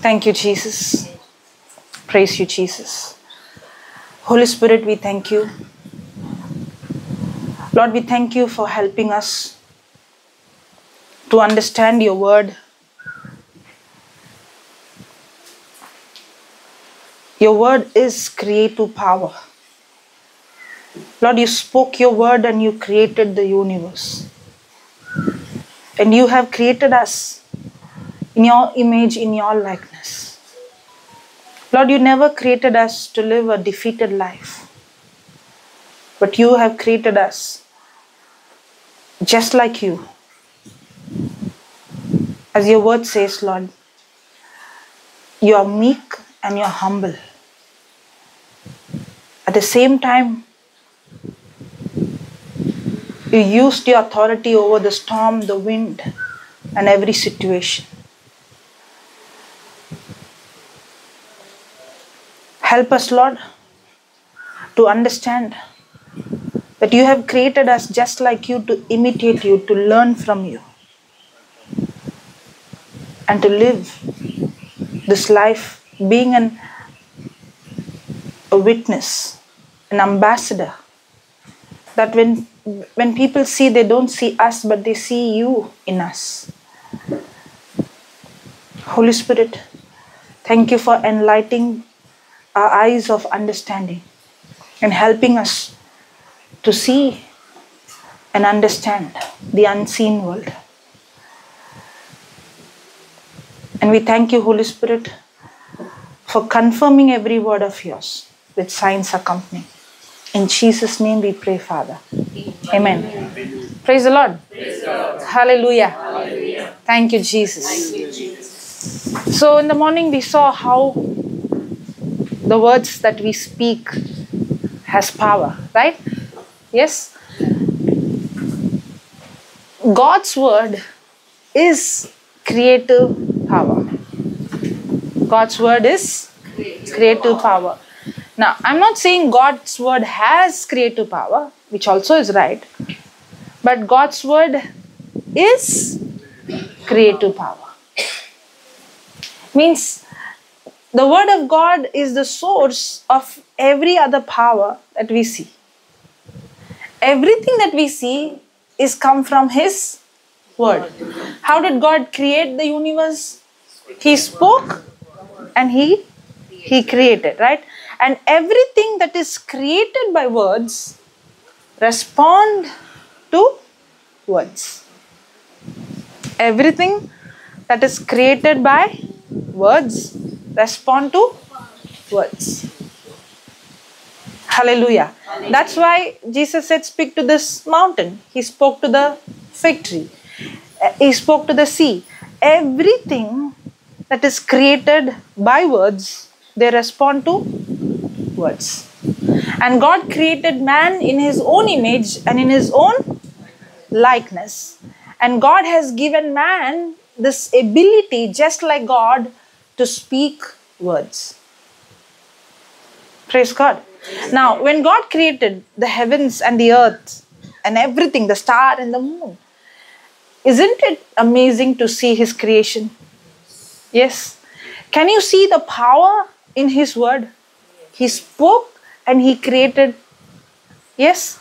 Thank you, Jesus. Praise you, Jesus. Holy Spirit, we thank you. Lord, we thank you for helping us to understand your word. Your word is creative power. Lord, you spoke your word and you created the universe. And you have created us in your image, in your likeness. Lord, you never created us to live a defeated life, but you have created us just like you. As your word says, Lord, you are meek and you are humble. At the same time, you used your authority over the storm, the wind, and every situation. Help us, Lord, to understand that you have created us just like you to imitate you, to learn from you, and to live this life being an, a witness, an ambassador. That when when people see, they don't see us, but they see you in us. Holy Spirit, thank you for enlightening our eyes of understanding and helping us to see and understand the unseen world. And we thank you, Holy Spirit, for confirming every word of yours with signs accompanying. In Jesus' name we pray, Father. Amen. Praise the Lord. Hallelujah. Thank you, Jesus. So, in the morning, we saw how the words that we speak has power, right? Yes? God's word is creative power. God's word is creative power. Now, I'm not saying God's word has creative power, which also is right, but God's word is creative power. Means the word of God is the source of every other power that we see. Everything that we see is come from His word. How did God create the universe? He spoke and He He created, right? And everything that is created by words respond to words. Everything that is created by words respond to words. Hallelujah. That's why Jesus said, Speak to this mountain. He spoke to the fig tree, Uh, he spoke to the sea. Everything that is created by words, they respond to words. And God created man in his own image and in his own likeness. And God has given man this ability, just like God, to speak words. Praise God. Now, when God created the heavens and the earth and everything, the star and the moon, isn't it amazing to see His creation? Yes. Can you see the power in His word? He spoke and He created. Yes.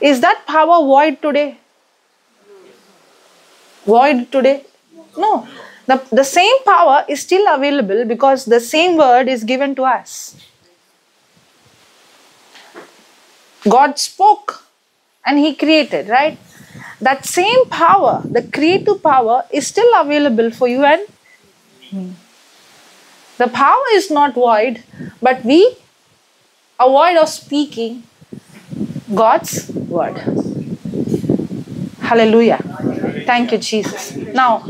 Is that power void today? Void today? No. The, the same power is still available because the same word is given to us. God spoke and He created, right? That same power, the creative power, is still available for you and me. The power is not void, but we avoid of speaking God's word. Hallelujah. Thank you, Jesus. Now,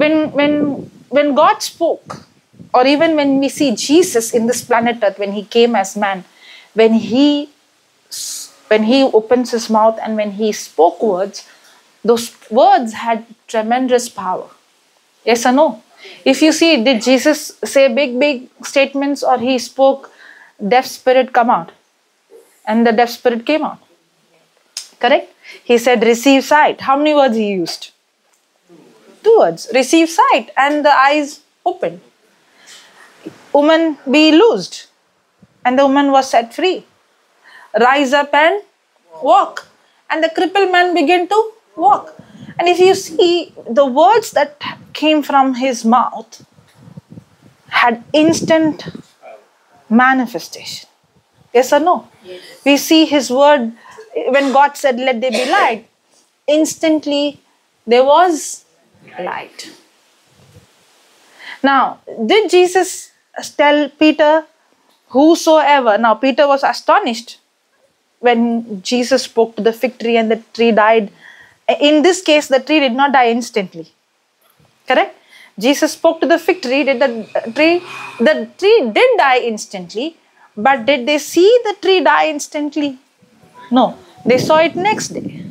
when when when God spoke, or even when we see Jesus in this planet Earth, when he came as man, when he when he opens his mouth and when he spoke words, those words had tremendous power. Yes or no? If you see, did Jesus say big, big statements or he spoke, deaf spirit come out? And the deaf spirit came out. Correct? He said, receive sight. How many words he used? Two words. Receive sight. And the eyes opened. woman be loosed and the woman was set free rise up and walk and the crippled man began to walk and if you see the words that came from his mouth had instant manifestation yes or no Yes. we see his word when god said let there be light instantly there was light. Now did jesus tell peter whosoever now peter was astonished when jesus spoke to the fig tree and the tree died. In this case the tree did not die instantly. Correct? Jesus spoke to the fig tree did the tree the tree did die instantly but did they see the tree die instantly? No. They saw it next day.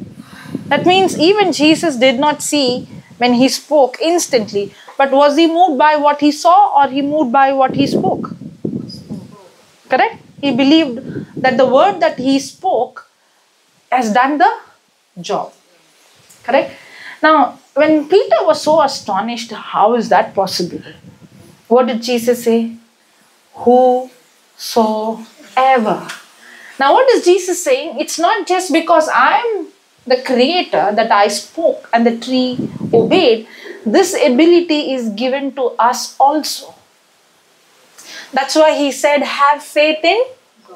That means even jesus did not see when he spoke instantly. But was he moved by what he saw or he moved by what he spoke? Correct? He believed that the word that he spoke has done the job. Correct? Now when peter was so astonished how is that possible? What did jesus say? Whosoever. Now what is jesus saying? It's not just because i'm the creator that i spoke and the tree obeyed this ability is given to us also. That's why he said have faith in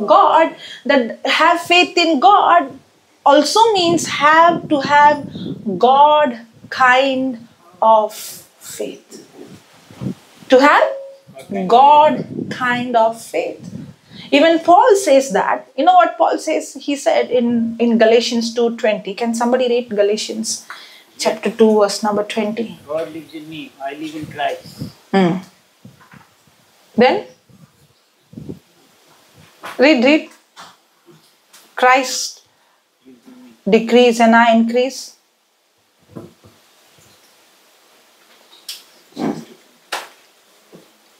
god. That have faith in god also means have to have god kind of faith. To have god kind of faith even paul says that you know what paul says he said in in galatians 2.20 can somebody read galatians chapter 2 verse number 20 God lives in me. I live in Christ. Hmm. Then read, read. Christ Lives decrease and I increase.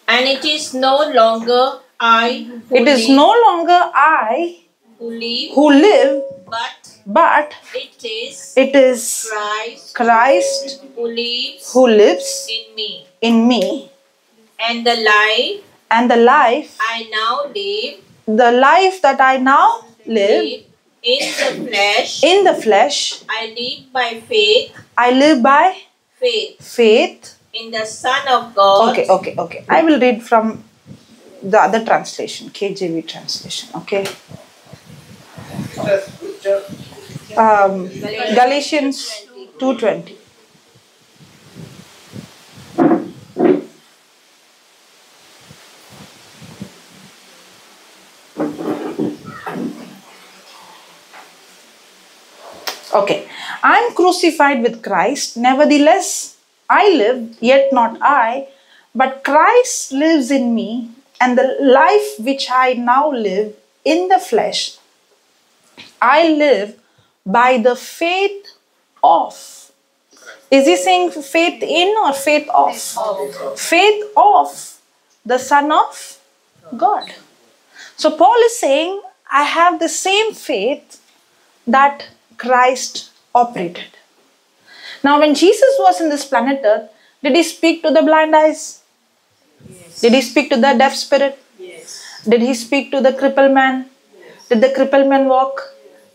And it is no longer I It is live, no longer I who live, who live, but but it is it is Christ Christ who lives who lives in me. in me. And the life And the life, I now live, the life that I now live live in the flesh. in the flesh, I live by faith, I live by faith faith. in the Son of God. Okay, okay, okay. I will read from the other translation, KJV translation. Okay. um, Galatians 2:20. Okay. I'm crucified with Christ, nevertheless I live, yet not I, but Christ lives in me, and the life which I now live in the flesh I live by the faith of. Is he saying faith in or faith of? Faith of the Son of God. So Paul is saying, I have the same faith that Christ operated. Now, when Jesus was in this planet Earth, did he speak to the blind eyes? Did he speak to the deaf spirit? Yes. Did he speak to the crippled man? Yes. Did the crippled man walk?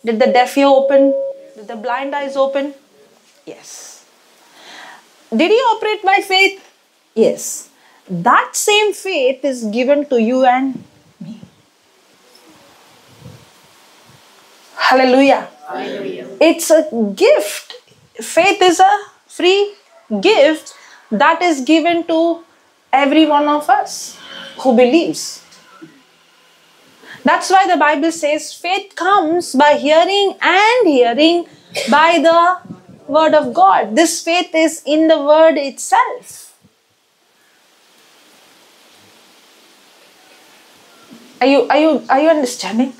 Did the deaf ear open? Did the blind eyes open? Yes. Did he operate by faith? Yes. That same faith is given to you and me. Hallelujah. Hallelujah. It's a gift. Faith is a free gift that is given to every one of us who believes. That's why the Bible says faith comes by hearing and hearing by the word of God. This faith is in the word itself. Are you are you are you understanding?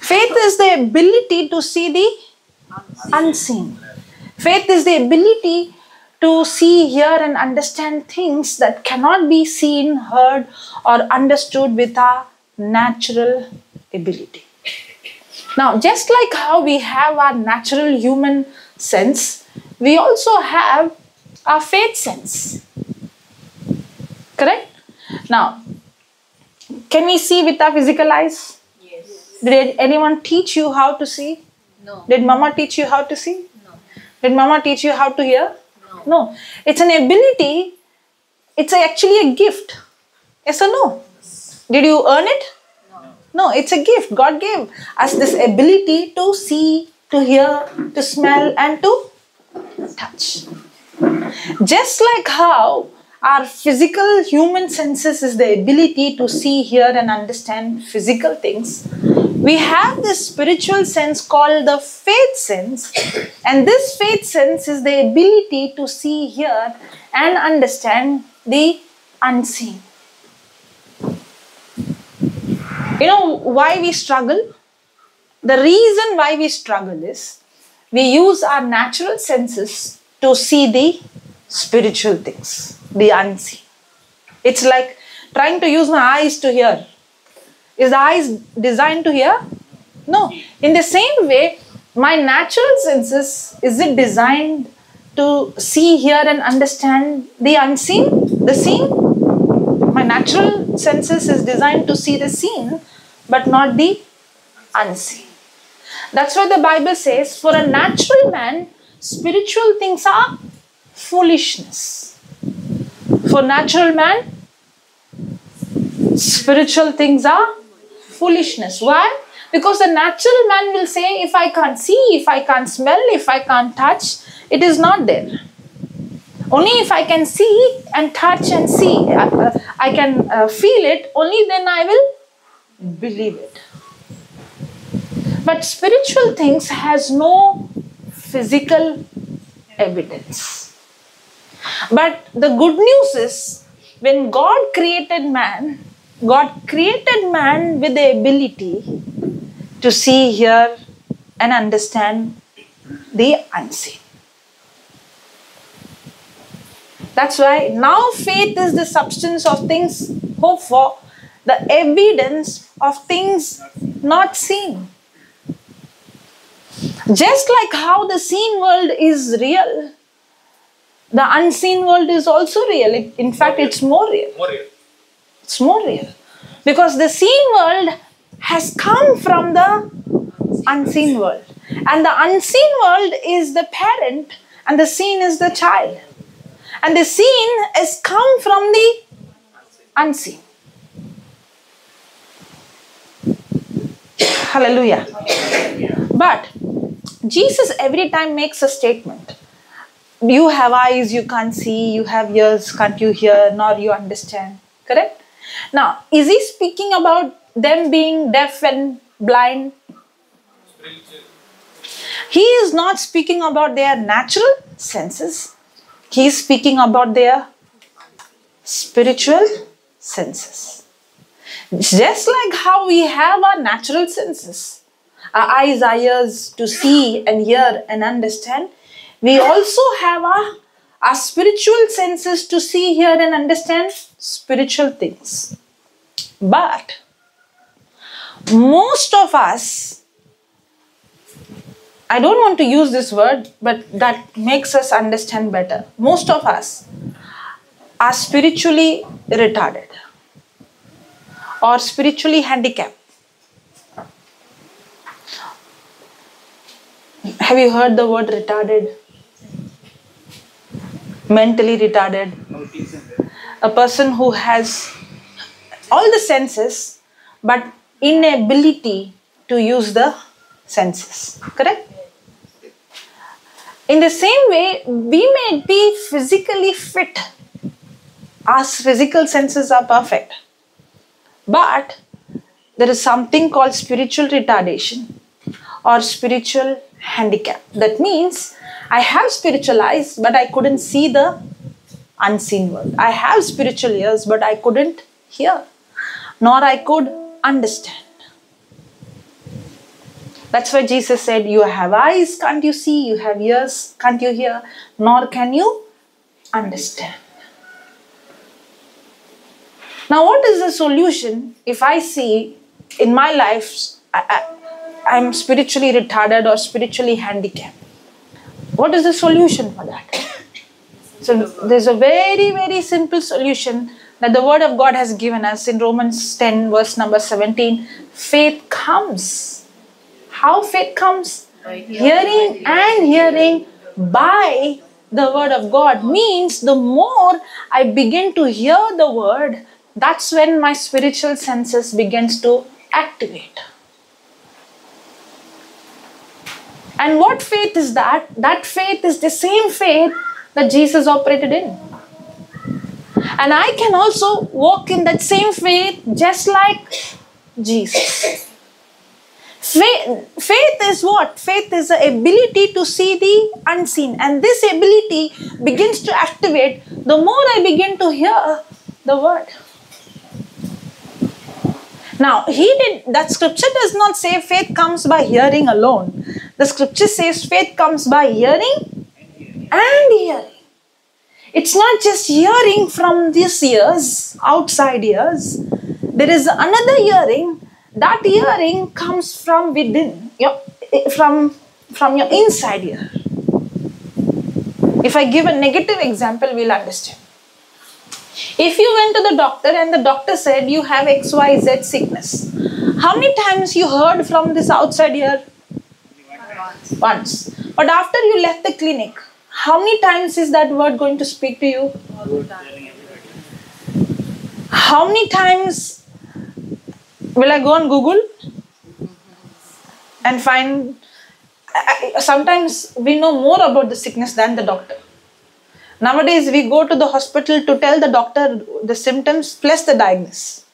Faith is the ability to see the unseen. Faith is the ability to see, hear, and understand things that cannot be seen, heard, or understood with our natural ability. Now, just like how we have our natural human sense, we also have our faith sense. Correct? Now, Can we see with our physical eyes? Yes. Did anyone teach you how to see? No. Did mama teach you how to see? No. Did mama teach you how to hear? No. It's an ability, it's actually a gift. Yes or no? Did you earn it? No. No, it's a gift. God gave us this ability to see, to hear, to smell, and to touch. Just like how our physical human senses is the ability to see, hear, and understand physical things, we have this spiritual sense called the faith sense, and this faith sense is the ability to see, hear, and understand the unseen. You know why we struggle? The reason why we struggle is we use our natural senses to see the spiritual things, the unseen. It's like trying to use my eyes to hear. Is the eyes designed to hear? No. In the same way, my natural senses, is it designed to see, hear, and understand the unseen, the seen? My natural senses is designed to see the seen, but not the unseen. That's why the Bible says, for a natural man, spiritual things are foolishness. For natural man, spiritual things are foolishness. Why? Because the natural man will say, if I can't see, if I can't smell, if I can't touch, it is not there. Only if I can see and touch and see, uh, uh, I can uh, feel it, only then I will believe it. But spiritual things has no physical evidence. But the good news is when God created man, God created man with the ability to see, hear, and understand the unseen. That's why now faith is the substance of things hoped for, the evidence of things not seen. Just like how the seen world is real, the unseen world is also real. In fact, it's more real. More real. It's more real. Because the seen world has come from the unseen world. And the unseen world is the parent, and the seen is the child. And the seen is come from the unseen. Hallelujah. But Jesus every time makes a statement. You have eyes, you can't see, you have ears, can't you hear, nor you understand. Correct? Now, is he speaking about them being deaf and blind? He is not speaking about their natural senses, he is speaking about their spiritual senses. Just like how we have our natural senses, our eyes, our ears to see and hear and understand, we also have our, our spiritual senses to see, hear, and understand spiritual things. But most of us I don't want to use this word, but that makes us understand better. Most of us are spiritually retarded or spiritually handicapped. Have you heard the word retarded? Mentally retarded. A person who has all the senses but inability to use the senses. Correct? In the same way, we may be physically fit. Our physical senses are perfect. But there is something called spiritual retardation or spiritual handicap. That means I have spiritual eyes, but I couldn't see the unseen world. I have spiritual ears, but I couldn't hear, nor I could understand. That's why Jesus said, You have eyes, can't you see? You have ears, can't you hear? Nor can you understand. Now, what is the solution if I see in my life I, I, I'm spiritually retarded or spiritually handicapped? What is the solution for that? So, there's a very, very simple solution that the word of God has given us in Romans 10, verse number 17, faith comes. How faith comes? Hearing and hearing by the word of God means the more I begin to hear the word, that's when my spiritual senses begins to activate. And what faith is that? That faith is the same faith that Jesus operated in. And I can also walk in that same faith just like Jesus. Faith, faith is what? Faith is the ability to see the unseen. And this ability begins to activate the more I begin to hear the word. Now, he did that scripture does not say faith comes by hearing alone. The scripture says faith comes by hearing and hearing. It's not just hearing from these ears, outside ears. There is another hearing. That hearing comes from within, your, eh, from, from your inside ear. If I give a negative example, we'll understand. If you went to the doctor and the doctor said you have XYZ sickness, how many times you heard from this outside ear? Once. But after you left the clinic, how many times is that word going to speak to you? How many times will I go on Google and find? Sometimes we know more about the sickness than the doctor. Nowadays, we go to the hospital to tell the doctor the symptoms plus the diagnosis.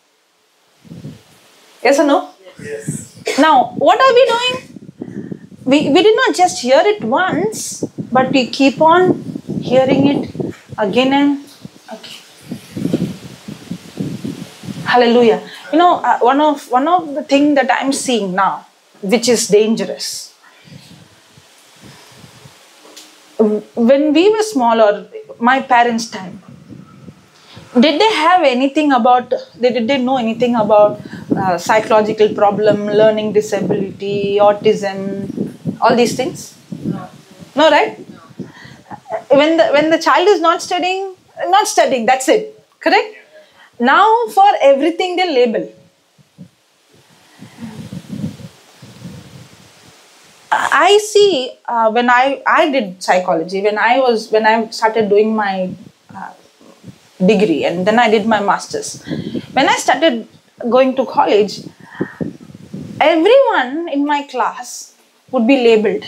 Yes or no? Yes. Now, what are we doing? We, we did not just hear it once, but we keep on hearing it again and again. Hallelujah. You know, uh, one of one of the thing that I'm seeing now, which is dangerous. When we were small, or my parents' time, did they have anything about? They did they know anything about uh, psychological problem, learning disability, autism, all these things? No. No, right? When the when the child is not studying, not studying, that's it. Correct? Now for everything they label. I see uh, when I I did psychology when I was when I started doing my uh, degree and then I did my masters. When I started going to college, everyone in my class would be labeled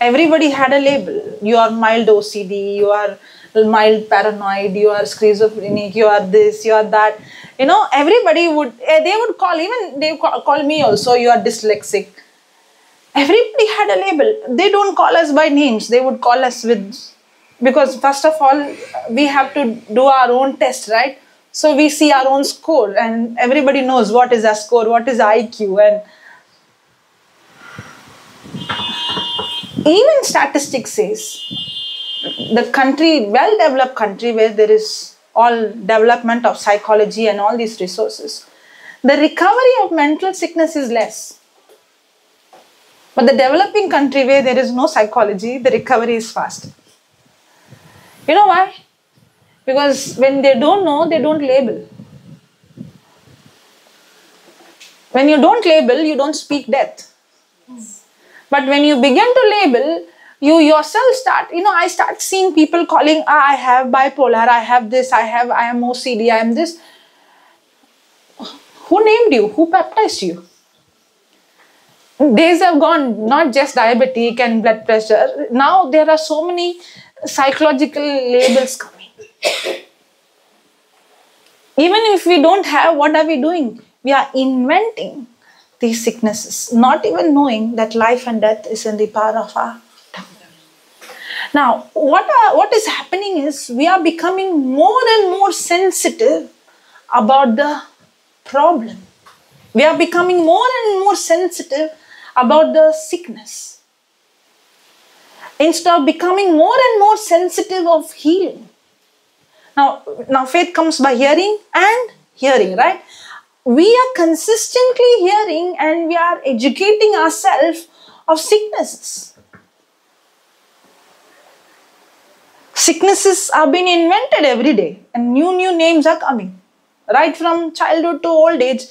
everybody had a label. You are mild OCD, you are mild paranoid, you are schizophrenic, you are this, you are that. You know, everybody would, eh, they would call, even they call, call me also, you are dyslexic. Everybody had a label. They don't call us by names, they would call us with, because first of all, we have to do our own test, right? So we see our own score, and everybody knows what is our score, what is IQ, and even statistics says the country well developed country where there is all development of psychology and all these resources the recovery of mental sickness is less but the developing country where there is no psychology the recovery is fast you know why because when they don't know they don't label when you don't label you don't speak death but when you begin to label, you yourself start, you know, I start seeing people calling, ah, I have bipolar, I have this, I have, I am OCD, I am this. Who named you? Who baptized you? Days have gone, not just diabetic and blood pressure. Now there are so many psychological labels coming. Even if we don't have, what are we doing? We are inventing these sicknesses, not even knowing that life and death is in the power of our tongue. Now, what, are, what is happening is we are becoming more and more sensitive about the problem. We are becoming more and more sensitive about the sickness. Instead of becoming more and more sensitive of healing. Now, now faith comes by hearing and hearing, right? we are consistently hearing and we are educating ourselves of sicknesses. Sicknesses are being invented every day, and new new names are coming. Right from childhood to old age,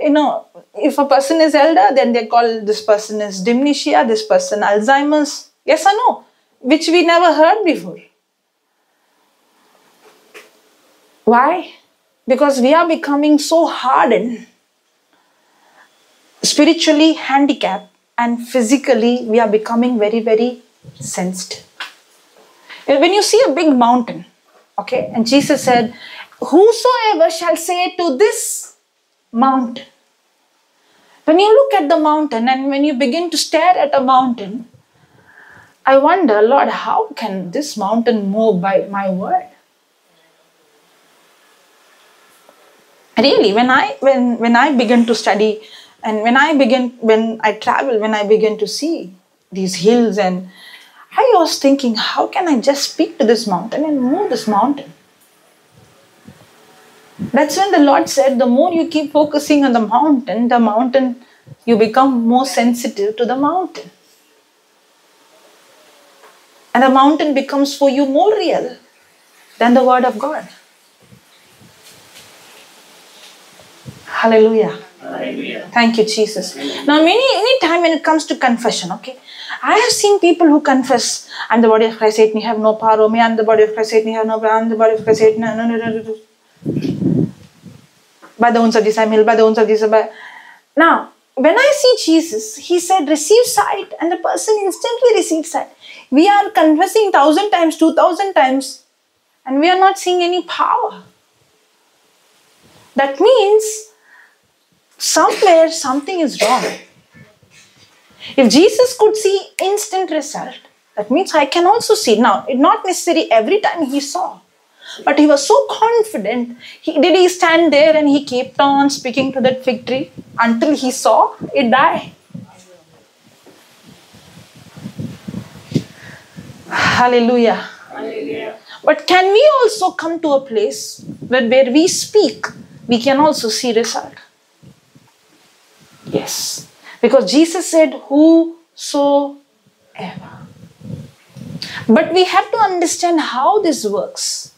you know, if a person is elder, then they call this person is dementia, this person Alzheimer's. Yes or no? Which we never heard before. Why? Because we are becoming so hardened, spiritually handicapped, and physically we are becoming very, very sensitive. And When you see a big mountain, okay, and Jesus said, Whosoever shall say to this mountain, when you look at the mountain and when you begin to stare at a mountain, I wonder, Lord, how can this mountain move by my word? Really, when I when when I begin to study and when I begin when I travel, when I begin to see these hills and I was thinking, how can I just speak to this mountain and move this mountain? That's when the Lord said, the more you keep focusing on the mountain, the mountain, you become more sensitive to the mountain. And the mountain becomes for you more real than the Word of God. Hallelujah. Thank you, Jesus. Now, many any time when it comes to confession, okay, I have seen people who confess, "I'm the body of Christ, Satan, you have no power over me. I'm the body of Christ, Satan, you have no power. I'm the body of Christ, Satan." No, no, no, no, no. I'm. By the wounds of this. By... Now, when I see Jesus, He said, "Receive sight," and the person instantly receives sight. We are confessing thousand times, two thousand times, and we are not seeing any power. That means somewhere something is wrong. If Jesus could see instant result, that means I can also see. Now, not necessary every time he saw, but he was so confident. He, did he stand there and he kept on speaking to that fig tree until he saw it die? Hallelujah. But can we also come to a place where, where we speak, we can also see result? Yes. Because Jesus said, Whosoever. But we have to understand how this works.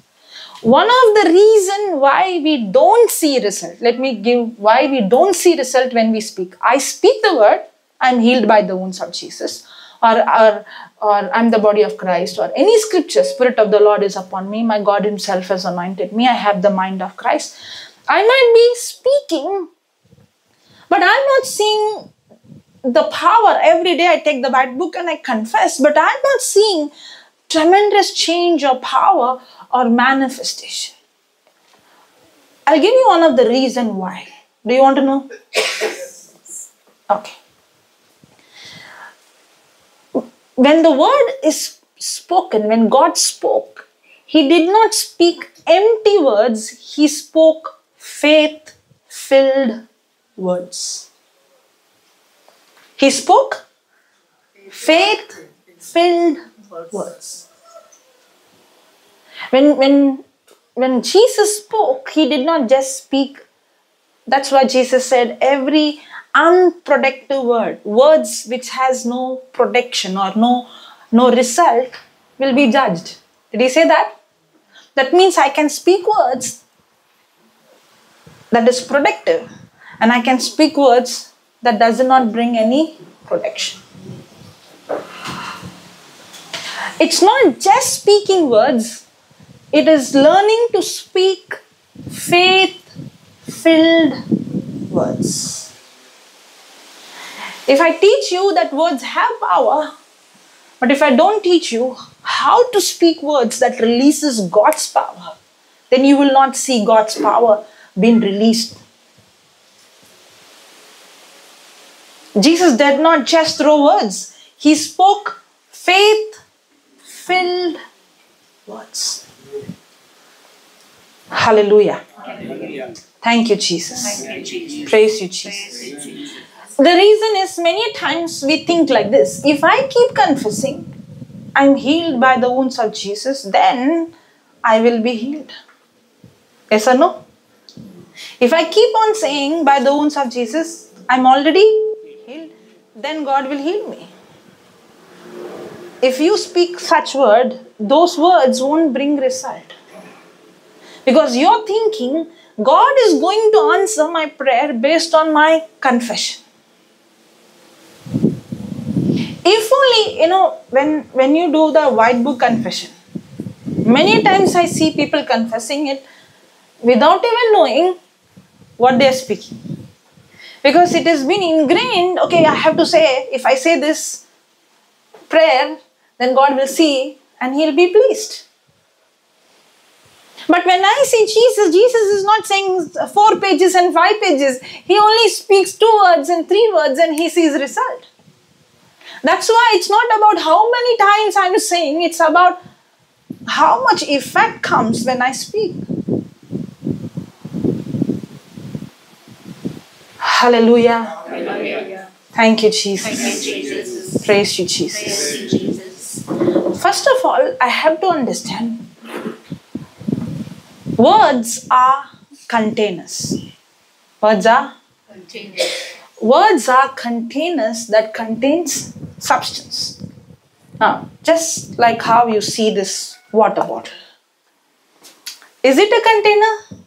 One of the reason why we don't see result, let me give why we don't see result when we speak. I speak the word, I'm healed by the wounds of Jesus, or, or, or I'm the body of Christ, or any scripture, Spirit of the Lord is upon me, my God Himself has anointed me, I have the mind of Christ. I might be speaking, but I'm not seeing the power. Every day I take the Bible book and I confess, but I'm not seeing tremendous change or power or manifestation. I'll give you one of the reason why. Do you want to know? Okay. When the word is spoken, when God spoke, He did not speak empty words, He spoke faith filled words. He spoke faith filled words. When, when, when Jesus spoke, he did not just speak. That's why Jesus said every unproductive word, words which has no protection or no, no result, will be judged. Did he say that? That means I can speak words that is productive and I can speak words that does not bring any protection. It's not just speaking words, it is learning to speak faith filled words. If I teach you that words have power, but if I don't teach you how to speak words that releases God's power, then you will not see God's power being released. Jesus did not just throw words, he spoke faith filled words. Hallelujah. Thank you, Jesus. Praise you, Jesus. The reason is many times we think like this if I keep confessing, I'm healed by the wounds of Jesus, then I will be healed. Yes or no? If I keep on saying by the wounds of Jesus, I'm already healed, then God will heal me. if you speak such word, those words won't bring result. Because you're thinking, God is going to answer my prayer based on my confession. If only, you know, when, when you do the white book confession, many times I see people confessing it without even knowing what they are speaking. Because it has been ingrained, okay, I have to say, if I say this prayer, then God will see and He'll be pleased. But when I see Jesus, Jesus is not saying four pages and five pages. He only speaks two words and three words and he sees result. That's why it's not about how many times I'm saying, it's about how much effect comes when I speak. Hallelujah. Thank you, Jesus. Jesus. Praise you, Jesus. Thank you, Jesus. First of all, I have to understand words are containers. Words are Continue. words are containers that contains substance. Now, just like how you see this water bottle. Is it a container?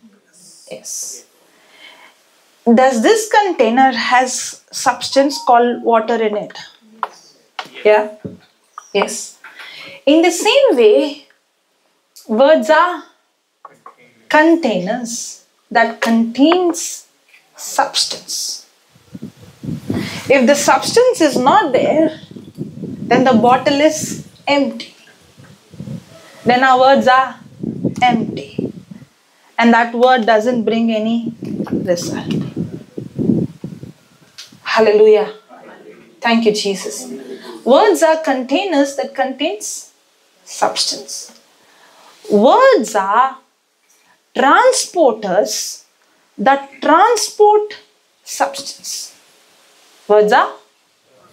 Yes. Does this container has substance called water in it? Yeah. Yes. In the same way, words are containers that contains substance. If the substance is not there, then the bottle is empty. Then our words are empty. And that word doesn't bring any result. Hallelujah. Thank you, Jesus. Words are containers that contains substance. Words are transporters that transport substance. Words are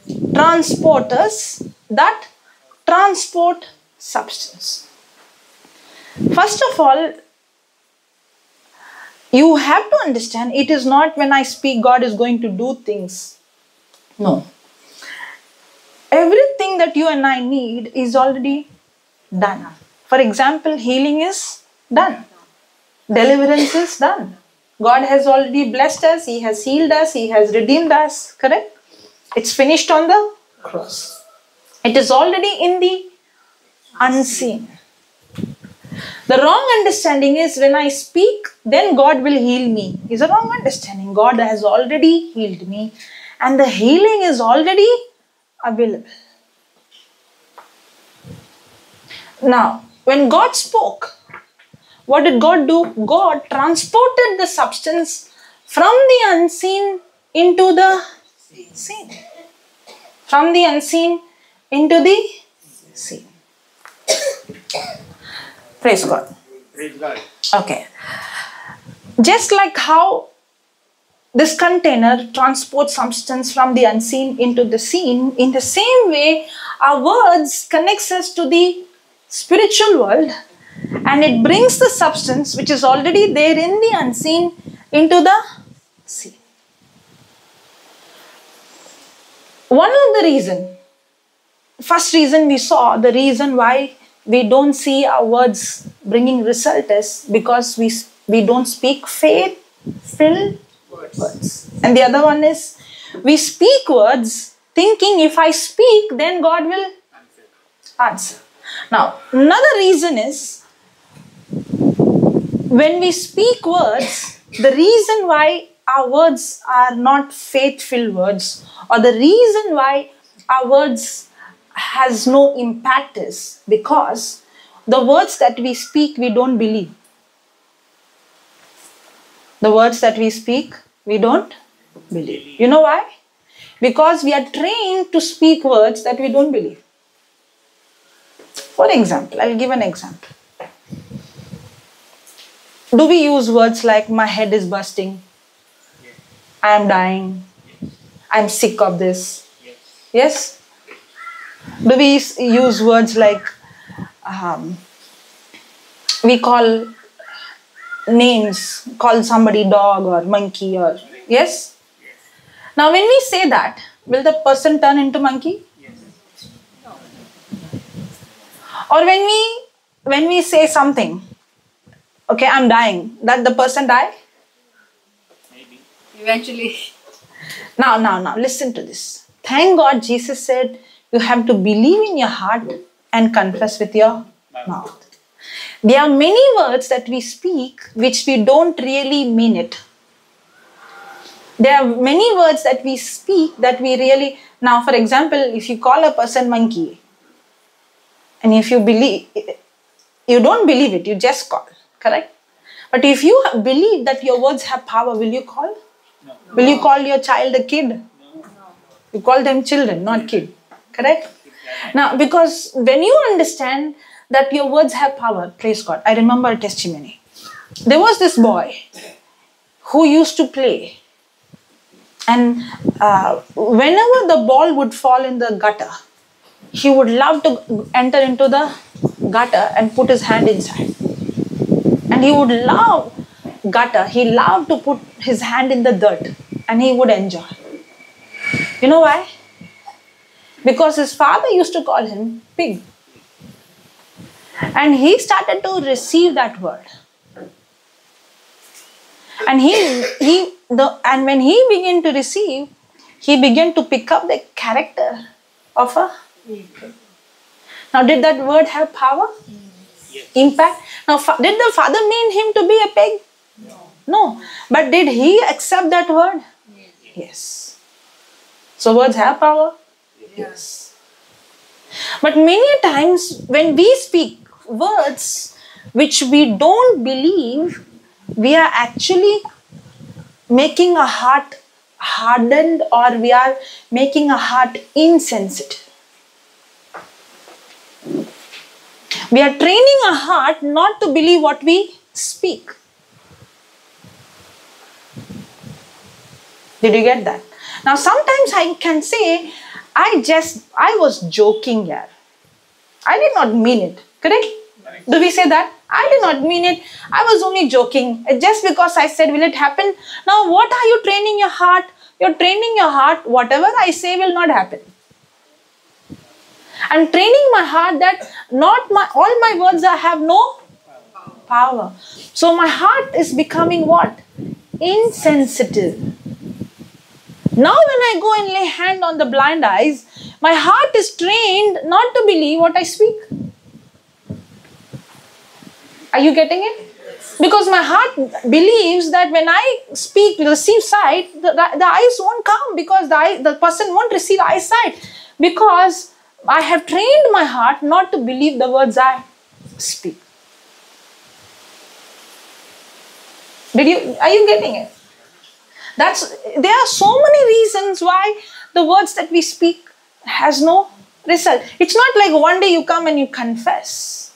transporters that transport substance. First of all, you have to understand it is not when I speak, God is going to do things. No. Everything that you and I need is already done. For example, healing is done, deliverance is done. God has already blessed us, He has healed us, He has redeemed us, correct? It's finished on the cross. It is already in the unseen. The wrong understanding is when I speak, then God will heal me. Is a wrong understanding. God has already healed me, and the healing is already available. Now, when God spoke, what did God do? God transported the substance from the unseen into the seen. From the unseen into the seen. Praise God. Praise God. Okay. Just like how this container transports substance from the unseen into the seen, in the same way, our words connects us to the spiritual world and it brings the substance which is already there in the unseen into the seen. One of the reason, first reason we saw, the reason why we don't see our words bringing result is because we we don't speak faith filled words. And the other one is we speak words thinking if I speak, then God will answer. Now, another reason is when we speak words, the reason why our words are not faithful words, or the reason why our words has no impact is because the words that we speak, we don't believe. The words that we speak, we don't believe. You know why? Because we are trained to speak words that we don't believe. For example, I'll give an example. Do we use words like my head is busting? I am dying. I'm sick of this. Yes? Do we use words like um, we call names, call somebody dog or monkey or yes? Now, when we say that, will the person turn into monkey? Yes. Or when we when we say something, okay, I'm dying, that the person die? Maybe. Eventually. Now, now, now, listen to this. Thank God Jesus said you have to believe in your heart and confess with your mouth. There are many words that we speak which we don't really mean it. There are many words that we speak that we really. Now, for example, if you call a person monkey, and if you believe, you don't believe it, you just call, correct? But if you believe that your words have power, will you call? No. Will you call your child a kid? No. You call them children, not kid. Correct? Now, because when you understand that your words have power, praise God. I remember a testimony. There was this boy who used to play, and uh, whenever the ball would fall in the gutter, he would love to enter into the gutter and put his hand inside. And he would love gutter, he loved to put his hand in the dirt and he would enjoy. You know why? Because his father used to call him pig. And he started to receive that word. And he he the and when he began to receive, he began to pick up the character of a now did that word have power? Yes. Impact? Now did the father mean him to be a pig? No. But did he accept that word? Yes. So words have power? Yes. But many times when we speak words which we don't believe, we are actually making a heart hardened or we are making a heart insensitive. We are training our heart not to believe what we speak. Did you get that? Now, sometimes I can say, I just, I was joking here. I did not mean it. Correct? Do we say that? I did not mean it. I was only joking. Just because I said, will it happen? Now, what are you training your heart? You're training your heart, whatever I say will not happen. I'm training my heart that not my all my words are, have no power. So my heart is becoming what? Insensitive. Now when I go and lay hand on the blind eyes, my heart is trained not to believe what I speak. Are you getting it? Because my heart believes that when I speak, receive sight, the, the eyes won't come because the, eye, the person won't receive eyesight. Because I have trained my heart not to believe the words I speak. Did you are you getting it? That's there are so many reasons why the words that we speak has no result. It's not like one day you come and you confess.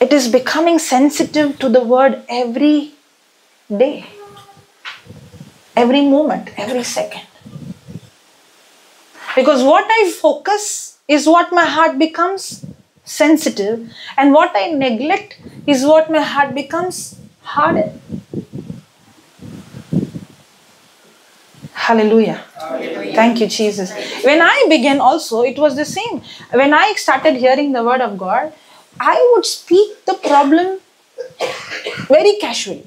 It is becoming sensitive to the word every day, every moment, every second. Because what I focus is what my heart becomes sensitive, and what I neglect is what my heart becomes hardened. Hallelujah. Thank you, Jesus. When I began, also, it was the same. When I started hearing the word of God, I would speak the problem very casually.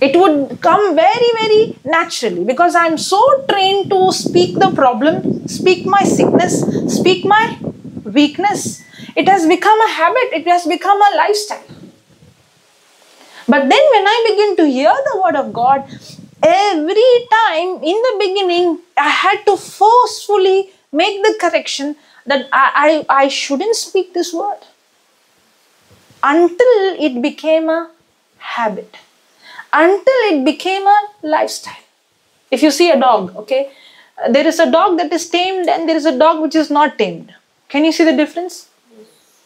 It would come very, very naturally because I'm so trained to speak the problem, speak my sickness, speak my weakness. It has become a habit, it has become a lifestyle. But then when I begin to hear the word of God, every time in the beginning, I had to forcefully make the correction that I, I, I shouldn't speak this word until it became a habit, until it became a lifestyle. If you see a dog, okay, there is a dog that is tamed and there is a dog which is not tamed. Can you see the difference?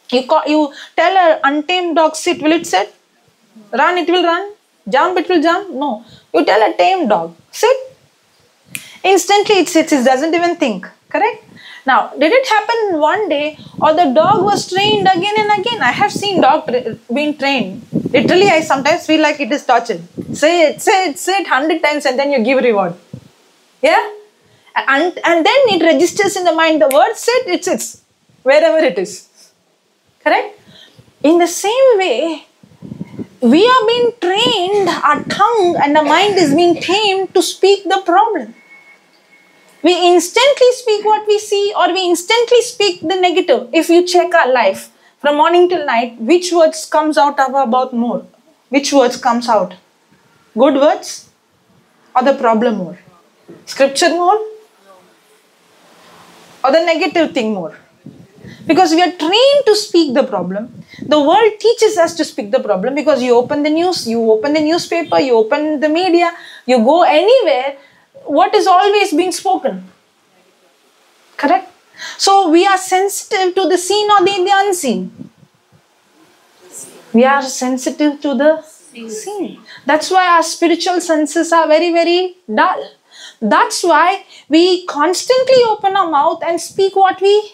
You, call, you tell an untamed dog sit, will it sit? Run, it will run. Jump, it will jump. No. You tell a tame dog, sit. Instantly it sits, it doesn't even think. Correct? Now, did it happen one day or the dog was trained again and again? I have seen dog tra- being trained. Literally, I sometimes feel like it is torture. Say it, say it, say it hundred times and then you give reward. Yeah? And, and then it registers in the mind. The word said, it sits wherever it is. Correct? In the same way, we are being trained, our tongue and the mind is being tamed to speak the problem. We instantly speak what we see, or we instantly speak the negative. If you check our life from morning till night, which words comes out of our mouth more? Which words comes out? Good words or the problem more? Scripture more or the negative thing more? Because we are trained to speak the problem. The world teaches us to speak the problem because you open the news, you open the newspaper, you open the media, you go anywhere, what is always being spoken? Correct? So we are sensitive to the seen or the, the unseen. We are sensitive to the seen. That's why our spiritual senses are very, very dull. That's why we constantly open our mouth and speak what we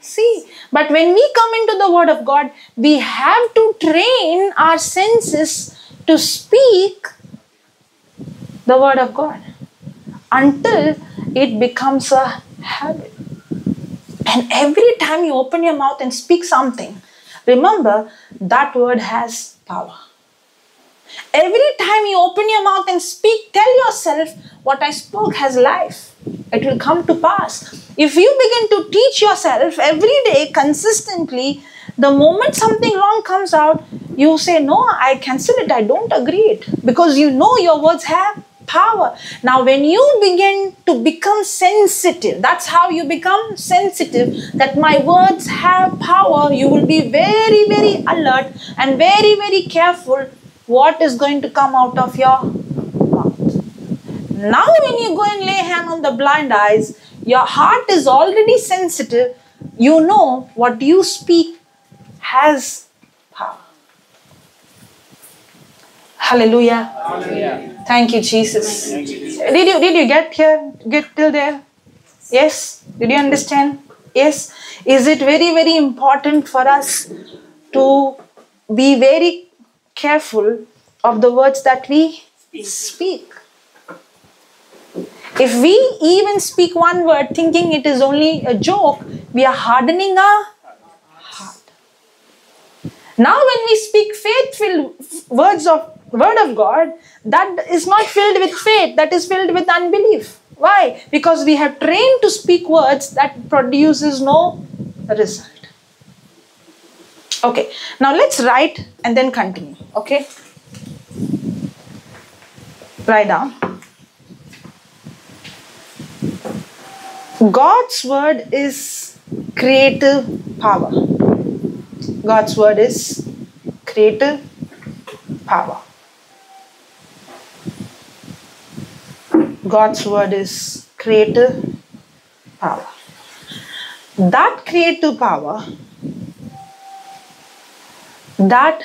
see. But when we come into the Word of God, we have to train our senses to speak the Word of God until it becomes a habit. And every time you open your mouth and speak something, remember that word has power. Every time you open your mouth and speak, tell yourself, What I spoke has life. It will come to pass. If you begin to teach yourself every day consistently, the moment something wrong comes out, you say, No, I cancel it, I don't agree it. Because you know your words have power. Now, when you begin to become sensitive, that's how you become sensitive, that my words have power, you will be very, very alert and very, very careful what is going to come out of your mouth. Now, when you go and lay hand on the blind eyes, your heart is already sensitive. You know what you speak has power. Hallelujah. Thank you, Jesus. Did you did you get here? Get till there? Yes? Did you understand? Yes. Is it very, very important for us to be very careful of the words that we speak? If we even speak one word thinking it is only a joke, we are hardening our heart. Now, when we speak faithful words of word of God, that is not filled with faith, that is filled with unbelief. Why? Because we have trained to speak words that produces no result. Okay, now let's write and then continue. Okay, write down. God's word is creative power. God's word is creative power. God's word is creative power. That creative power, that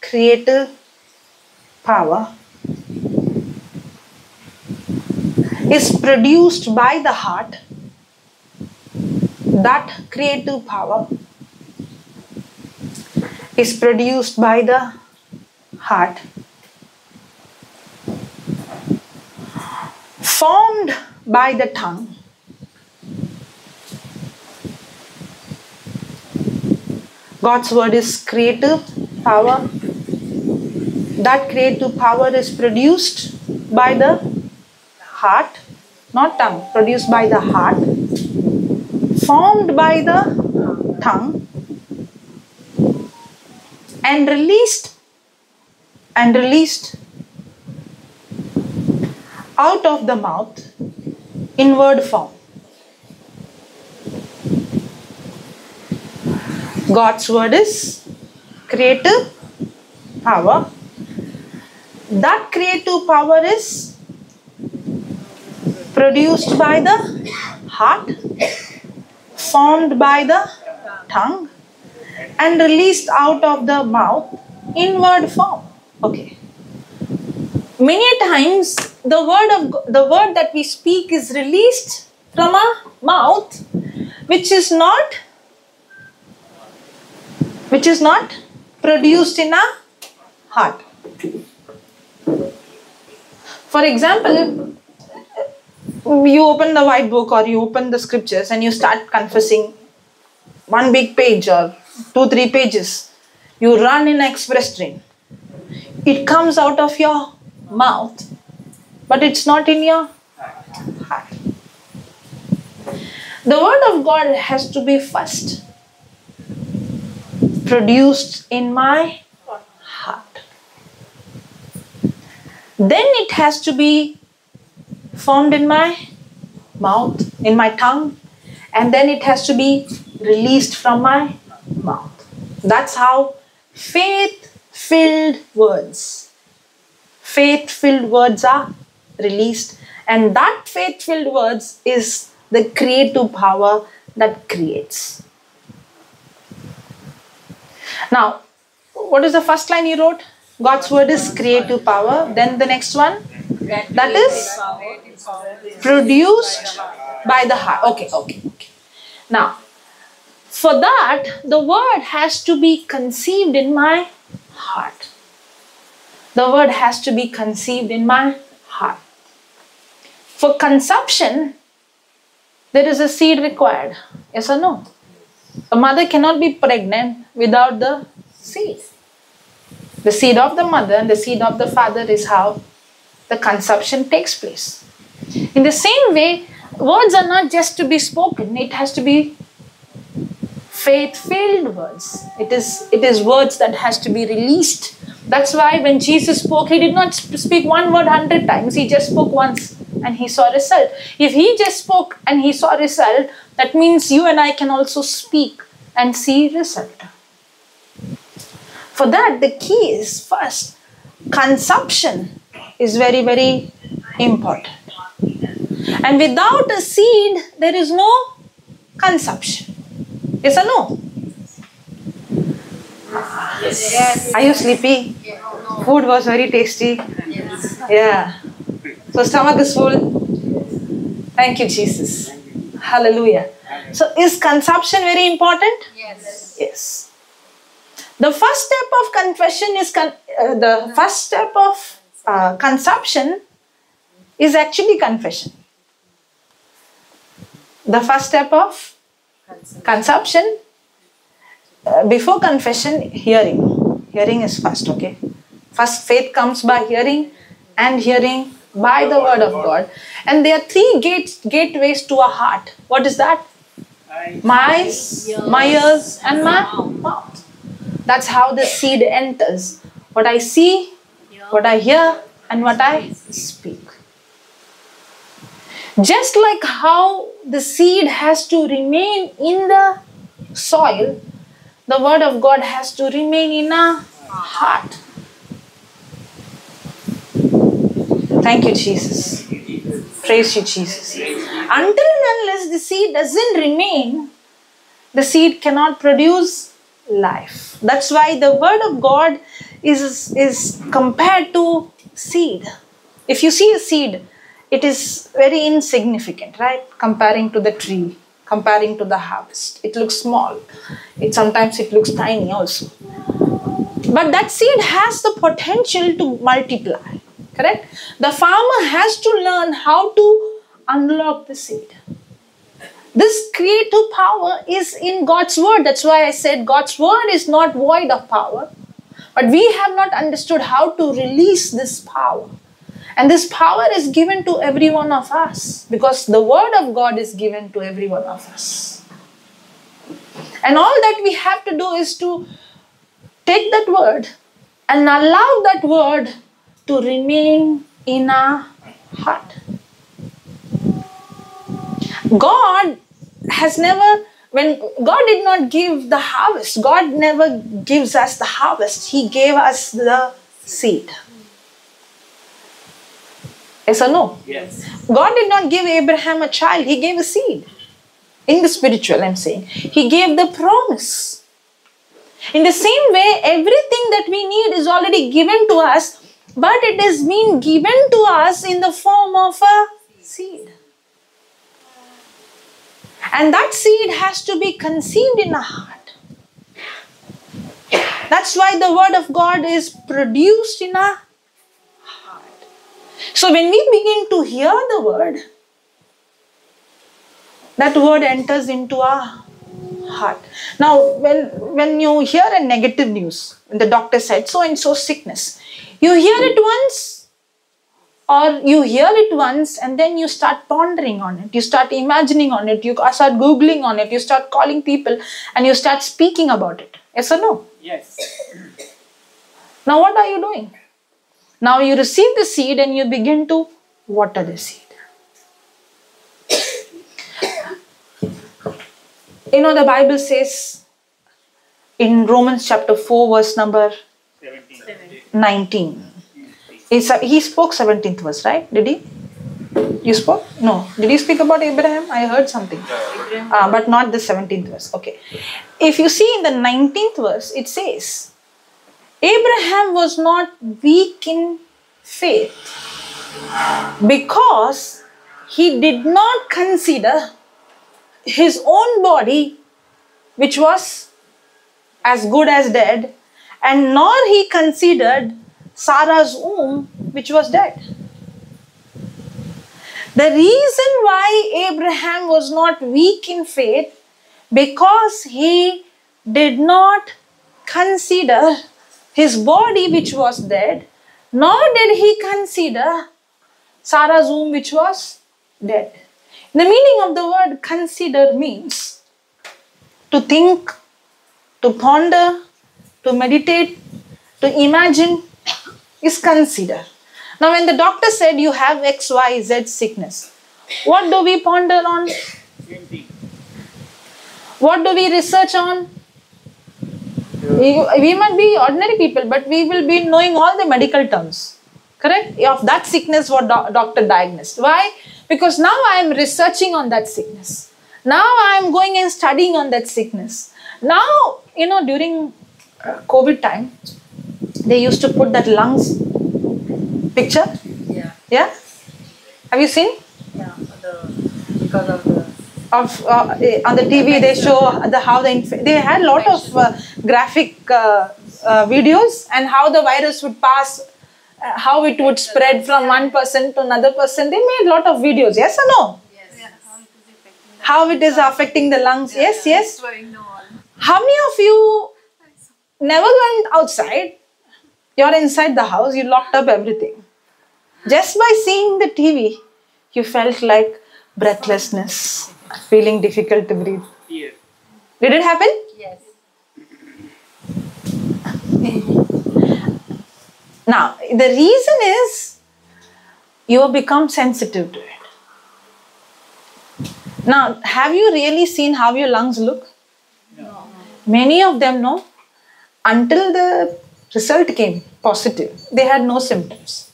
creative power is produced by the heart. That creative power is produced by the heart formed by the tongue. God's word is creative power. That creative power is produced by the heart, not tongue, produced by the heart, formed by the tongue, and released and released out of the mouth in word form. God's word is creative power. That creative power is produced by the heart, formed by the tongue, and released out of the mouth in word form. Okay. Many times the word of the word that we speak is released from our mouth, which is not which is not produced in our heart. For example, you open the white book or you open the scriptures and you start confessing one big page or two, three pages. You run in express train. It comes out of your mouth, but it's not in your heart. The word of God has to be first produced in my heart. Then it has to be formed in my mouth, in my tongue, and then it has to be released from my mouth. That's how faith filled words, faith filled words are released, and that faith filled words is the creative power that creates. Now, what is the first line you wrote? God's word is creative power. Then the next one, that is produced by the heart. Okay, okay, okay. Now, for that, the word has to be conceived in my heart. The word has to be conceived in my heart. For consumption, there is a seed required. Yes or no? A mother cannot be pregnant without the seed. The seed of the mother and the seed of the father is how the consumption takes place. In the same way, words are not just to be spoken, it has to be faith filled words. It is, it is words that has to be released. That's why when Jesus spoke, he did not speak one word hundred times, he just spoke once and he saw result. If he just spoke and he saw result, that means you and I can also speak and see result. For that, the key is first, consumption is very, very important. And without a seed, there is no consumption. Yes or no? Yes. Are you sleepy? Food was very tasty. Yeah. So stomach is full. Thank you, Jesus. Hallelujah. So is consumption very important? Yes. Yes. The first step of confession is con- uh, the first step of uh, consumption is actually confession. The first step of consumption uh, before confession, hearing. Hearing is first, okay? First, faith comes by hearing, and hearing by the word of God. And there are three gates, gateways to a heart. What is that? My eyes, my ears, and my mouth. That's how the seed enters. What I see, what I hear, and what I speak. Just like how the seed has to remain in the soil, the word of God has to remain in our heart. Thank you, Jesus. Praise you, Jesus. Until and unless the seed doesn't remain, the seed cannot produce life. That's why the word of God is, is compared to seed. If you see a seed, it is very insignificant, right? Comparing to the tree, comparing to the harvest. It looks small. It sometimes it looks tiny also. But that seed has the potential to multiply. Correct? The farmer has to learn how to unlock the seed. This creative power is in God's word. That's why I said God's word is not void of power. But we have not understood how to release this power. And this power is given to every one of us because the word of God is given to every one of us. And all that we have to do is to take that word and allow that word to remain in our heart. God has never, when God did not give the harvest, God never gives us the harvest, He gave us the seed. Yes or no? Yes. God did not give Abraham a child, He gave a seed. In the spiritual, I'm saying. He gave the promise. In the same way, everything that we need is already given to us, but it is being given to us in the form of a seed. And that seed has to be conceived in our heart. That's why the word of God is produced in our heart. So when we begin to hear the word, that word enters into our heart. Now, when when you hear a negative news, the doctor said so and so sickness, you hear it once, or you hear it once and then you start pondering on it, you start imagining on it, you start googling on it, you start calling people, and you start speaking about it. Yes or no? Yes. Now, what are you doing? Now you receive the seed and you begin to water the seed. You know, the Bible says in Romans chapter 4, verse number 17. 19. It's he spoke 17th verse, right? Did he? You spoke? No. Did you speak about Abraham? I heard something. Ah, but not the 17th verse. Okay. If you see in the 19th verse, it says, Abraham was not weak in faith because he did not consider his own body, which was as good as dead, and nor he considered Sarah's womb, which was dead. The reason why Abraham was not weak in faith because he did not consider his body which was dead, nor did he consider Sarah's womb which was dead. The meaning of the word consider means to think, to ponder, to meditate, to imagine is consider. Now, when the doctor said you have XYZ sickness, what do we ponder on? What do we research on? We, we might be ordinary people, but we will be knowing all the medical terms. Correct? Of that sickness, what doc- doctor diagnosed. Why? Because now I am researching on that sickness. Now I am going and studying on that sickness. Now, you know, during COVID time, they used to put that lungs picture. Yeah. Yeah? Have you seen? Yeah. The, because of the. of uh, eh, on the TV they show the how the inf- they had a lot of uh, graphic uh, uh, videos and how the virus would pass, uh, how it would spread from one person to another person. They made a lot of videos. Yes or no? Yes. How it is affecting the lungs? Yes, yes. How many of you never went outside? You're inside the house. You locked up everything. Just by seeing the TV, you felt like breathlessness, feeling difficult to breathe. Fear. Did it happen? Yes. Now, the reason is you have become sensitive to it. Now, have you really seen how your lungs look? No. Many of them know until the result came positive, they had no symptoms.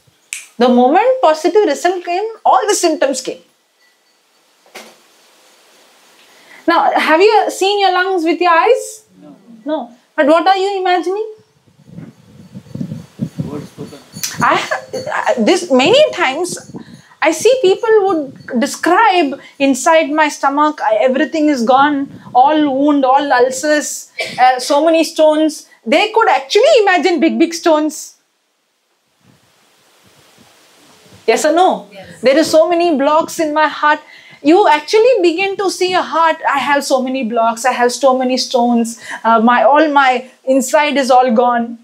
The moment positive result came, all the symptoms came. Now, have you seen your lungs with your eyes? No. No. But what are you imagining? I have this many times. I see people would describe inside my stomach, I- everything is gone, all wound, all ulcers, uh, so many stones. They could actually imagine big, big stones. Yes or no? Yes. There is so many blocks in my heart. You actually begin to see a heart. I have so many blocks. I have so many stones. Uh, my all my inside is all gone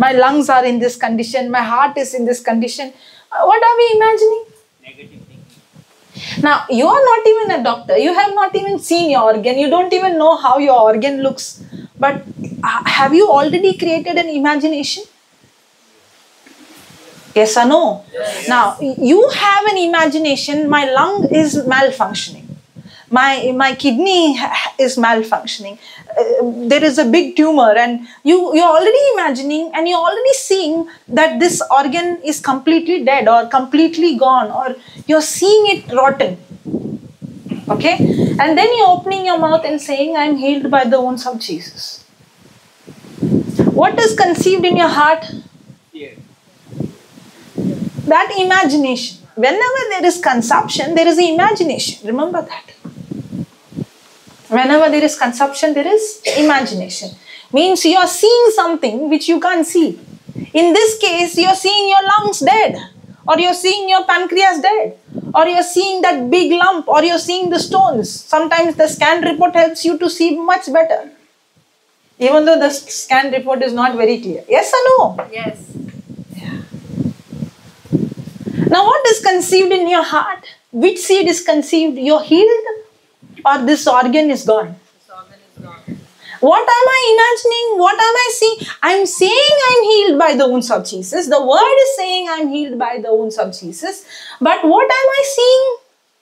my lungs are in this condition, my heart is in this condition. Uh, What are we imagining? Negative thinking. Now, you are not even a doctor, you have not even seen your organ, you don't even know how your organ looks. But uh, have you already created an imagination? Yes or no? Now, you have an imagination, my lung is malfunctioning. My, my kidney is malfunctioning. Uh, there is a big tumor, and you, you're already imagining and you're already seeing that this organ is completely dead or completely gone, or you're seeing it rotten. Okay? And then you're opening your mouth and saying, I'm healed by the wounds of Jesus. What is conceived in your heart? Fear. that imagination. Whenever there is consumption, there is imagination. Remember that. Whenever there is consumption, there is imagination. Means you are seeing something which you can't see. In this case, you are seeing your lungs dead, or you are seeing your pancreas dead, or you're seeing that big lump, or you're seeing the stones. Sometimes the scan report helps you to see much better. Even though the scan report is not very clear. Yes or no? Yes. Now, what is conceived in your heart? Which seed is conceived? You're healed, or this organ is gone? This organ is gone. What am I imagining? What am I seeing? I'm saying I'm healed by the wounds of Jesus. The word is saying I'm healed by the wounds of Jesus. But what am I seeing?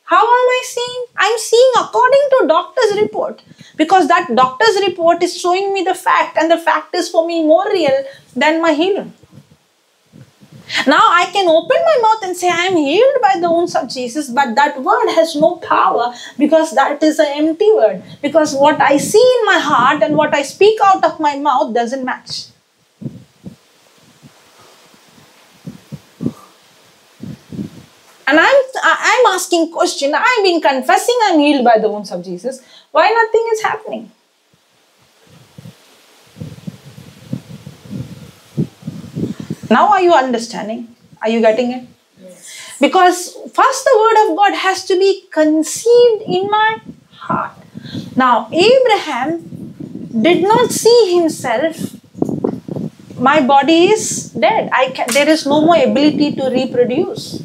How am I seeing? I'm seeing according to doctor's report. Because that doctor's report is showing me the fact, and the fact is for me more real than my healing. Now I can open my mouth and say I am healed by the wounds of Jesus, but that word has no power because that is an empty word. Because what I see in my heart and what I speak out of my mouth doesn't match. And I'm I'm asking question. I've been confessing I'm healed by the wounds of Jesus. Why nothing is happening? Now are you understanding? Are you getting it? Because first the word of God has to be conceived in my heart. Now Abraham did not see himself. My body is dead. I can, there is no more ability to reproduce.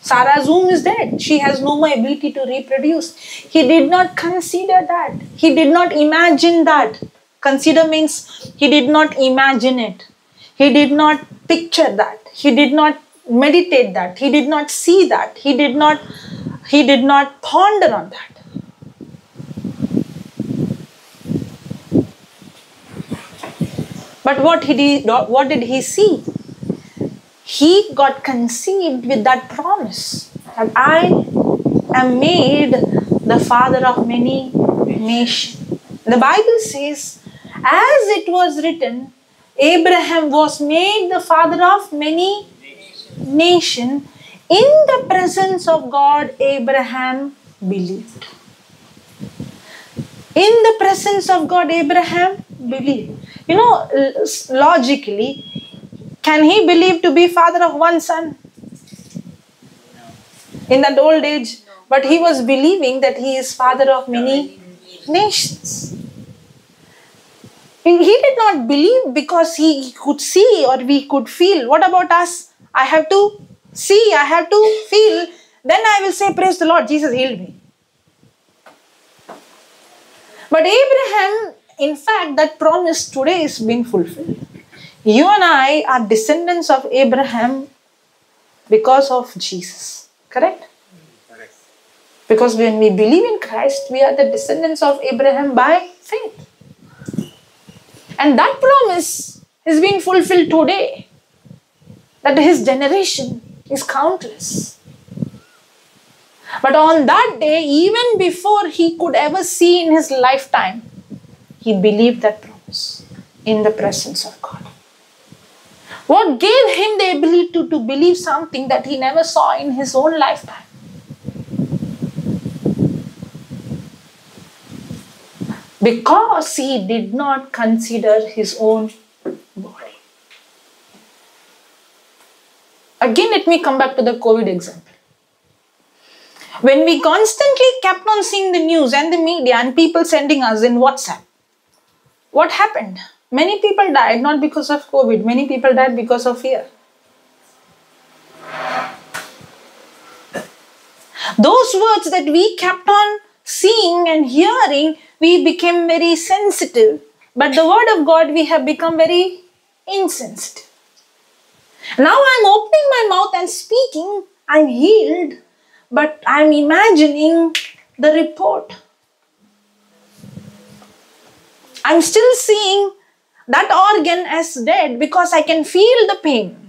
Sarah's womb is dead. She has no more ability to reproduce. He did not consider that. He did not imagine that. Consider means he did not imagine it. He did not picture that. He did not meditate that. He did not see that. He did not he did not ponder on that. But what he did, what did he see? He got conceived with that promise that I am made the father of many nations. The Bible says, as it was written, Abraham was made the father of many nations. In the presence of God, Abraham believed. In the presence of God, Abraham believed. You know, logically, can he believe to be father of one son? In that old age. But he was believing that he is father of many nations. He did not believe because he could see or we could feel. What about us? I have to see, I have to feel. Then I will say, Praise the Lord, Jesus healed me. But Abraham, in fact, that promise today is being fulfilled. You and I are descendants of Abraham because of Jesus. Correct? Because when we believe in Christ, we are the descendants of Abraham by faith. And that promise is being fulfilled today. That his generation is countless. But on that day, even before he could ever see in his lifetime, he believed that promise in the presence of God. What gave him the ability to, to believe something that he never saw in his own lifetime? Because he did not consider his own body. Again, let me come back to the COVID example. When we constantly kept on seeing the news and the media and people sending us in WhatsApp, what happened? Many people died not because of COVID, many people died because of fear. Those words that we kept on seeing and hearing, we became very sensitive. But the word of God, we have become very insensitive. Now I'm opening my mouth and speaking, I'm healed, but I'm imagining the report. I'm still seeing that organ as dead because I can feel the pain.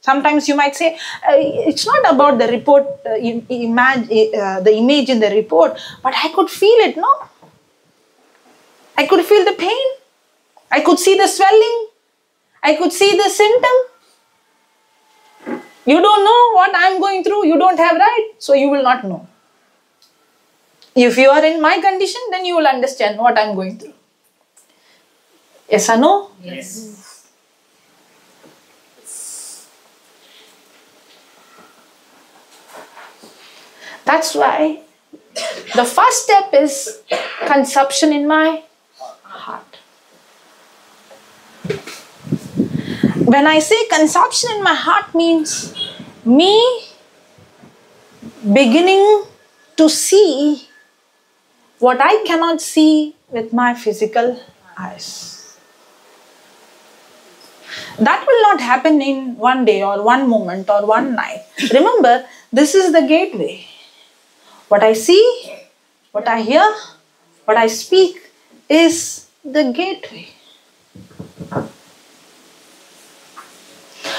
Sometimes you might say uh, it's not about the report, uh, imag- uh, the image in the report, but I could feel it. No, I could feel the pain. I could see the swelling. I could see the symptom. You don't know what I'm going through. You don't have right, so you will not know. If you are in my condition, then you will understand what I'm going through. Yes or no? Yes. That's why the first step is consumption in my heart. When I say consumption in my heart means me beginning to see what I cannot see with my physical eyes. That will not happen in one day or one moment or one night. Remember, this is the gateway. What I see, what I hear, what I speak is the gateway.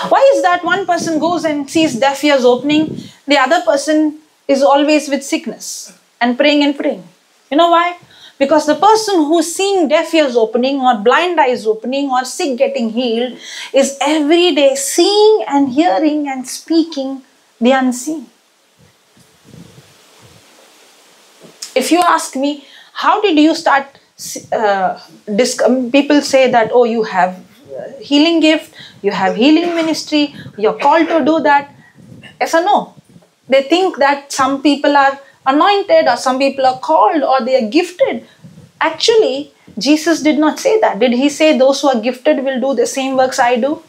Why is that one person goes and sees deaf ears opening, the other person is always with sickness and praying and praying? You know why? Because the person who's seeing deaf ears opening or blind eyes opening or sick getting healed is every day seeing and hearing and speaking the unseen. If you ask me, how did you start? Uh, um, people say that, oh, you have uh, healing gift, you have healing ministry, you're called to do that. Yes or no? They think that some people are anointed or some people are called or they are gifted. Actually, Jesus did not say that. Did he say those who are gifted will do the same works I do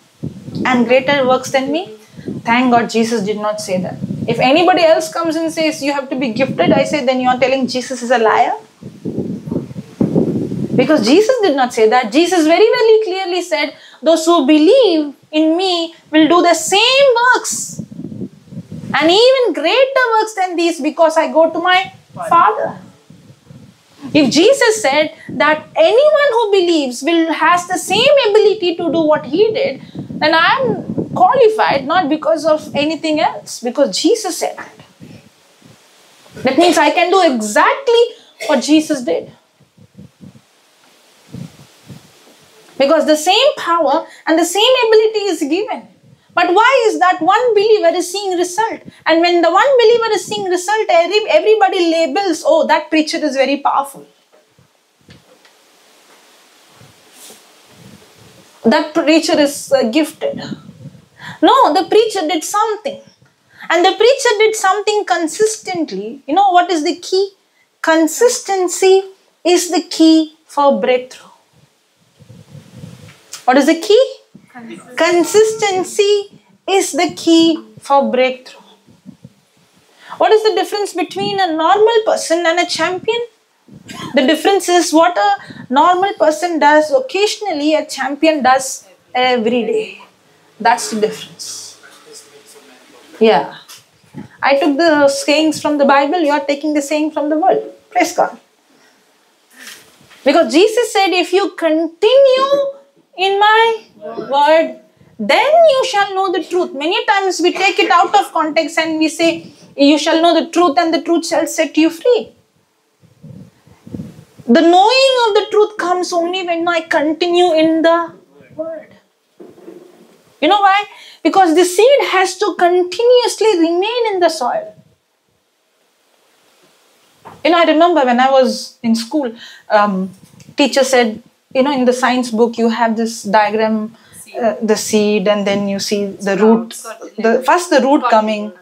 and greater works than me? Thank God Jesus did not say that. If anybody else comes and says you have to be gifted, I say then you are telling Jesus is a liar. Because Jesus did not say that. Jesus very, very clearly said, Those who believe in me will do the same works and even greater works than these because I go to my Father. If Jesus said that anyone who believes will has the same ability to do what he did, then I am qualified not because of anything else, because Jesus said that. That means I can do exactly what Jesus did. Because the same power and the same ability is given. But why is that one believer is seeing result? And when the one believer is seeing result, everybody labels, oh, that preacher is very powerful. That preacher is uh, gifted. No, the preacher did something. And the preacher did something consistently. You know what is the key? Consistency is the key for breakthrough. What is the key? Consistency is the key for breakthrough. What is the difference between a normal person and a champion? The difference is what a normal person does occasionally, a champion does every day. That's the difference. Yeah. I took the sayings from the Bible, you are taking the saying from the world. Praise God. Because Jesus said, if you continue in my word, then you shall know the truth. Many times we take it out of context and we say, You shall know the truth, and the truth shall set you free. The knowing of the truth comes only when I continue in the word. You know why? Because the seed has to continuously remain in the soil. You know, I remember when I was in school, um, teacher said, you know, in the science book, you have this diagram, uh, the seed, and then you see the root. The first the root coming,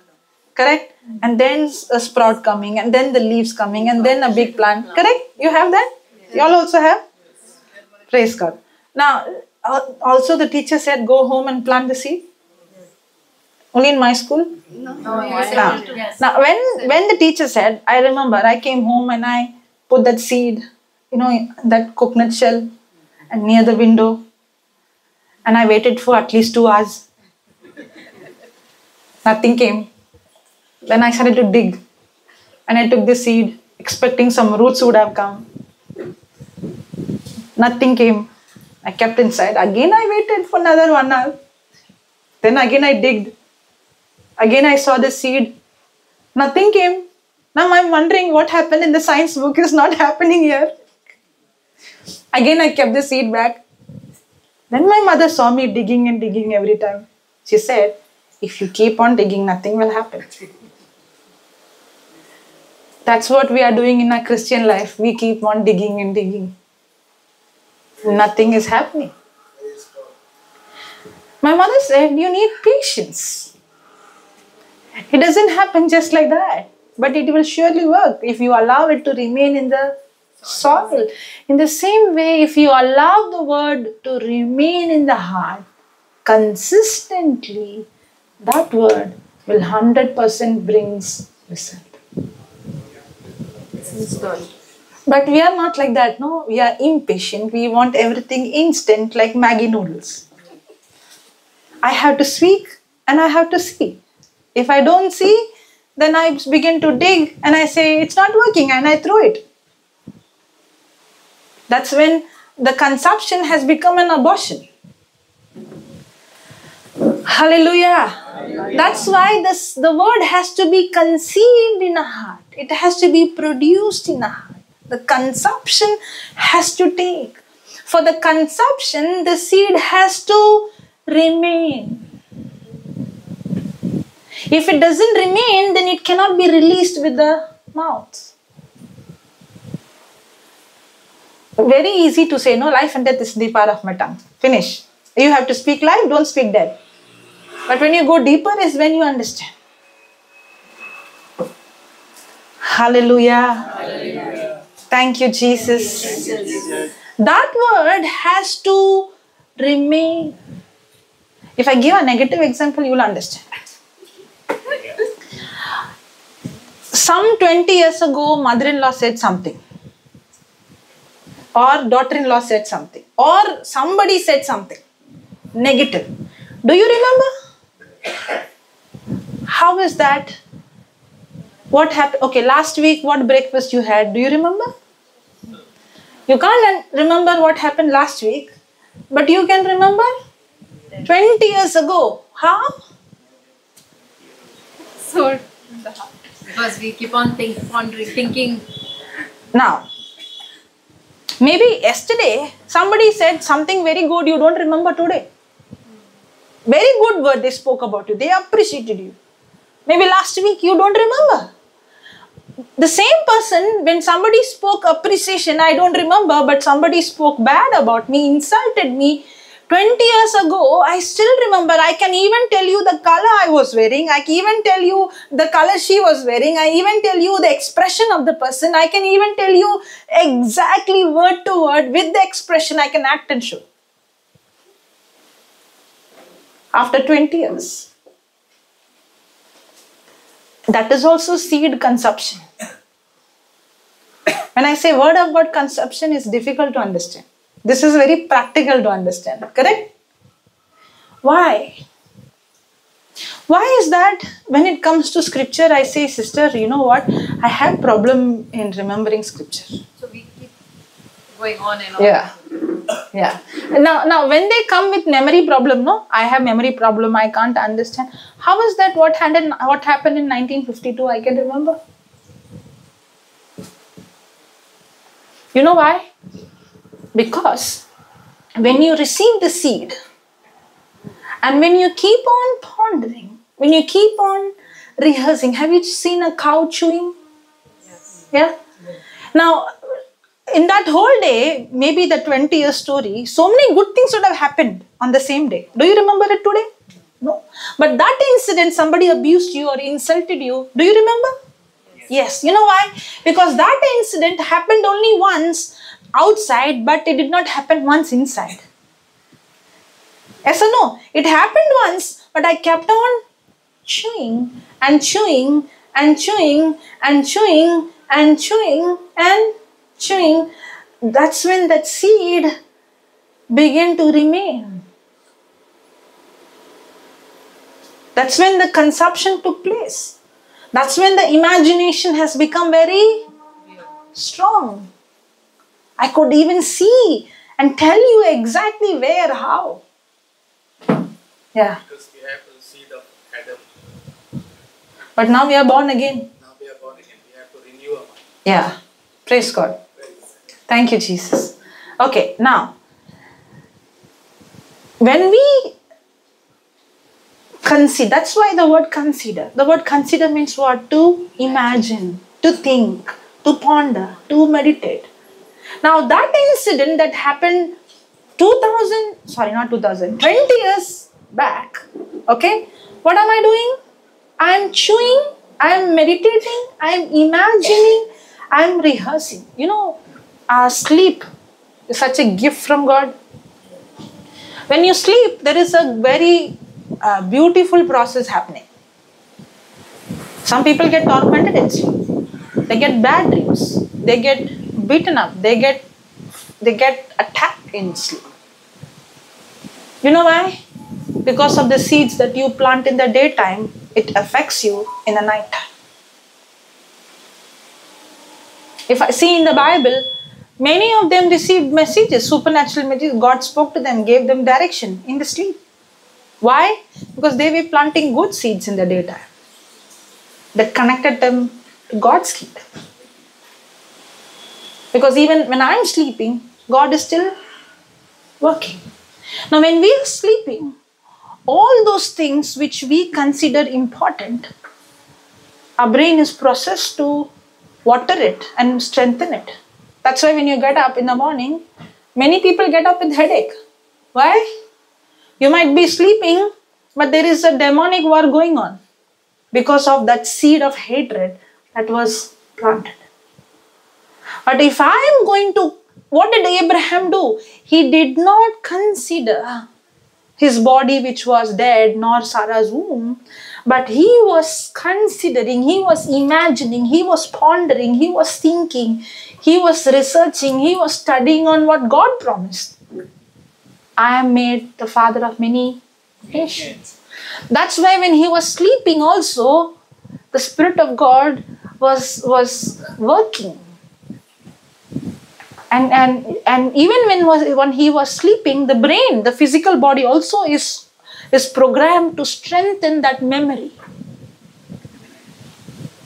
correct, and then a sprout coming, and then the leaves coming, and then a big plant. Correct? You have that? You all also have. Praise God. Now, Uh, also the teacher said, go home and plant the seed. Only in my school. no, no Now, now when when the teacher said, I remember I came home and I put that seed, you know, that coconut shell, and near the window, and I waited for at least two hours. Nothing came. Then I started to dig, and I took the seed, expecting some roots would have come. Nothing came. I kept inside. Again, I waited for another one hour. Then again, I digged. Again, I saw the seed. Nothing came. Now I'm wondering what happened in the science book is not happening here. Again, I kept the seed back. Then my mother saw me digging and digging every time. She said, If you keep on digging, nothing will happen. That's what we are doing in our Christian life. We keep on digging and digging. Nothing is happening. My mother said, You need patience. It doesn't happen just like that. but it will surely work if you allow it to remain in the soil. In the same way, if you allow the word to remain in the heart consistently, that word will 100% brings result. But we are not like that, no? We are impatient. We want everything instant, like Maggi noodles. I have to speak and I have to see. If I don't see, then I begin to dig and I say, it's not working, and I throw it. That's when the consumption has become an abortion. Hallelujah. That's why this the word has to be conceived in a heart. It has to be produced in a heart. The consumption has to take. For the consumption, the seed has to remain. If it doesn't remain, then it cannot be released with the mouth. Very easy to say, no, life and death is the power of my tongue. Finish. You have to speak life, don't speak death. But when you go deeper, is when you understand. Hallelujah. Thank you, Jesus. That word has to remain. If I give a negative example, you will understand. Some 20 years ago, mother in law said something, or daughter in law said something, or somebody said something negative. Do you remember? How is that? What happened? Okay, last week, what breakfast you had? Do you remember? You can't remember what happened last week, but you can remember 20 years ago. How? So, because we keep on think, pondering, thinking, Now, maybe yesterday somebody said something very good you don't remember today. Very good word they spoke about you, they appreciated you. Maybe last week you don't remember. The same person, when somebody spoke appreciation, I don't remember, but somebody spoke bad about me, insulted me 20 years ago, I still remember. I can even tell you the color I was wearing. I can even tell you the color she was wearing. I even tell you the expression of the person. I can even tell you exactly word to word with the expression I can act and show. After 20 years. That is also seed consumption. When I say word of God conception is difficult to understand. This is very practical to understand, correct? Why? Why is that when it comes to scripture, I say, sister, you know what? I have problem in remembering scripture. so we keep going on and on. Yeah. Yeah. Now, now when they come with memory problem, no, I have memory problem. I can't understand. How is that? What happened? What happened in 1952? I can remember. You know why? Because when you receive the seed, and when you keep on pondering, when you keep on rehearsing, have you seen a cow chewing? Yeah. Now, in that whole day, maybe the 20 year story, so many good things would have happened on the same day. Do you remember it today? No. But that incident, somebody abused you or insulted you, do you remember? Yes. You know why? Because that incident happened only once outside, but it did not happen once inside. Yes or no? It happened once, but I kept on chewing and chewing and chewing and chewing and chewing and chewing. That's when that seed began to remain. That's when the consumption took place. That's when the imagination has become very strong. I could even see and tell you exactly where, how. Yeah. Because we have the seed of Adam. But now we are born again. Now we are born again. We have to renew our mind. Yeah. Praise God. Thank you, Jesus. Okay, now, when we consider, that's why the word consider. The word consider means what? To imagine, to think, to ponder, to meditate. Now, that incident that happened 2000, sorry, not 2000, 20 years back, okay, what am I doing? I am chewing I am meditating, I am imagining, I am rehearsing. You know, sleep is such a gift from God. When you sleep, there is a very uh, beautiful process happening. Some people get tormented in sleep. They get bad dreams. They get beaten up. They get they get attacked in sleep. You know why? Because of the seeds that you plant in the daytime, it affects you in the night time. If I see in the Bible, many of them received messages, supernatural messages. God spoke to them, gave them direction in the sleep. Why? Because they were planting good seeds in the daytime that connected them to God's kingdom. Because even when I'm sleeping, God is still working. Now, when we are sleeping, all those things which we consider important, our brain is processed to water it and strengthen it. That's why when you get up in the morning, many people get up with headache. Why? You might be sleeping, but there is a demonic war going on because of that seed of hatred that was planted. But if I am going to, what did Abraham do? He did not consider his body which was dead, nor Sarah's womb, but he was considering, he was imagining, he was pondering, he was thinking, he was researching, he was studying on what God promised. I am made the father of many nations. That's why when he was sleeping, also, the Spirit of God was, was working. And and and even when was when he was sleeping the brain the physical body also is is programmed to strengthen that memory.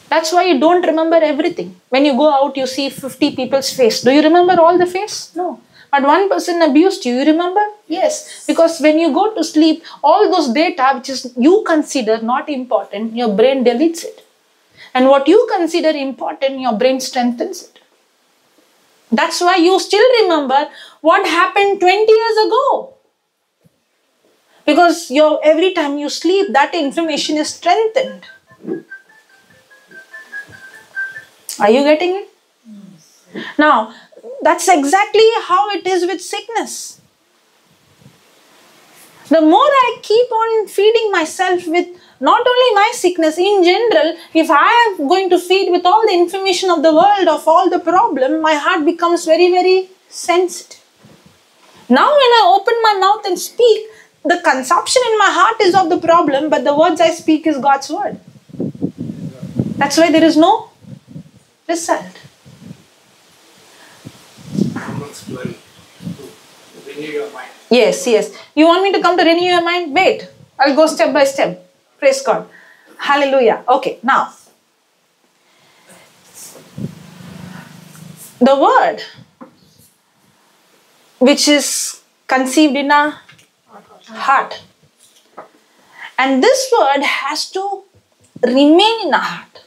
That's why you don't remember everything. When you go out you see 50 people's face. Do you remember all the face? No but one person abused you you remember yes because when you go to sleep all those data which is you consider not important your brain deletes it and what you consider important your brain strengthens it that's why you still remember what happened 20 years ago. Because your every time you sleep, that information is strengthened. Are you getting it? Now, that's exactly how it is with sickness. The more I keep on feeding myself with not only my sickness in general, if I am going to feed with all the information of the world, of all the problem, my heart becomes very, very sensitive. Now, when I open my mouth and speak, the consumption in my heart is of the problem, but the words I speak is God's word. That's why there is no result. Romans 12 to renew your mind. Yes, yes. You want me to come to renew your mind? Wait. I'll go step by step. Praise God. Hallelujah. Okay, now. The word which is conceived in our heart. And this word has to remain in our heart.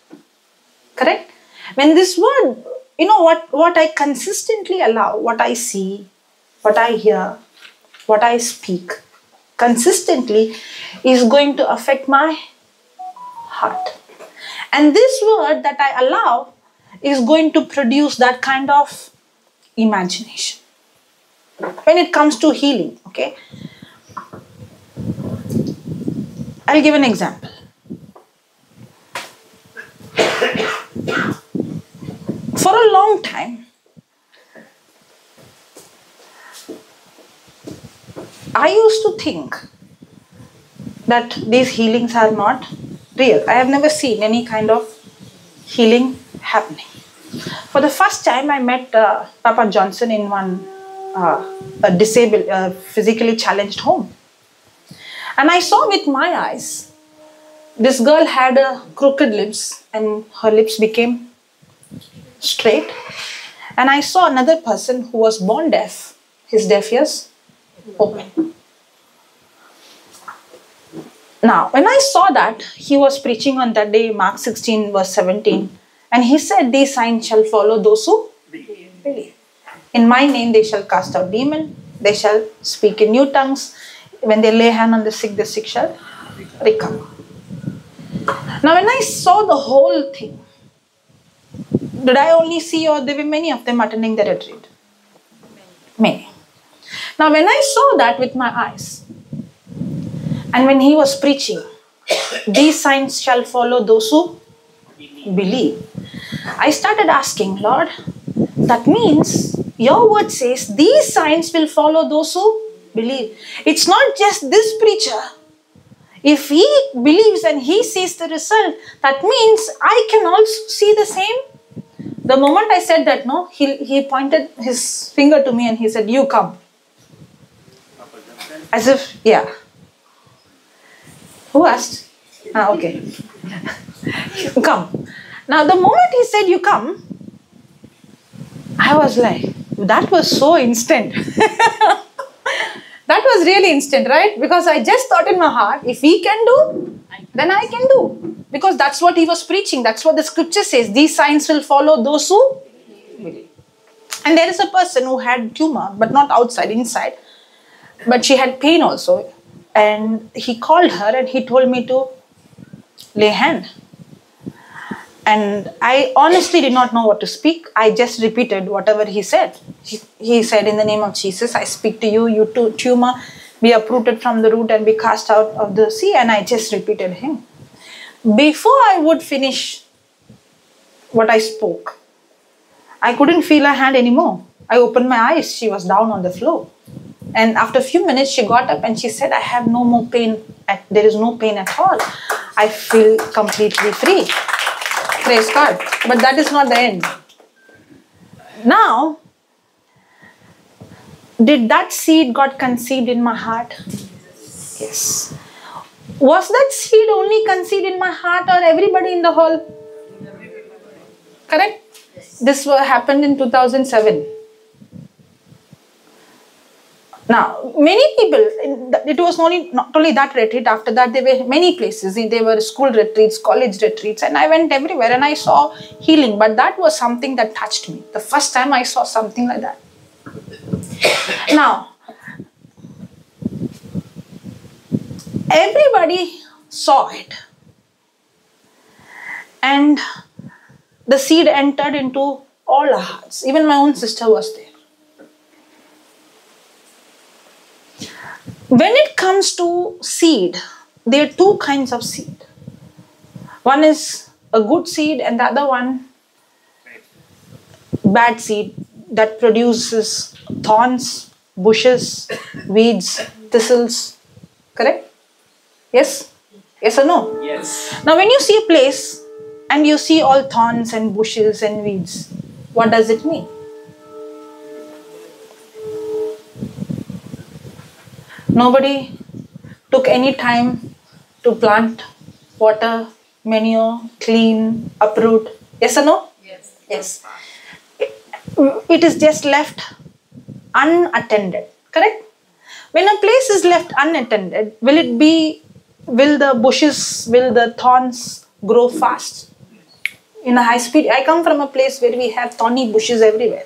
Correct? When this word, you know what, what I consistently allow, what I see, what I hear, what I speak consistently is going to affect my heart. And this word that I allow is going to produce that kind of imagination. When it comes to healing, okay? I'll give an example. For a long time, I used to think that these healings are not real. I have never seen any kind of healing happening. For the first time, I met uh, Papa Johnson in one uh, a disabled, uh, physically challenged home, and I saw with my eyes this girl had a crooked lips, and her lips became straight. And I saw another person who was born deaf, his deaf ears open. Now, when I saw that, he was preaching on that day, Mark 16, verse 17, and he said, These signs shall follow those who believe. In my name they shall cast out demon, they shall speak in new tongues. When they lay hand on the sick, the sick shall recover. Now, when I saw the whole thing, did I only see, or there were many of them attending the retreat? Many. Now, when I saw that with my eyes, and when he was preaching, these signs shall follow those who believe. I started asking, Lord, that means your word says these signs will follow those who believe. It's not just this preacher. If he believes and he sees the result, that means I can also see the same. The moment I said that, no, he, he pointed his finger to me and he said, You come. As if, yeah. Who asked? Ah, okay. come. Now, the moment he said, You come, I was like, That was so instant. that was really instant, right? Because I just thought in my heart, if he can do, then I can do. Because that's what he was preaching. That's what the scripture says. These signs will follow those who believe. And there is a person who had tumor, but not outside, inside. But she had pain also. And he called her and he told me to lay hand. And I honestly did not know what to speak. I just repeated whatever he said. He, he said, In the name of Jesus, I speak to you, you too, tumor, be uprooted from the root and be cast out of the sea. And I just repeated him. Before I would finish what I spoke, I couldn't feel her hand anymore. I opened my eyes, she was down on the floor. And after a few minutes, she got up and she said, I have no more pain. There is no pain at all. I feel completely free. Praise God. But that is not the end. Now, did that seed got conceived in my heart? Yes. Was that seed only conceived in my heart or everybody in the hall? Correct? This happened in 2007. Now, many people, it was only not only that retreat, after that, there were many places. There were school retreats, college retreats, and I went everywhere and I saw healing. But that was something that touched me. The first time I saw something like that. Now, everybody saw it. And the seed entered into all our hearts. Even my own sister was there. When it comes to seed, there are two kinds of seed. One is a good seed, and the other one, bad seed that produces thorns, bushes, weeds, thistles. Correct? Yes? Yes or no? Yes. Now, when you see a place and you see all thorns and bushes and weeds, what does it mean? Nobody took any time to plant, water, manure, clean, uproot. Yes or no? Yes. Yes. It is just left unattended. Correct? When a place is left unattended, will it be, will the bushes, will the thorns grow fast? In a high speed, I come from a place where we have thorny bushes everywhere.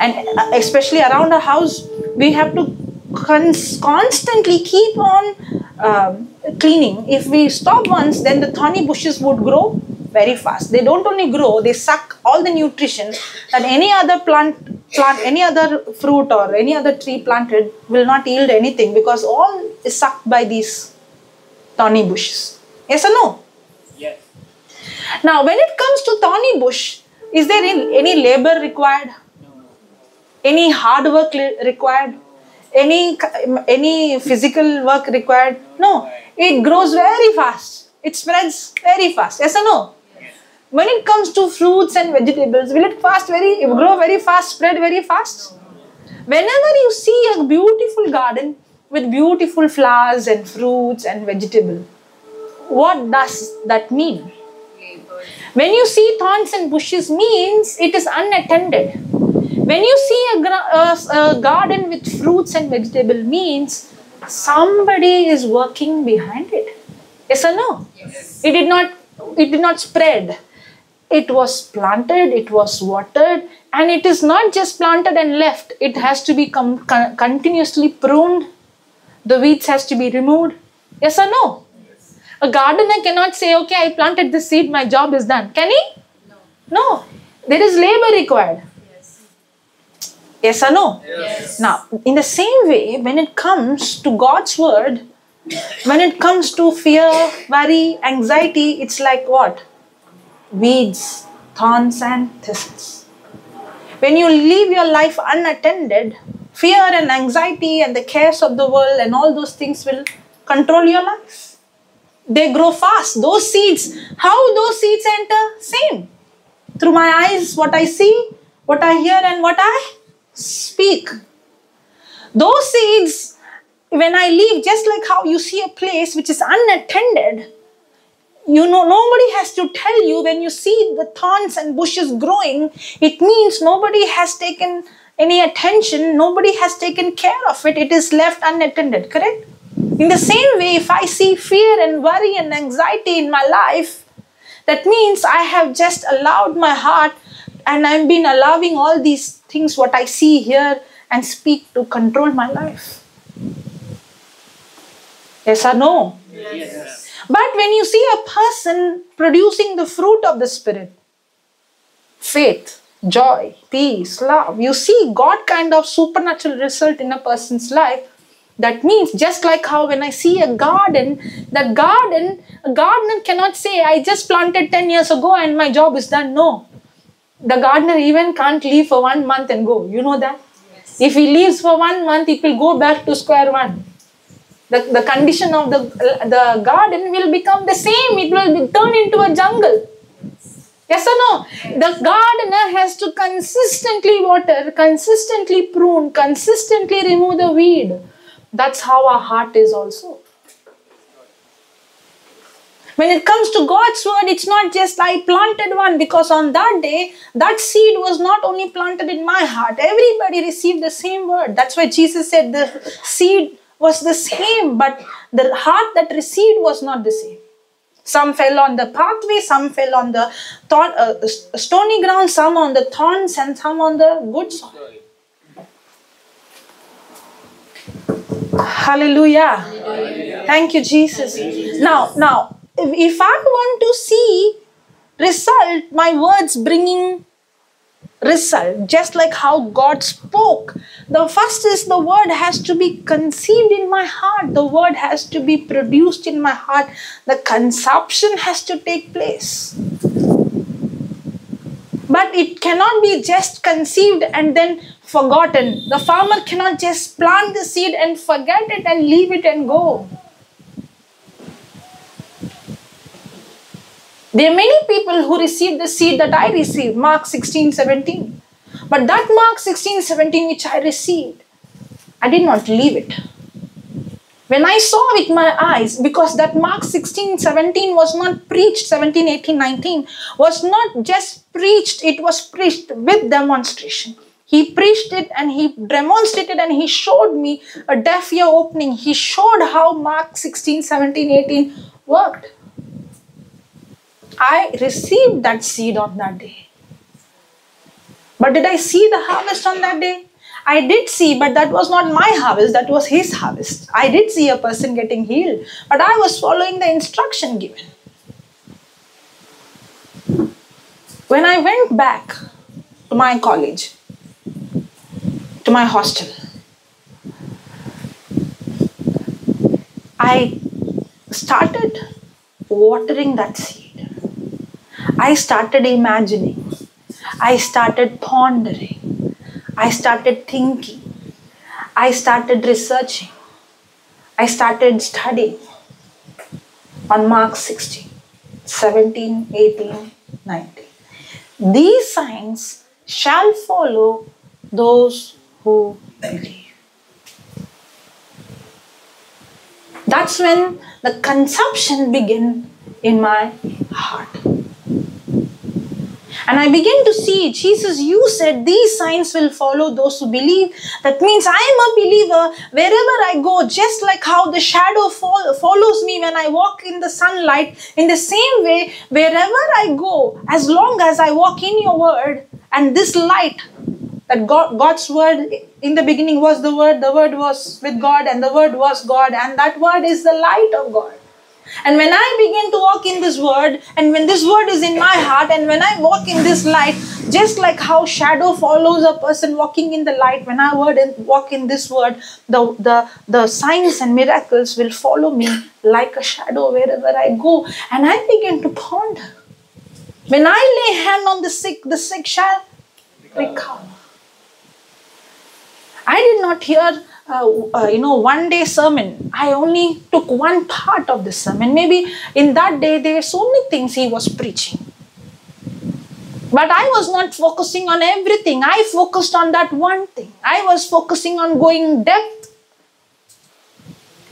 And uh, especially around a house, we have to cons- constantly keep on um, cleaning. If we stop once, then the thorny bushes would grow very fast. They don't only grow, they suck all the nutrition that any other plant, plant, any other fruit or any other tree planted will not yield anything because all is sucked by these thorny bushes. Yes or no? Yes. Now, when it comes to thorny bush, is there any, labor required? Any hard work required? Any any physical work required? No. It grows very fast. It spreads very fast. Yes or no? When it comes to fruits and vegetables, will it fast very grow very fast, spread very fast? Whenever you see a beautiful garden with beautiful flowers and fruits and vegetable, what does that mean? When you see thorns and bushes, means it is unattended. When you see a, uh, a garden with fruits and vegetable, means somebody is working behind it. Yes or no? Yes. It did not. It did not spread. It was planted. It was watered, and it is not just planted and left. It has to be con- continuously pruned. The weeds has to be removed. Yes or no? Yes. A gardener cannot say, okay, I planted this seed, my job is done. Can he? No. No. There is labor required. Yes or no? Yes. Now, in the same way, when it comes to God's word, when it comes to fear, worry, anxiety, it's like what? Weeds, thorns, and thistles. When you leave your life unattended, fear and anxiety and the cares of the world and all those things will control your life. They grow fast. Those seeds, how those seeds enter? Same. Through my eyes, what I see, what I hear, and what I speak. Those seeds, when I leave, just like how you see a place which is unattended, you know, nobody has to tell you when you see the thorns and bushes growing, it means nobody has taken any attention, nobody has taken care of it, it is left unattended, correct? In the same way, if I see fear and worry and anxiety in my life, that means I have just allowed my heart and I've been allowing all these things, what I see, hear, and speak to control my life. Yes or no? Yes. But when you see a person producing the fruit of the Spirit, faith, joy, peace, love, you see God kind of supernatural result in a person's life. That means just like how when I see a garden, that garden, a gardener cannot say, I just planted 10 years ago and my job is done. No. The gardener even can't leave for one month and go. You know that? If he leaves for one month, it will go back to square one the, the condition of the, the garden will become the same. It will be turned into a jungle. Yes or no? The gardener has to consistently water, consistently prune, consistently remove the weed. That's how our heart is also. When it comes to God's word, it's not just I planted one because on that day, that seed was not only planted in my heart, everybody received the same word. That's why Jesus said the seed was the same, but the heart that received was not the same. Some fell on the pathway, some fell on the thorn, uh, stony ground, some on the thorns, and some on the good soil. Hallelujah. Thank you, Jesus. Now, now, if, I want to see result, my words bringing result, just like how God spoke. The first is the word has to be conceived in my heart, the word has to be produced in my heart, the consumption has to take place. But it cannot be just conceived and then forgotten. The farmer cannot just plant the seed and forget it and leave it and go. There are many people who received the seed that I received, Mark 16, 17. But that Mark 16, 17 which I received, I did not leave it. When I saw with my eyes, because that Mark 16, 17 was not preached, 17, 18, 19, was not just preached, it was preached with demonstration. He preached it and he demonstrated and he showed me a deaf ear opening. He showed how Mark 16, 17, 18 worked. I received that seed on that day. But did I see the harvest on that day? I did see, but that was not my harvest, that was his harvest. I did see a person getting healed, but I was following the instruction given. When I went back to my college, to my hostel, I started watering that seed. I started imagining. I started pondering. I started thinking. I started researching. I started studying on Mark 16, 17, 18, 19. These signs shall follow those who believe. That's when the consumption began in my heart. And I begin to see, Jesus, you said these signs will follow those who believe. That means I am a believer wherever I go, just like how the shadow fol- follows me when I walk in the sunlight. In the same way, wherever I go, as long as I walk in your word and this light, that God, God's word in the beginning was the word, the word was with God, and the word was God, and that word is the light of God. And when I begin to walk in this word, and when this word is in my heart, and when I walk in this light, just like how shadow follows a person walking in the light, when I word and walk in this word, the, the, the signs and miracles will follow me like a shadow wherever I go. And I begin to ponder. When I lay hand on the sick, the sick shall recover. I did not hear, uh, uh, you know, one day sermon. I only took one part of the sermon. Maybe in that day there so many things he was preaching. But I was not focusing on everything. I focused on that one thing. I was focusing on going depth.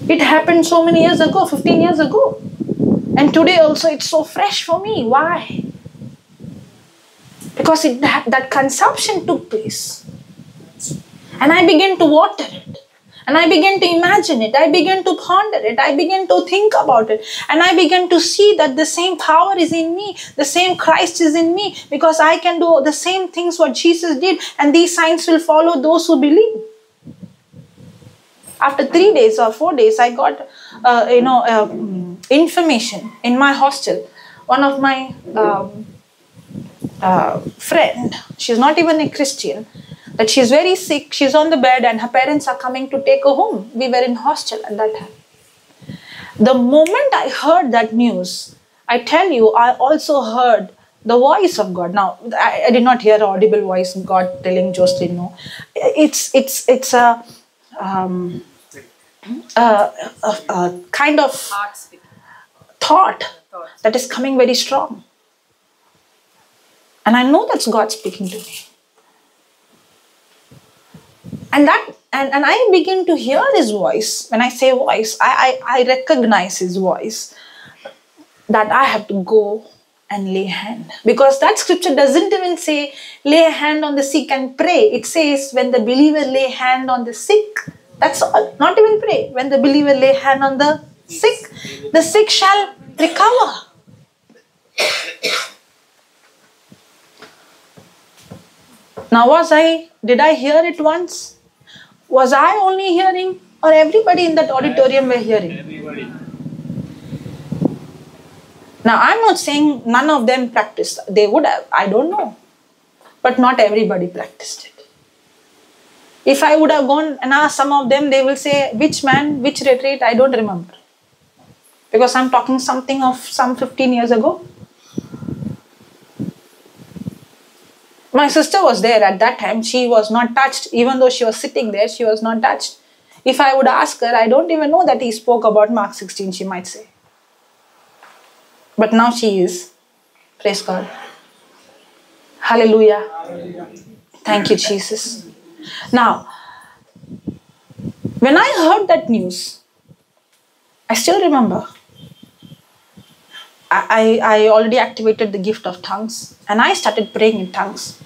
It happened so many years ago, 15 years ago. And today also it's so fresh for me. Why? Because it, that, that consumption took place. And I began to water it. And I began to imagine it. I began to ponder it. I began to think about it. And I began to see that the same power is in me. The same Christ is in me. Because I can do the same things what Jesus did. And these signs will follow those who believe. After three days or four days, I got, uh, you know, uh, information in my hostel. One of my um, uh, friend, she's not even a Christian, that she's very sick, she's on the bed, and her parents are coming to take her home. We were in hostel at that time. The moment I heard that news, I tell you, I also heard the voice of God. Now, I, I did not hear audible voice of God telling Joselin no. It's it's it's a um, a, a, a kind of Heart speaking. thought Thought. that is coming very strong. And I know that's God speaking to me. And that and, and I begin to hear his voice. When I say voice, I, I, I recognize his voice. That I have to go and lay hand. Because that scripture doesn't even say lay hand on the sick and pray. It says when the believer lay hand on the sick, that's all. Not even pray. When the believer lay hand on the sick, the sick shall recover. Now, was I, did I hear it once? Was I only hearing, or everybody in that auditorium were hearing? Everybody. Now, I'm not saying none of them practiced. They would have, I don't know. But not everybody practiced it. If I would have gone and asked some of them, they will say, which man, which retreat, I don't remember. Because I'm talking something of some 15 years ago. My sister was there at that time. She was not touched. Even though she was sitting there, she was not touched. If I would ask her, I don't even know that he spoke about Mark 16, she might say. But now she is. Praise God. Hallelujah. Thank you, Jesus. Now, when I heard that news, I still remember. I, I, already activated the gift of tongues and I started praying in tongues.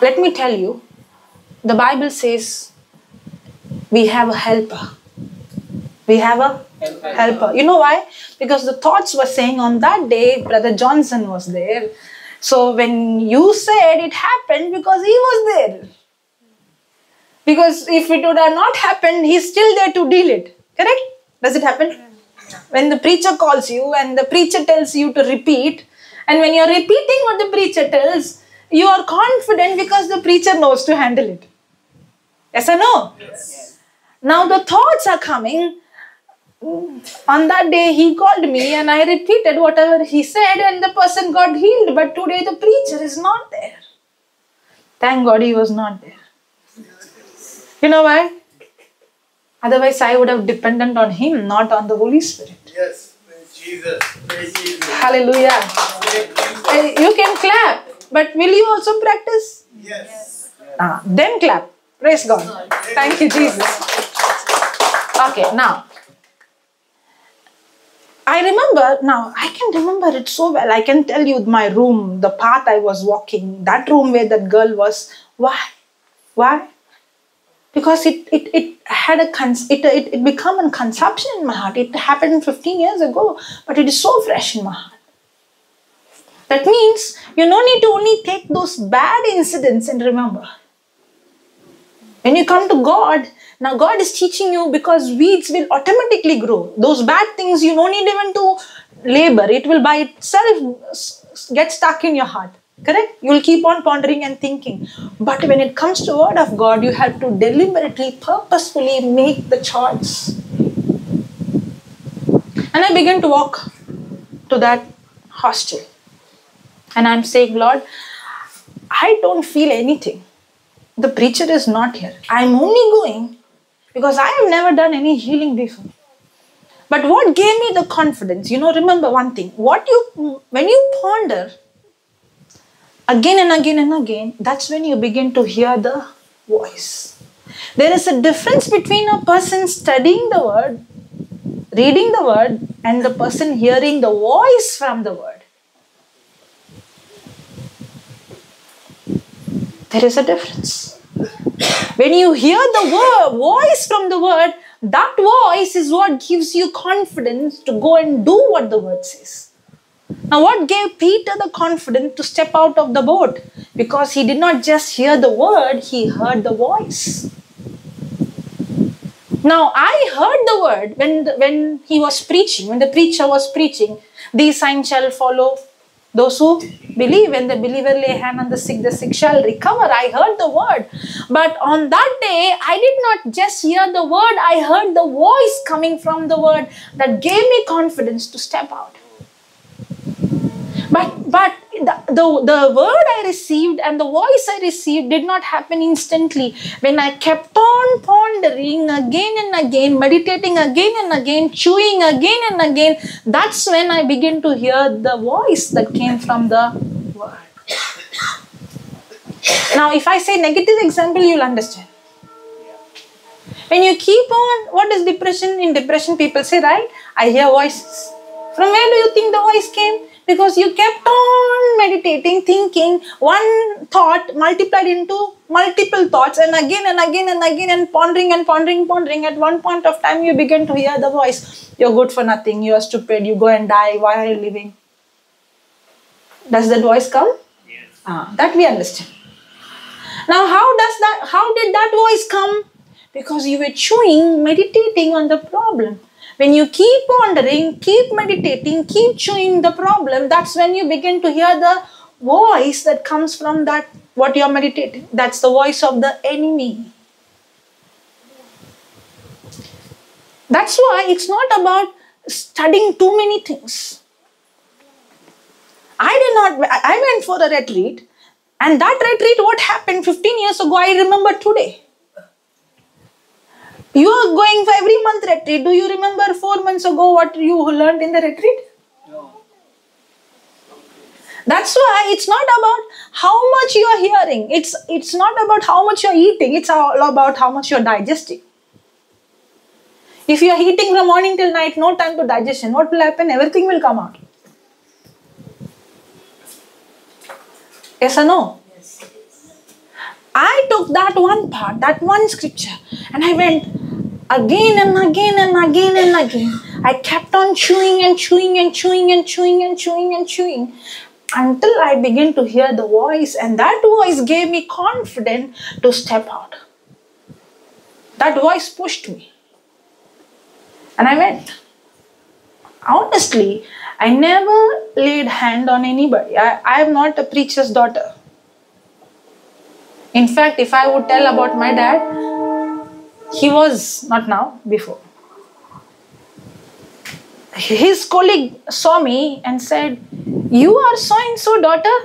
Let me tell you, the Bible says we have a helper. We have a helper. You know why? Because the thoughts were saying on that day, Brother Johnson was there. So when you said it happened because he was there. Because if it would have not happened, he's still there to deal it. Correct? Does it happen? When the preacher calls you and the preacher tells you to repeat, and when you're repeating what the preacher tells, you are confident because the preacher knows to handle it. Yes or no? Now the thoughts are coming. On that day, he called me and I repeated whatever he said, and the person got healed. But today, the preacher is not there. Thank God he was not there. You know why? Otherwise, I would have depended on him, not on the Holy Spirit. Yes. Jesus. Jesus. Hallelujah. You can clap, but will you also practice? Yes. Ah, then clap. Praise God. Thank you, Jesus. Okay, now. I remember, now I can remember it so well. I can tell you my room, the path I was walking, that room where that girl was. Why? Why? Because it, it, it had a cons- it, it, it become a consumption in my heart. It happened 15 years ago, but it is so fresh in my heart. That means you no need to only take those bad incidents and remember. When you come to God, Now, God is teaching you because weeds will automatically grow. Those bad things you don't need even to labor, it will by itself get stuck in your heart. Correct? You will keep on pondering and thinking. But when it comes to Word of God, you have to deliberately, purposefully make the choice. And I began to walk to that hostel. And I'm saying, Lord, I don't feel anything. The preacher is not here. I'm only going because I have never done any healing before. But what gave me the confidence? You know, remember one thing. What you when you ponder again and again and again, that's when you begin to hear the voice. There is a difference between a person studying the word, reading the word, and the person hearing the voice from the word. There is a difference. When you hear the word, voice from the word, that voice is what gives you confidence to go and do what the word says. Now, what gave Peter the confidence to step out of the boat? Because he did not just hear the word, he heard the voice. Now, I heard the word when, the, when he was preaching, when the preacher was preaching, these signs shall follow those who believe. When the believer lay hand on the sick, the sick shall recover. I heard the word. But on that day, I did not just hear the word, I heard the voice coming from the word that gave me confidence to step out. But but the, the, the word I received and the voice I received did not happen instantly. When I kept on pondering again and again, meditating again and again, chewing again and again, that's when I begin to hear the voice that came from the word. Now, if I say negative example, you'll understand. When you keep on, what is depression? In depression, people say, right? I hear voices. From where do you think the voice came? Because you kept on meditating, thinking, one thought multiplied into multiple thoughts, and again and again and again, and pondering and pondering, pondering. At one point of time, you begin to hear the voice You're good for nothing, you're stupid, you go and die, why are you living? Does that voice come? Yes. Ah, that we understand. Now, how does that? How did that voice come? Because you were chewing, meditating on the problem. When you keep pondering, keep meditating, keep chewing the problem, that's when you begin to hear the voice that comes from that what you're meditating. That's the voice of the enemy. That's why it's not about studying too many things. I did not, I went for a retreat, and that retreat, what happened 15 years ago, I remember today. You are going for every month retreat. Do you remember four months ago what you learned in the retreat? No. That's why it's not about how much you are hearing. It's it's not about how much you are eating. It's all about how much you are digesting. If you are eating from morning till night, no time to digestion, what will happen? Everything will come out. Yes or no? Yes. I took that one part, that one scripture, and I went again and again and again and again. I kept on chewing and chewing and chewing and chewing and chewing and chewing until I began to hear the voice, and that voice gave me confidence to step out. That voice pushed me. And I went. Honestly, I never laid hand on anybody. I, I am not a preacher's daughter. In fact, if I would tell about my dad, he was not now, before. His colleague saw me and said, You are so and so daughter?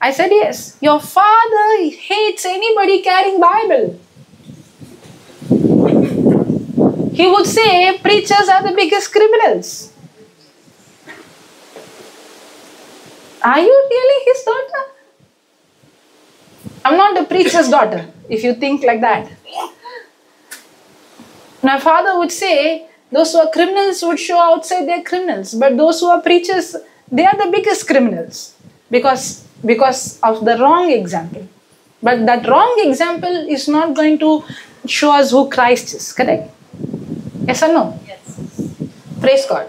I said, Yes. Your father hates anybody carrying Bible. He would say preachers are the biggest criminals. Are you really his daughter? I'm not a preacher's daughter, if you think like that. My father would say, those who are criminals would show outside they're criminals, but those who are preachers, they are the biggest criminals because, because of the wrong example. But that wrong example is not going to show us who Christ is, correct? Yes or no? Yes. Praise God.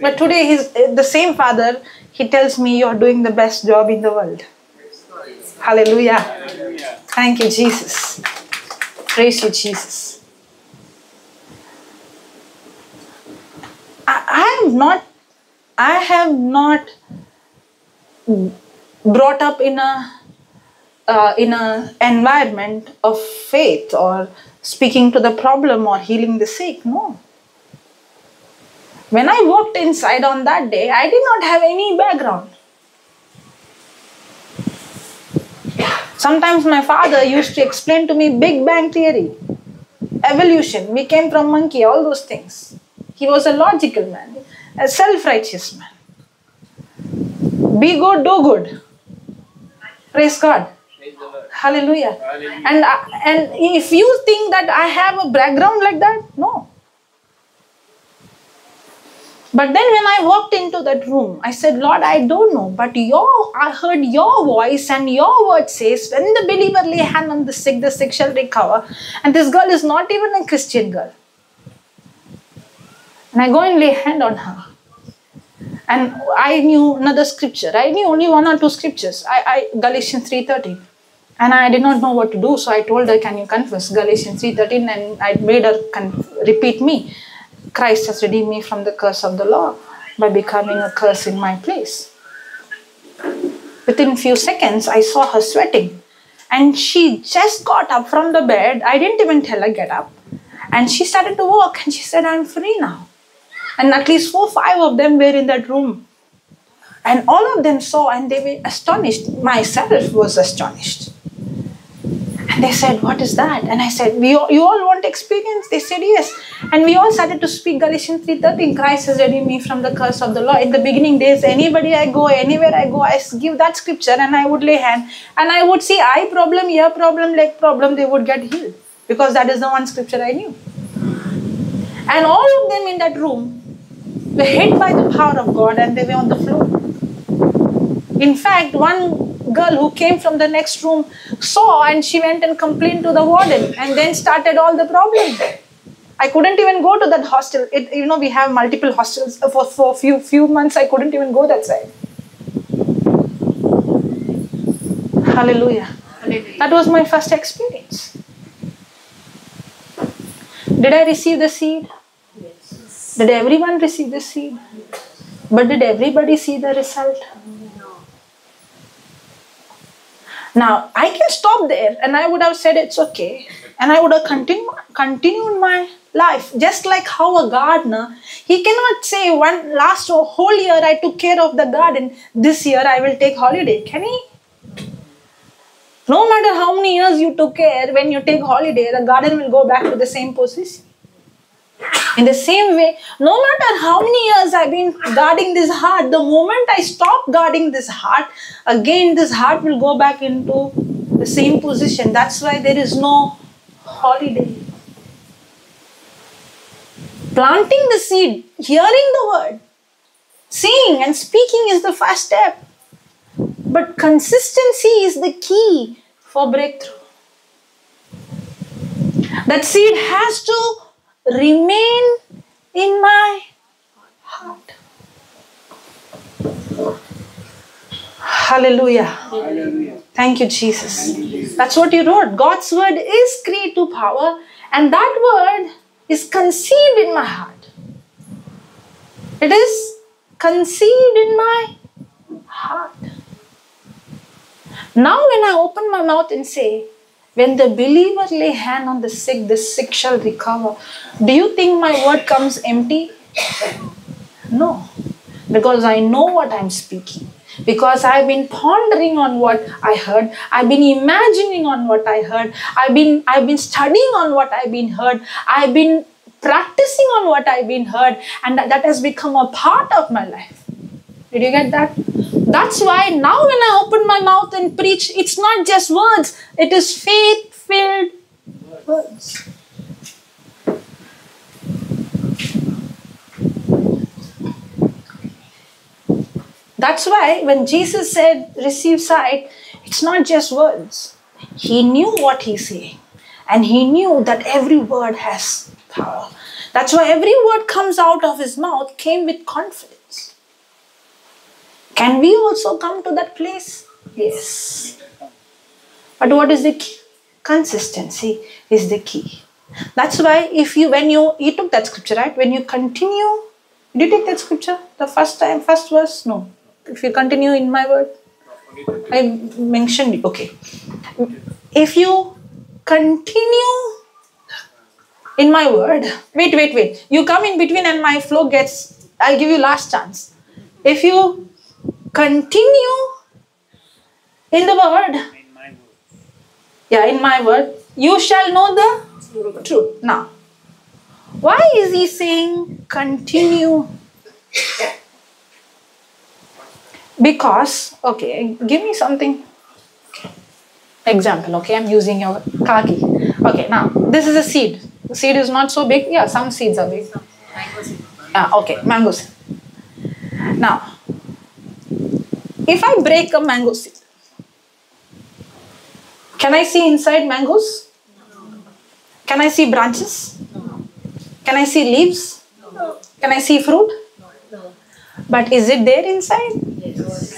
But today, he's the same father, he tells me you're doing the best job in the world. Hallelujah. Hallelujah. Thank you, Jesus. Praise you, Jesus. Have not, I have not brought up in a uh, in a environment of faith or speaking to the problem or healing the sick. No. When I walked inside on that day, I did not have any background. Sometimes my father used to explain to me Big Bang Theory, evolution, we came from monkey, all those things. He was a logical man, a self righteous man. Be good, do good. Praise God. Praise. Hallelujah. Hallelujah. And I, and if you think that I have a background like that, no. But then when I walked into that room, I said, Lord, I don't know, but your I heard your voice and your word says, when the believer lay hand on the sick, the sick shall recover. And this girl is not even a Christian girl. And I go and lay hand on her. And I knew another scripture. I knew only one or two scriptures. I, I Galatians 3.13 and I did not know what to do. So I told her, "Can you confess Galatians three thirteen? And I made her repeat me. Christ has redeemed me from the curse of the law by becoming a curse in my place. Within few seconds, I saw her sweating, and she just got up from the bed. I didn't even tell her get up, and she started to walk. And she said, "I'm free now." And at least four, five of them were in that room. And all of them saw and they were astonished. Myself was astonished. And they said, What is that? And I said, we all, You all want experience? They said, Yes. And we all started to speak Galatians 3:13. Christ has redeemed me from the curse of the law. In the beginning days, anybody I go, anywhere I go, I give that scripture and I would lay hand and I would see eye problem, ear problem, leg problem, they would get healed. Because that is the one scripture I knew. And all of them in that room were hit by the power of God and they were on the floor. In fact, one girl who came from the next room saw and she went and complained to the warden and then started all the problem. I couldn't even go to that hostel. It, you know, we have multiple hostels uh, for for few few months. I couldn't even go that side. Hallelujah. Hallelujah. That was my first experience. Did I receive the seed? Did everyone receive the seed? But did everybody see the result? No. Now I can stop there and I would have said it's okay. And I would have continued continued my life. Just like how a gardener, he cannot say one last whole year I took care of the garden, this year I will take holiday. Can he? No matter how many years you took care, when you take holiday, the garden will go back to the same position. In the same way, no matter how many years I've been guarding this heart, the moment I stop guarding this heart, again this heart will go back into the same position. That's why there is no holiday. Planting the seed, hearing the word, seeing and speaking is the first step. But consistency is the key for breakthrough. That seed has to remain in my heart. Hallelujah. Hallelujah. Thank you, Jesus. That's what you wrote. God's word is creative power, and that word is conceived in my heart. It is conceived in my heart. Now, when I open my mouth and say, when the believer lay hand on the sick, the sick shall recover. Do you think my word comes empty? No. Because I know what I'm speaking. Because I've been pondering on what I heard. I've been imagining on what I heard. I've been I've been studying on what I've been heard. I've been practicing on what I've been heard, and that, that has become a part of my life. Did you get that? That's why now when I open my mouth and preach, it's not just words, it is faith filled words. That's why when Jesus said, receive sight, it's not just words. He knew what he's saying. And he knew that every word has power. That's why every word comes out of his mouth came with confidence. Can we also come to that place? Yes. But what is the key? Consistency is the key. That's why if you when you you took that scripture, right? When you continue Did you take that scripture? The first time, first verse? No. If you continue in my word, I mentioned. Okay. If you continue in my word, wait, wait, wait. You come in between and my flow gets, I'll give you last chance. If you continue in the word, In my word. yeah, in my word, you shall know the truth. Now, why is he saying continue? Because, okay, give me something. Example, okay, I'm using your khaki. Okay, now this is a seed. The seed is not so big. Yeah, some seeds are big. Ah, okay, mangoes. Now, if I break a mango seed, can I see inside mangoes? Can I see branches? Can I see leaves? Can I see fruit? But is it there inside? Yes.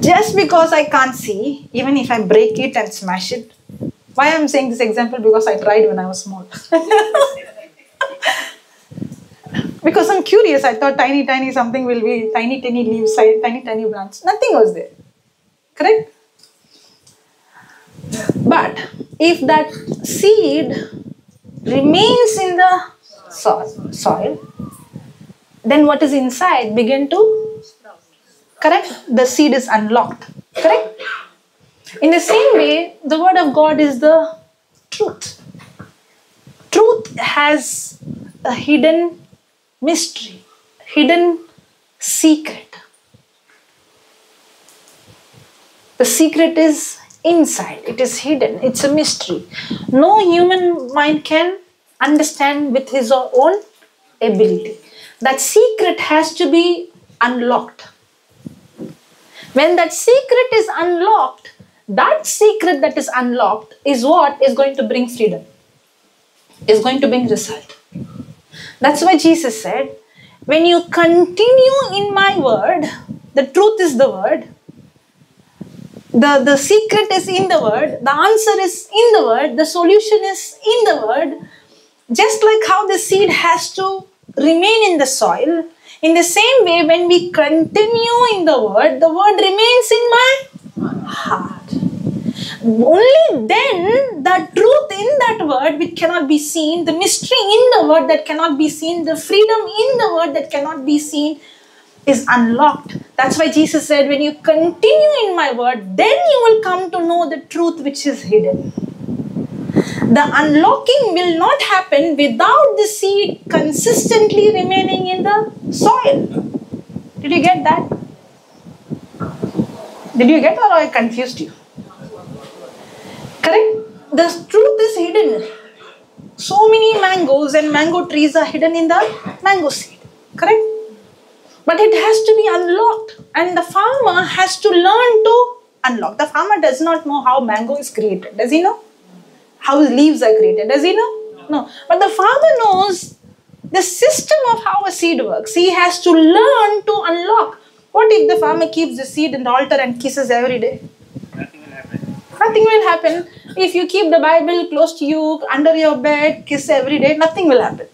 Just because I can't see, even if I break it and smash it. Why I'm saying this example? Because I tried when I was small. because I'm curious, I thought tiny, tiny something will be tiny, tiny leaves, tiny, tiny branch. Nothing was there. Correct? But if that seed remains in the soil, soil then what is inside begin to correct the seed is unlocked correct in the same way the word of god is the truth truth has a hidden mystery hidden secret. The secret is inside. It is hidden. It's a mystery. No human mind can understand with his own ability. That secret has to be unlocked. When that secret is unlocked that secret that is unlocked is what is going to bring freedom is going to bring result that's why jesus said when you continue in my word the truth is the word the, the secret is in the word, the answer is in the word, the solution is in the word. Just like how the seed has to remain in the soil, in the same way, when we continue in the word, the word remains in my heart. Only then the truth in that word which cannot be seen, the mystery in the word that cannot be seen, the freedom in the word that cannot be seen is unlocked. That's why Jesus said, When you continue in my word, then you will come to know the truth which is hidden. The unlocking will not happen without the seed consistently remaining in the soil. Did you get that? Did you get or I confused you? Correct? The truth is hidden. So many mangoes and mango trees are hidden in the mango seed. Correct? But it has to be unlocked, and the farmer has to learn to unlock. The farmer does not know how mango is created. Does he know? How leaves are created. Does he know? No. But the farmer knows the system of how a seed works. He has to learn to unlock. What if the farmer keeps the seed in the altar and kisses every day? Nothing will happen. If you keep the Bible close to you, under your bed, kiss every day, nothing will happen.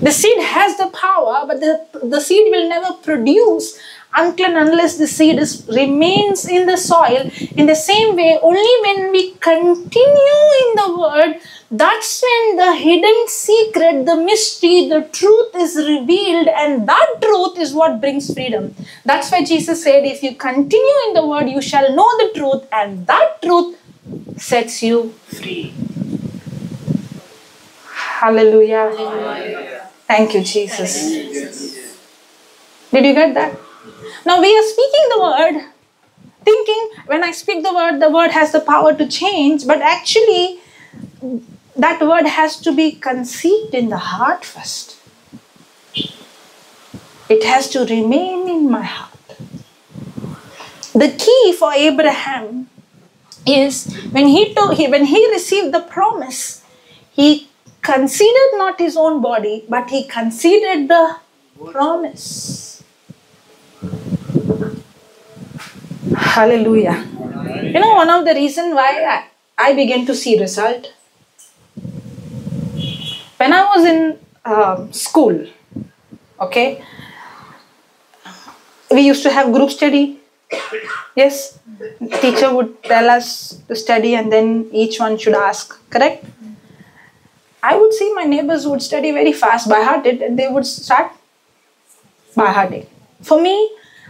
The seed has the power, but the, the seed will never produce until and unless the seed is, remains in the soil. In the same way, only when we continue in the word, that's when the hidden secret, the mystery, the truth is revealed, and that truth is what brings freedom. That's why Jesus said, If you continue in the word, you shall know the truth, and that truth sets you free. Hallelujah. Thank you, Jesus. Did you get that? Now we are speaking the word, thinking when I speak the word, the word has the power to change, but actually, that word has to be conceived in the heart first. It has to remain in my heart. The key for Abraham is when he when he received the promise, he considered not his own body, but he considered the promise. Hallelujah. You know, one of the reason why I, I began to see result. When I was in um, school, Okay. We used to have group study. Yes. Teacher would tell us to study and then each one should ask. Correct? I would see my neighbors would study very fast by hearted and they would start by hearting. For me,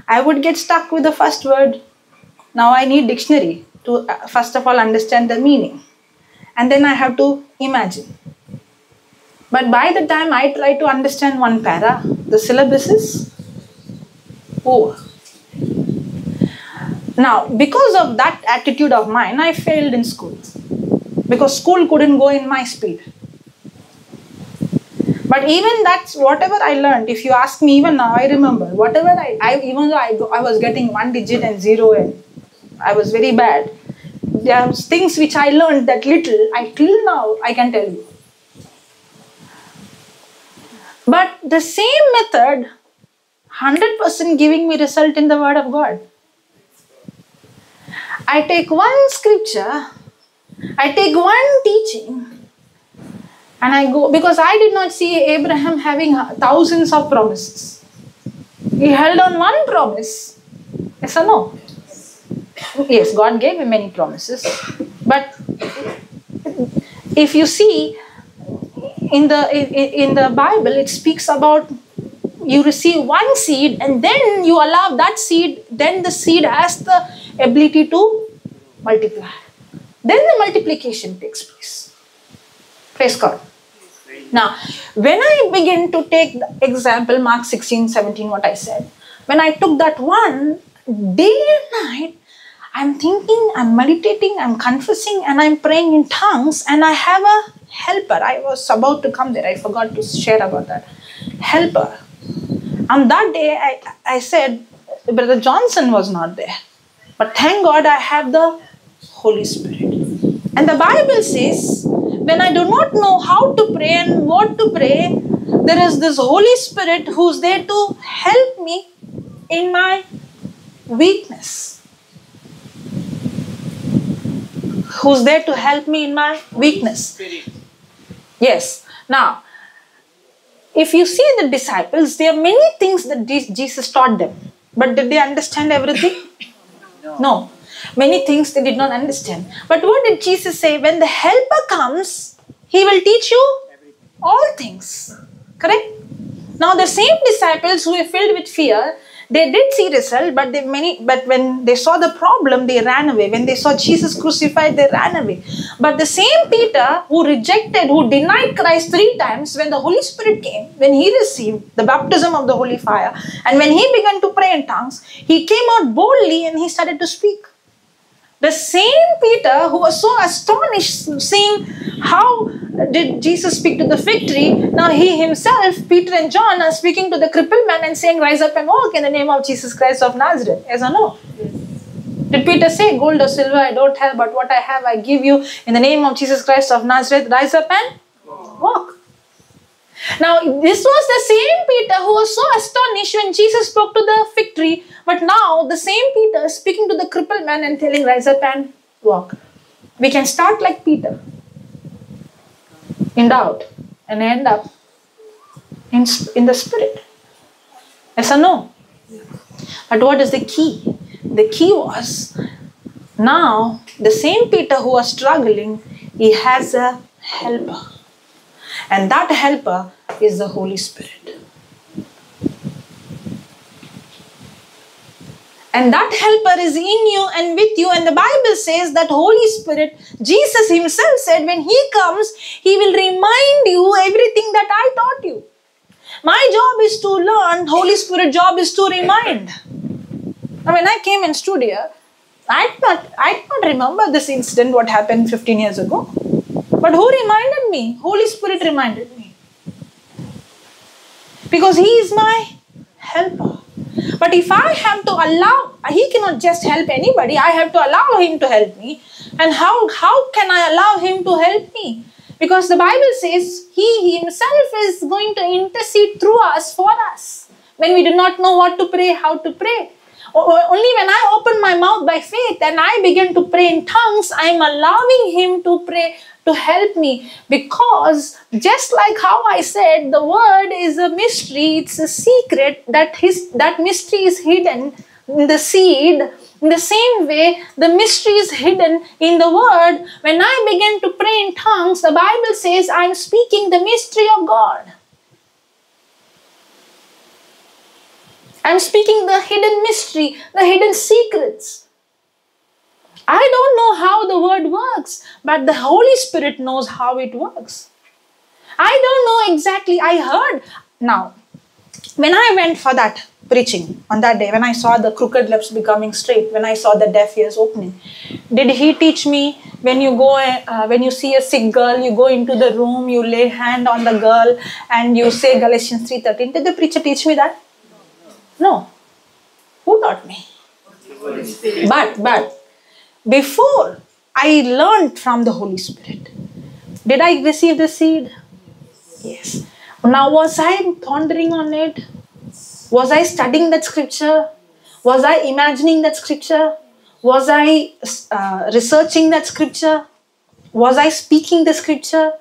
I would get stuck with the first word. Now I need dictionary to uh, first of all understand the meaning. And then I have to imagine. But by the time I try to understand one para, the syllabus is over. Now, because of that attitude of mine, I failed in school. Because school couldn't go in my speed. But even that's whatever I learned, if you ask me even now, I remember whatever I, I even though I, I was getting one digit and zero and I was very bad. There are things which I learned that little, I till now I can tell you. But the same method, 100% giving me result in the Word of God. I take one scripture, I take one teaching, and I go because I did not see Abraham having thousands of promises. He held on one promise. Yes or no? Yes, God gave him many promises. But if you see in the in, the Bible, it speaks about you receive one seed and then you allow that seed, then the seed has the ability to multiply. Then the multiplication takes place. Praise God. Now, when I begin to take the example, Mark 16, 17, what I said, when I took that one, day and night, I'm thinking, I'm meditating, I'm confessing, and I'm praying in tongues, and I have a helper. I was about to come there, I forgot to share about that. Helper. On that day, I, I said, Brother Johnson was not there. But thank God I have the Holy Spirit. And the Bible says, when I do not know how to pray and what to pray, there is this Holy Spirit who's there to help me in my weakness. Who's there to help me in my weakness? Yes. Now, if you see the disciples, there are many things that Jesus taught them. But did they understand everything? No. Many things they did not understand. But what did Jesus say? When the helper comes, he will teach you all things. Correct? Now the same disciples who were filled with fear, they did see result, but they many but when they saw the problem, they ran away. When they saw Jesus crucified, they ran away. But the same Peter who rejected, who denied Christ three times, when the Holy Spirit came, when he received the baptism of the holy fire, and when he began to pray in tongues, he came out boldly and he started to speak. The same Peter who was so astonished seeing how did Jesus speak to the fig tree, now he himself, Peter and John, are speaking to the crippled man and saying, Rise up and walk in the name of Jesus Christ of Nazareth. Yes or no? Did Peter say, Gold or silver I don't have, but what I have I give you in the name of Jesus Christ of Nazareth? Rise up and walk. Now, this was the same Peter who was so astonished when Jesus spoke to the fig tree, but now the same Peter speaking to the crippled man and telling, Rise up and walk. We can start like Peter in doubt and end up in, in the spirit. Yes or no? But what is the key? The key was now the same Peter who was struggling, he has a helper. And that helper is the Holy Spirit. And that helper is in you and with you. And the Bible says that Holy Spirit, Jesus Himself said, when He comes, He will remind you everything that I taught you. My job is to learn, Holy Spirit job is to remind. Now, when I came in studio, I did not, I did not remember this incident, what happened 15 years ago. But who reminded me? Holy Spirit reminded me. Because He is my helper. But if I have to allow, He cannot just help anybody. I have to allow Him to help me. And how, how can I allow Him to help me? Because the Bible says He Himself is going to intercede through us for us. When we do not know what to pray, how to pray. Only when I open my mouth by faith and I begin to pray in tongues, I am allowing Him to pray to help me because just like how I said, the word is a mystery, it's a secret that his that mystery is hidden in the seed. In the same way, the mystery is hidden in the word. When I begin to pray in tongues, the Bible says I'm speaking the mystery of God. I'm speaking the hidden mystery, the hidden secrets. I don't know how the word works, but the Holy Spirit knows how it works. I don't know exactly. I heard. Now, when I went for that preaching on that day, when I saw the crooked lips becoming straight, when I saw the deaf ears opening, did he teach me when you go, uh, when you see a sick girl, you go into the room, you lay hand on the girl, and you say Galatians 3:13? Did the preacher teach me that? No. Who taught me? But, but, before I learned from the Holy Spirit, did I receive the seed? Yes. Now, was I pondering on it? Was I studying that scripture? Was I imagining that scripture? Was I uh, researching that scripture? Was I speaking the scripture?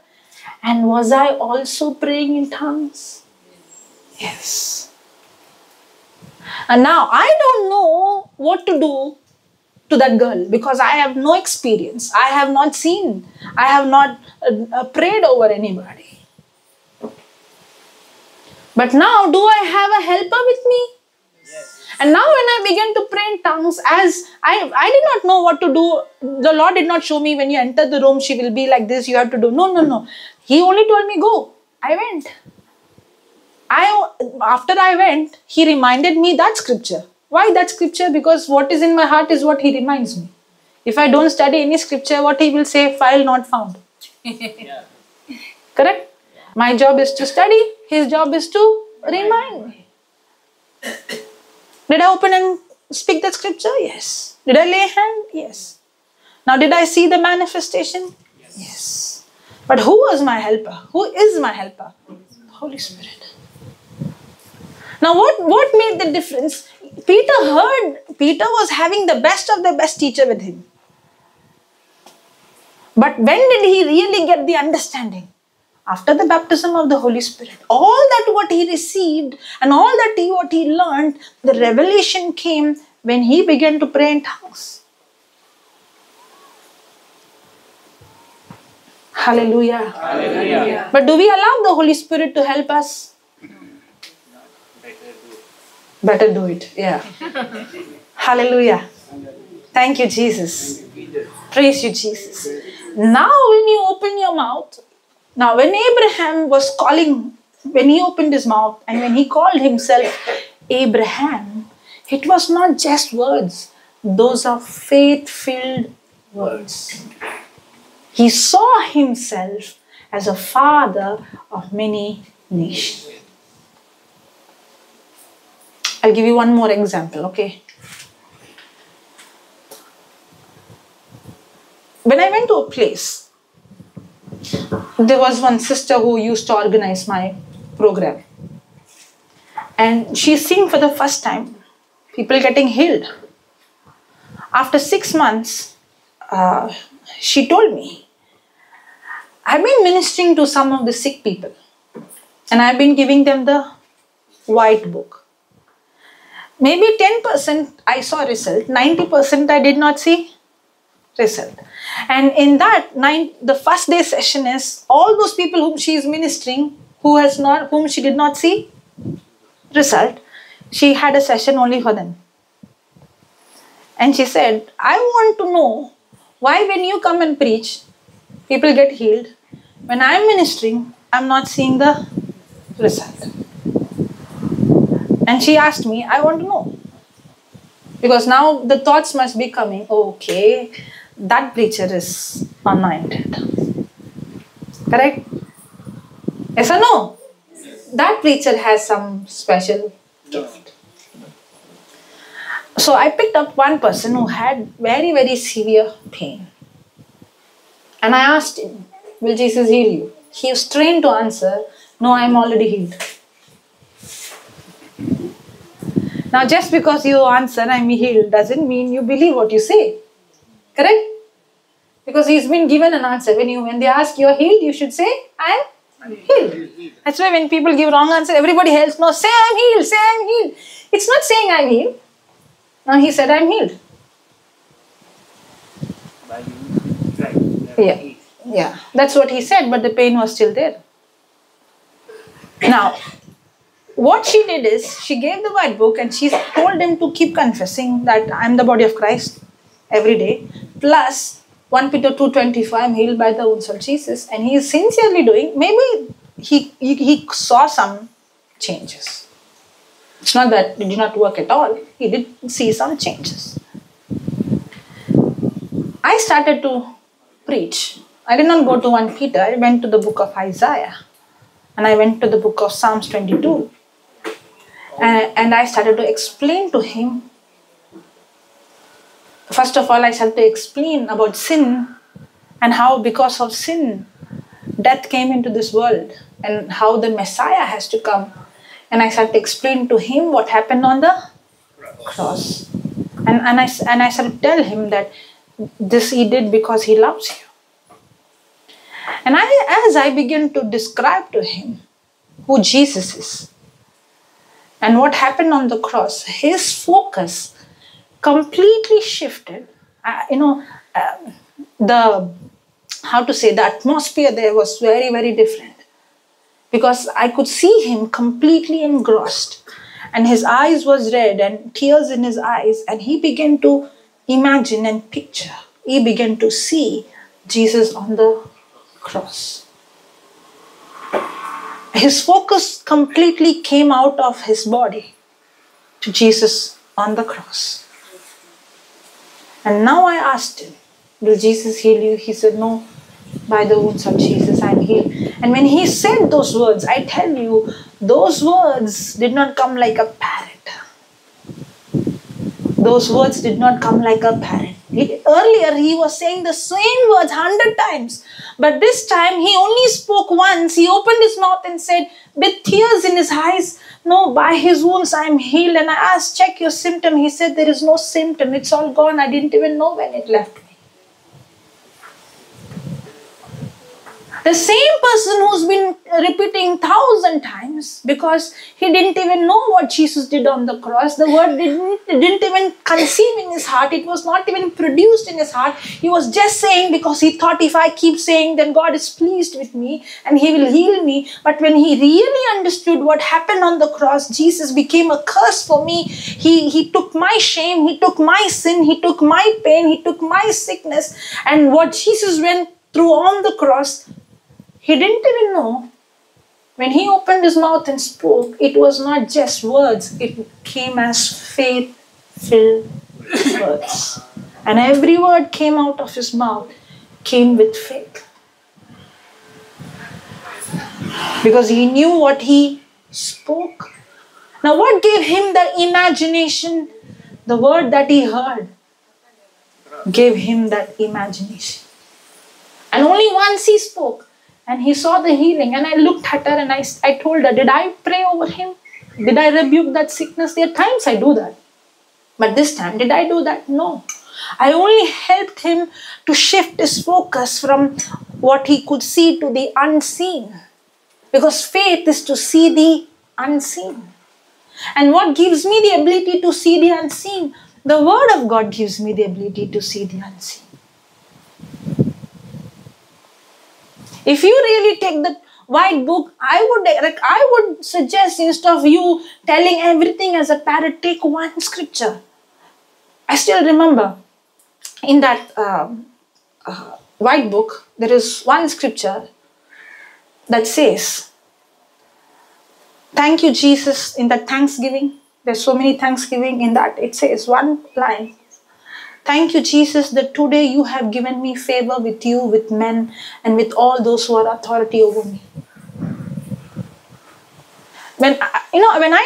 And was I also praying in tongues? Yes. And now I don't know what to do to that girl because I have no experience. I have not seen, I have not uh, uh, prayed over anybody. But now, do I have a helper with me? Yes. And now, when I began to pray in tongues, as I, I did not know what to do, the Lord did not show me when you enter the room, she will be like this, you have to do. No, no, no. He only told me, go. I went. I after I went, he reminded me that scripture. Why that scripture? Because what is in my heart is what he reminds me. If I don't study any scripture, what he will say, file not found. Correct? My job is to study, his job is to remind me. Did I open and speak that scripture? Yes. Did I lay hand? Yes. Now, did I see the manifestation? Yes. But who was my helper? Who is my helper? Holy Spirit. Now, what, what made the difference? Peter heard, Peter was having the best of the best teacher with him. But when did he really get the understanding? After the baptism of the Holy Spirit. All that what he received and all that he, what he learned, the revelation came when he began to pray in tongues. Hallelujah. Hallelujah. But do we allow the Holy Spirit to help us? Better do. It. Yeah. Hallelujah. Thank you, Jesus. Praise you, Jesus. Now, when you open your mouth, now when Abraham was calling, when he opened his mouth and when he called himself Abraham, it was not just words, those are faith filled words. He saw himself as a father of many nations. I'll give you one more example, okay? When I went to a place, there was one sister who used to organize my program. And she's seeing for the first time people getting healed. After six months, uh, she told me, I've been ministering to some of the sick people and I've been giving them the white book. Maybe 10% I saw result, 90% I did not see result. And in that, nine, the first day session is all those people whom she is ministering, who has not, whom she did not see result, she had a session only for them. And she said, I want to know why when you come and preach, people get healed. When I'm ministering, I'm not seeing the result. And she asked me, I want to know. Because now the thoughts must be coming, okay, that preacher is anointed. Correct? Yes or no? That preacher has some special gift. So I picked up one person who had very, very severe pain. And I asked him, Will Jesus heal you? He was trained to answer, No, I'm already healed. Now, just because you answer, I'm healed, doesn't mean you believe what you say. Correct? Because he's been given an answer. When you when they ask you're healed, you should say, I'm healed. That's why when people give wrong answer, everybody else knows, say I'm healed, say I'm healed. It's not saying I'm healed. Now he said I'm healed. By you, right. never Yeah. Yeah, that's what he said, but the pain was still there. Now, what she did is she gave the white book and she told him to keep confessing that I'm the body of Christ every day. Plus 1 Peter 2.25, I'm healed by the wounds of Jesus. And he is sincerely doing, maybe he, he, he saw some changes. It's not that it did not work at all. He did see some changes. I started to preach. I did not go to 1 Peter, I went to the book of Isaiah. And I went to the book of Psalms 22. And, and I started to explain to him. First of all, I started to explain about sin and how, because of sin, death came into this world and how the Messiah has to come. And I started to explain to him what happened on the cross. And, and, I, and I started to tell him that this he did because he loves you. And I, as I began to describe to him who Jesus is and what happened on the cross, his focus completely shifted. Uh, you know, uh, the how to say the atmosphere there was very very different because I could see him completely engrossed, and his eyes was red and tears in his eyes, and he began to imagine and picture. He began to see Jesus on the cross. His focus completely came out of his body to Jesus on the cross. And now I asked him, Will Jesus heal you? He said, No, by the wounds of Jesus I'm healed. And when he said those words, I tell you, those words did not come like a parrot. Those words did not come like a parrot. Earlier, he was saying the same words hundred times, but this time he only spoke once. He opened his mouth and said, with tears in his eyes, No, by his wounds I am healed. And I asked, Check your symptom. He said, There is no symptom. It's all gone. I didn't even know when it left The same person who's been repeating thousand times because he didn't even know what Jesus did on the cross. The word didn't, didn't even conceive in his heart. It was not even produced in his heart. He was just saying because he thought if I keep saying, then God is pleased with me and he will heal me. But when he really understood what happened on the cross, Jesus became a curse for me. He, he took my shame, he took my sin, he took my pain, he took my sickness. And what Jesus went through on the cross, he didn't even know. When he opened his mouth and spoke, it was not just words, it came as faith filled words. And every word came out of his mouth came with faith. Because he knew what he spoke. Now, what gave him the imagination? The word that he heard gave him that imagination. And only once he spoke and he saw the healing. And I looked at her and I, I told her, Did I pray over him? Did I rebuke that sickness? There are times I do that. But this time, did I do that? No. I only helped him to shift his focus from what he could see to the unseen. Because faith is to see the unseen. And what gives me the ability to see the unseen? The Word of God gives me the ability to see the unseen. If you really take the white book, I would like I would suggest instead of you telling everything as a parrot, take one scripture. I still remember in that um, uh, white book there is one scripture that says, "Thank you, Jesus." In that Thanksgiving, there's so many Thanksgiving in that. It says one line. Thank you, Jesus, that today you have given me favor with you, with men, and with all those who are authority over me. When I- you know, when I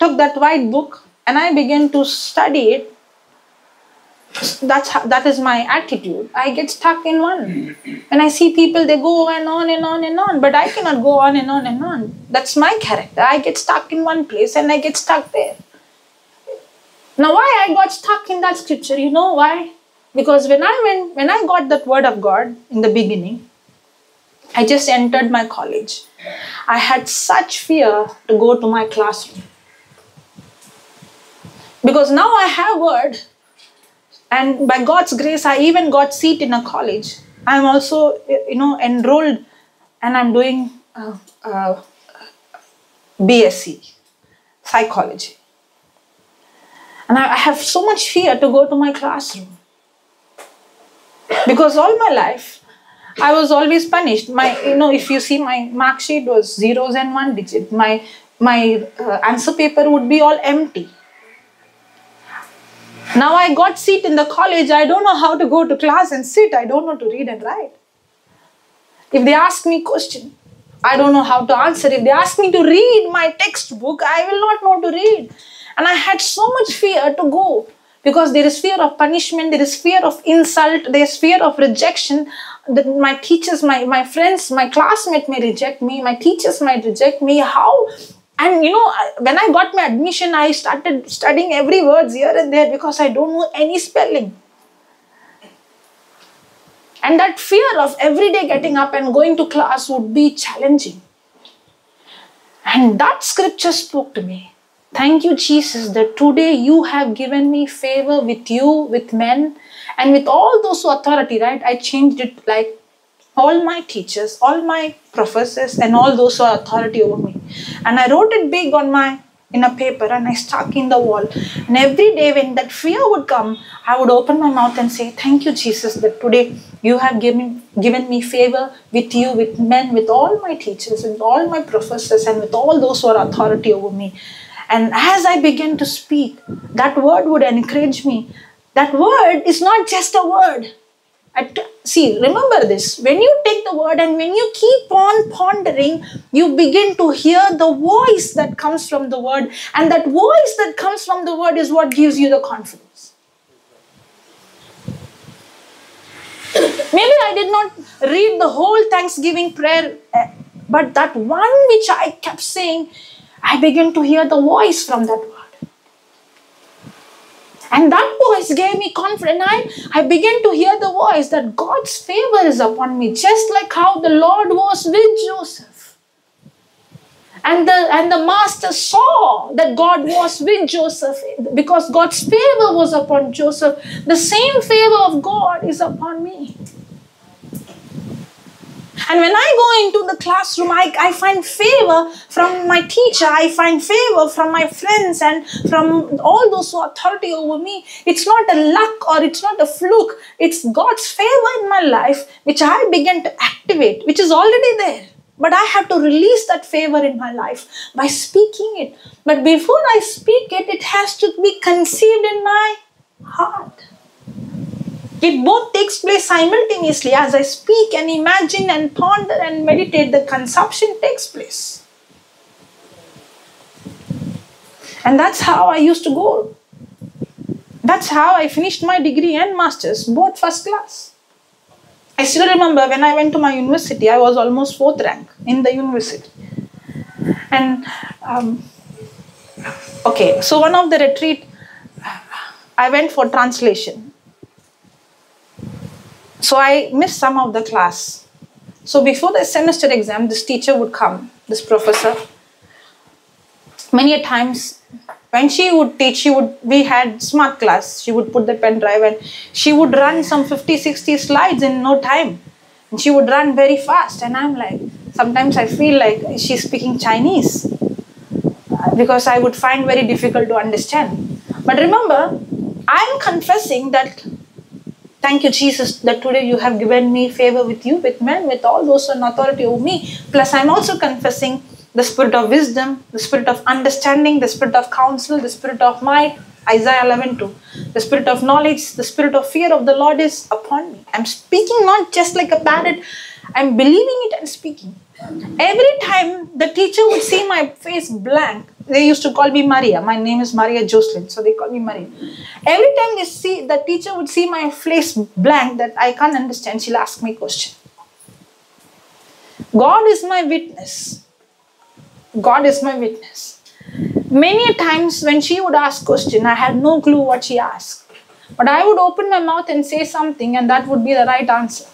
took that white book and I began to study it, that's how, that is my attitude. I get stuck in one, and I see people they go and on and on and on, but I cannot go on and on and on. That's my character. I get stuck in one place and I get stuck there. Now, why I got stuck in that scripture, you know why? Because when I went, when I got that word of God in the beginning, I just entered my college. I had such fear to go to my classroom. Because now I have word, and by God's grace, I even got seat in a college. I'm also, you know, enrolled, and I'm doing uh, uh, BSc psychology. And I have so much fear to go to my classroom. Because all my life, I was always punished. My, you know, if you see my mark sheet was zeros and one digit. My my uh, answer paper would be all empty. Now I got seat in the college. I don't know how to go to class and sit. I don't know to read and write. If they ask me question, I don't know how to answer. If they ask me to read my textbook, I will not know to read. And I had so much fear to go because there is fear of punishment, there is fear of insult, there is fear of rejection. That my teachers, my, my friends, my classmate may reject me, my teachers might reject me. How? And you know, when I got my admission, I started studying every words here and there because I don't know any spelling. And that fear of every day getting up and going to class would be challenging. And that scripture spoke to me. Thank you, Jesus, that today you have given me favor with you, with men, and with all those who authority, right? I changed it like all my teachers, all my professors, and all those who are authority over me. And I wrote it big on my in a paper and I stuck in the wall. And every day when that fear would come, I would open my mouth and say, Thank you, Jesus, that today you have given, given me favor with you, with men, with all my teachers, with all my professors, and with all those who are authority over me. And as I began to speak, that word would encourage me. That word is not just a word. I t- see, remember this. When you take the word and when you keep on pondering, you begin to hear the voice that comes from the word. And that voice that comes from the word is what gives you the confidence. Maybe I did not read the whole Thanksgiving prayer, eh, but that one which I kept saying, I began to hear the voice from that word. And that voice gave me confidence. I, I began to hear the voice that God's favor is upon me, just like how the Lord was with Joseph. And the, and the master saw that God was with Joseph because God's favor was upon Joseph. The same favor of God is upon me. And when I go into the classroom, I, I find favor from my teacher, I find favor from my friends and from all those who are authority over me. It's not a luck or it's not a fluke, it's God's favor in my life which I begin to activate, which is already there. But I have to release that favor in my life by speaking it. But before I speak it, it has to be conceived in my heart. It both takes place simultaneously. As I speak and imagine and ponder and meditate, the consumption takes place. And that's how I used to go. That's how I finished my degree and master's, both first class. I still remember when I went to my university, I was almost fourth rank in the university. And um, okay, so one of the retreat, I went for translation. So I missed some of the class. So before the semester exam, this teacher would come, this professor. Many a times when she would teach, she would we had smart class. She would put the pen drive and she would run some 50, 60 slides in no time. And she would run very fast. And I'm like, sometimes I feel like she's speaking Chinese because I would find very difficult to understand. But remember, I'm confessing that Thank you, Jesus, that today you have given me favor with you, with men, with all those in authority over me. Plus, I'm also confessing the spirit of wisdom, the spirit of understanding, the spirit of counsel, the spirit of might. Isaiah 11 2. The spirit of knowledge, the spirit of fear of the Lord is upon me. I'm speaking not just like a parrot, I'm believing it and speaking. Every time the teacher would see my face blank, they used to call me Maria. My name is Maria Joselin, so they call me Maria. Every time they see the teacher would see my face blank that I can't understand, she'll ask me question. God is my witness. God is my witness. Many times when she would ask question, I had no clue what she asked. But I would open my mouth and say something, and that would be the right answer.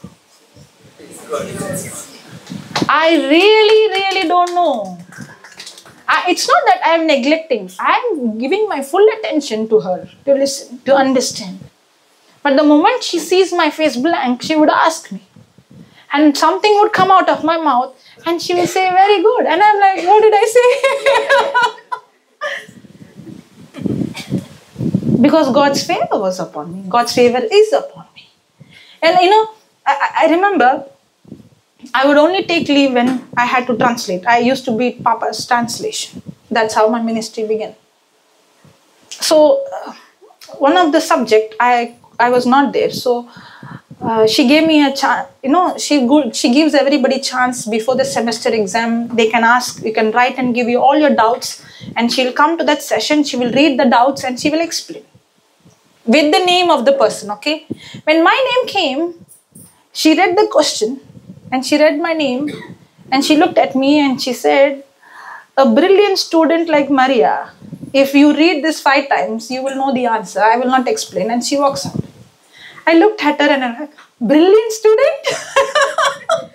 I really, really don't know. I, it's not that I am neglecting, I am giving my full attention to her to listen, to understand. But the moment she sees my face blank, she would ask me. And something would come out of my mouth, and she will say, Very good. And I'm like, What did I say? because God's favor was upon me. God's favor is upon me. And you know, I, I I remember I would only take leave when I had to translate. I used to be Papa's translation. That's how my ministry began. So, uh, one of the subject I I was not there. So, uh, she gave me a chance. You know, she good. She gives everybody chance before the semester exam. They can ask, you can write and give you all your doubts, and she'll come to that session. She will read the doubts and she will explain with the name of the person. Okay. When my name came, she read the question and she read my name and she looked at me and she said, A brilliant student like Maria, if you read this five times, you will know the answer. I will not explain. And she walks out. I looked at her and I'm like, Brilliant student?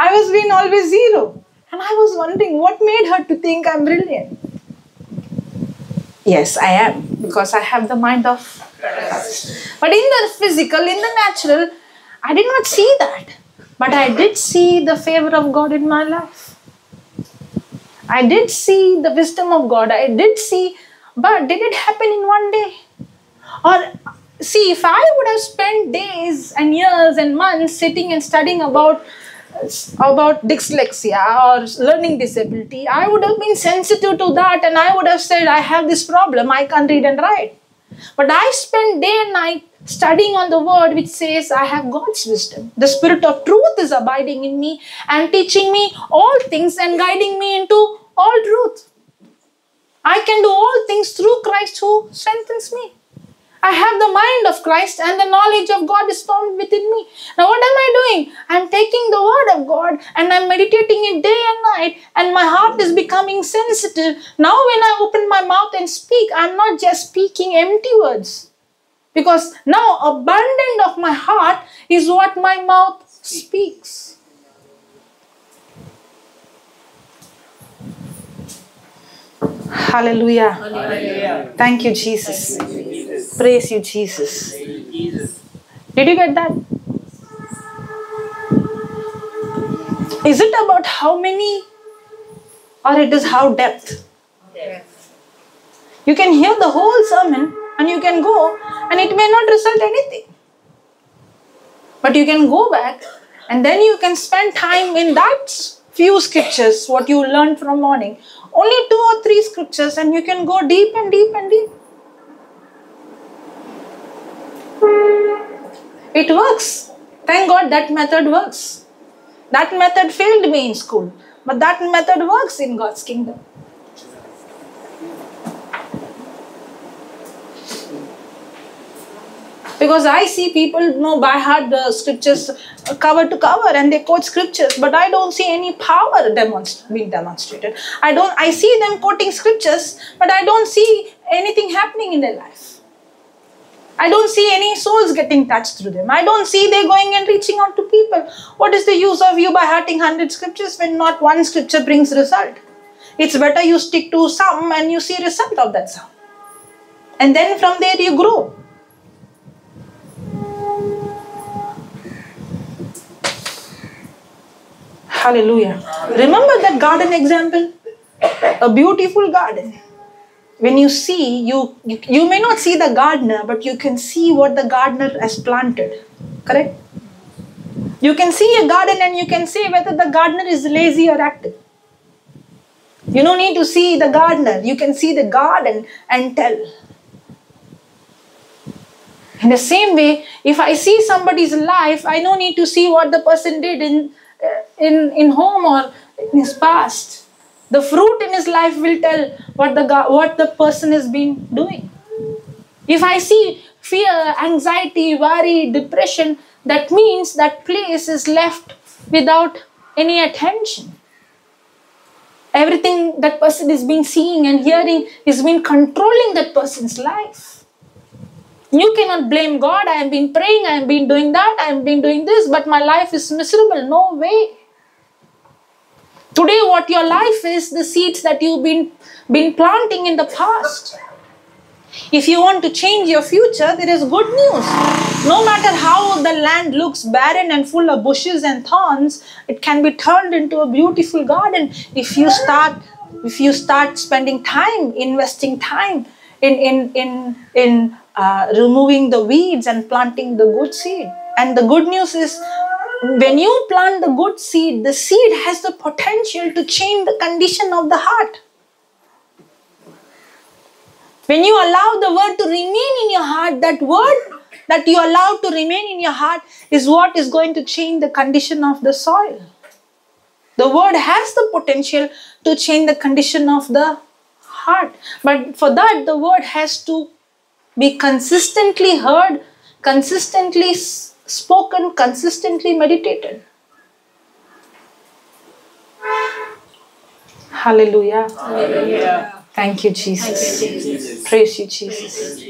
I was being always zero. And I was wondering what made her to think I'm brilliant. Yes, I am, because I have the mind of But in the physical, in the natural, I did not see that. But I did see the favor of God in my life. I did see the wisdom of God. I did see, but did it happen in one day? Or see, if I would have spent days and years and months sitting and studying about about dyslexia or learning disability, I would have been sensitive to that and I would have said, I have this problem, I can't read and write. But I spent day and night studying on the word which says, I have God's wisdom. The spirit of truth is abiding in me and teaching me all things and guiding me into all truth. I can do all things through Christ who strengthens me. I have the mind of Christ and the knowledge of God is formed within me. Now, what am I doing? I'm taking the word of God and I'm meditating it day and night, and my heart is becoming sensitive. Now, when I open my mouth and speak, I'm not just speaking empty words. Because now, abundant of my heart is what my mouth speaks. Hallelujah. Thank you, Jesus. Praise you, Jesus. Did you get that? Is it about how many or it is how depth? You can hear the whole sermon and you can go and it may not result anything. But you can go back and then you can spend time in that few scriptures, what you learned from morning. Only two or three scriptures and you can go deep and deep and deep. It works. Thank God that method works. That method failed me in school, but that method works in God's kingdom. Because I see people know by heart the scriptures cover to cover and they quote scriptures, but I don't see any power demonst- being demonstrated. I don't. I see them quoting scriptures, but I don't see anything happening in their life. I don't see any souls getting touched through them. I don't see they going and reaching out to people. What is the use of you by hearting 100 scriptures when not one scripture brings result? It's better you stick to some and you see result of that some. And then from there you grow. Hallelujah. Remember that garden example? A beautiful garden. When you see you, you you may not see the gardener but you can see what the gardener has planted. Correct? You can see a garden and you can say whether the gardener is lazy or active. You don't need to see the gardener. You can see the garden and tell. In the same way if i see somebody's life i don't need to see what the person did in Uh, in in home or in his past the fruit in his life will tell what the what the person has been doing. If i see fear anxiety worry depression that means that place is left without any attention. Everything that person is being seeing and hearing is been controlling that person's life You cannot blame God. I have been praying, I have been doing that, I have been doing this, but my life is miserable. No way. Today, what your life is, the seeds that you've been, been planting in the past. If you want to change your future, there is good news. No matter how the land looks barren and full of bushes and thorns, it can be turned into a beautiful garden if you start if you start spending time, investing time in in in in uh, removing the weeds and planting the good seed. And the good news is when you plant the good seed, the seed has the potential to change the condition of the heart. When you allow the word to remain in your heart, that word that you allow to remain in your heart is what is going to change the condition of the soil. The word has the potential to change the condition of the heart. But for that, the word has to be consistently heard, consistently spoken, consistently meditated. Hallelujah. Hallelujah. Thank you, Jesus. Praise you, Jesus.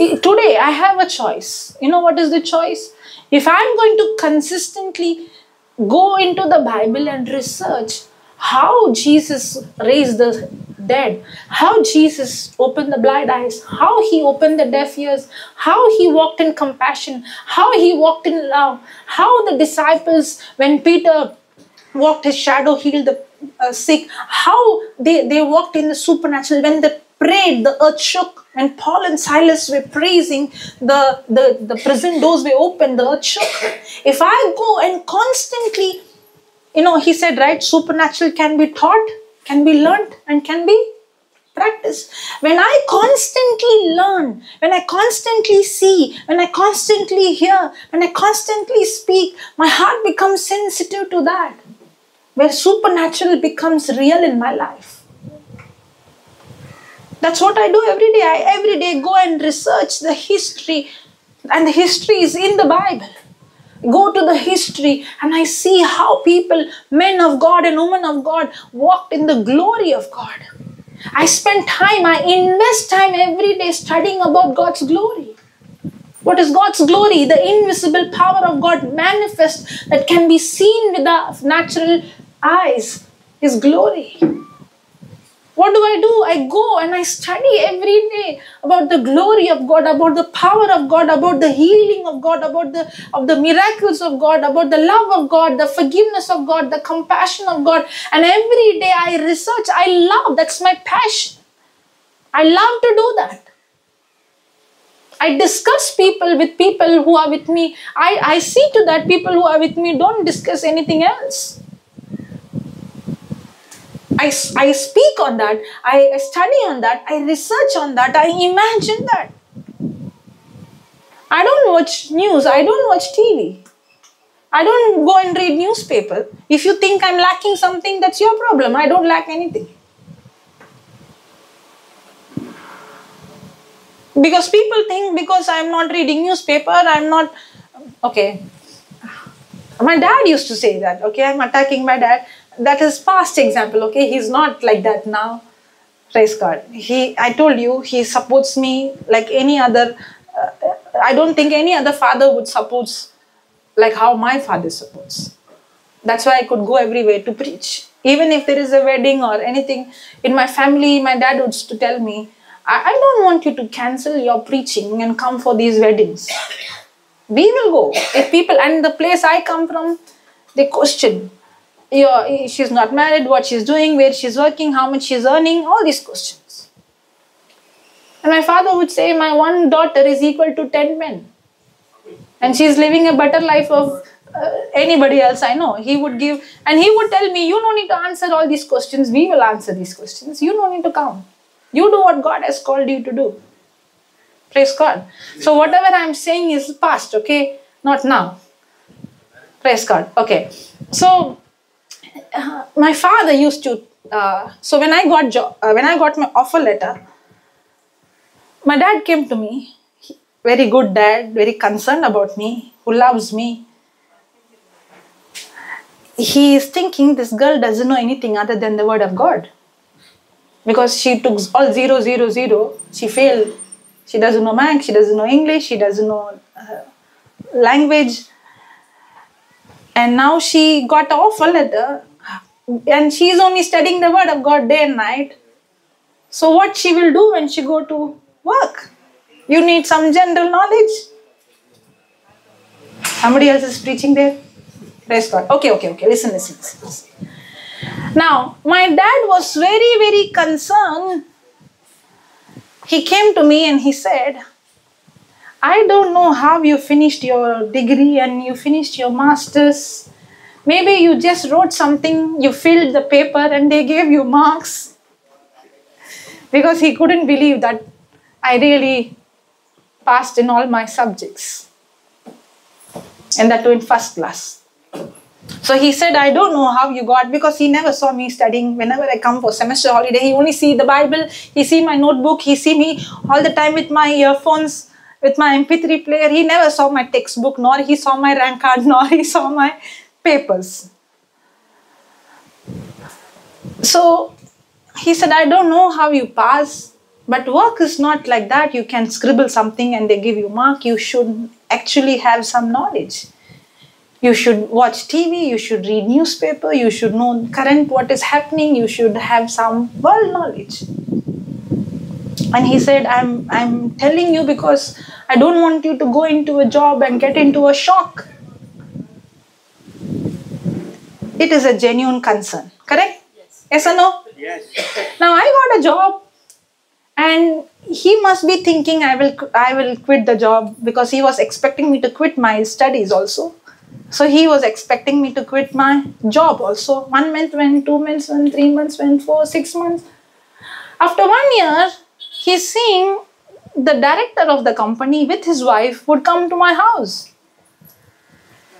Eh, Today, I have a choice. You know what is the choice? If I'm going to consistently go into the Bible and research how Jesus raised the dead, how Jesus opened the blind eyes, how he opened the deaf ears, how he walked in compassion, how he walked in love, how the disciples, when Peter walked his shadow healed the uh, sick how they, they walked in the supernatural. When they prayed the earth shook. When paul and silas were praising the, the, the prison doors were open the earth shook. If i go and constantly you know he said right supernatural can be taught can be learned and can be practiced when i constantly learn when i constantly see when i constantly hear when i constantly speak my heart becomes sensitive to that where supernatural becomes real in my life. That's what I do every day. I every day go and research the history, and the history is in the Bible. Go to the history, and I see how people, men of God and women of God, walked in the glory of God. I spend time, I invest time every day studying about God's glory. What is God's glory? The invisible power of God manifest that can be seen with our natural eyes. His glory. What do I do? I go and I study every day about the glory of God, about the power of God, about the healing of God, about the of the miracles of God, about the love of God, the forgiveness of God, the compassion of God. And every day I research. I love. That's my passion. I love to do that. I discuss people with people who are with me. I, I see to that people who are with me don't discuss anything else. I, I speak on that. I study on that. I research on that. I imagine that. I don't watch news. I don't watch TV. I don't go and read newspaper. If you think I'm lacking something, that's your problem. I don't lack anything. because people think because i'm not reading newspaper i'm not okay my dad used to say that okay i'm attacking my dad that is past example okay? He's not like that now. Praise god he i told you he supports me like any other uh, i don't think any other father would support like how my father supports. That's why i could go everywhere to preach. Even if there is a wedding or anything in my family my dad would to tell me I, I don't want you to cancel your preaching and come for these weddings. We will go. If people and the place i come from they question your, she's not married what she's doing where she's working how much she's earning all these questions and my father would say my one daughter is equal to 10 men and she's living a better life of uh, anybody else I know. He would give, and he would tell me, You don't need to answer all these questions. We will answer these questions. You don't need to come. You do what God has called you to do. Praise God. So, whatever I'm saying is past, okay? Not now. Praise God. Okay. So, uh, my father used to. Uh, so when I got job, uh, when I got my offer letter, my dad came to me. He- very good dad, very concerned about me, who loves me. He is thinking this girl doesn't know anything other than the word of God. Because she took all zero, zero, zero. She failed She doesn't know Math, she doesn't know English, she doesn't know uh, language. And now she got offer letter and she's only studying the word of God day and night. So what she will do when she go to work? You need some general knowledge. Somebody else is preaching there. Praise God. Okay, okay, okay. Listen, listen, listen. listen. Now, my dad was very, very concerned. He came to me and he said, I don't know how you finished your degree and you finished your master's. Maybe you just wrote something, you filled the paper, and they gave you marks. Because he couldn't believe that I really passed in all my subjects. And that too in first class. So he said, I don't know how you got because he never saw me studying. Whenever I come for semester holiday, he only see the Bible, he see my notebook, he see me all the time with my earphones, with my MP3 player. He never saw my textbook, nor he saw my rank card, nor he saw my papers. So he said, I don't know how you pass, but work is not like that. You can scribble something and they give you mark. You should actually have some knowledge. You should watch TV, you should read newspaper, you should know current what is happening, you should have some world knowledge. And he said, I'm I'm telling you because I don't want you to go into a job and get into a shock. It is a genuine concern, correct? Yes yes or no? Yes. Now I got a job and he must be thinking I will I will quit the job because he was expecting me to quit my studies also. So he was expecting me to quit my job also. One month went, two months went, three months went, four, six months. After one year, he's seeing the director of the company with his wife would come to my house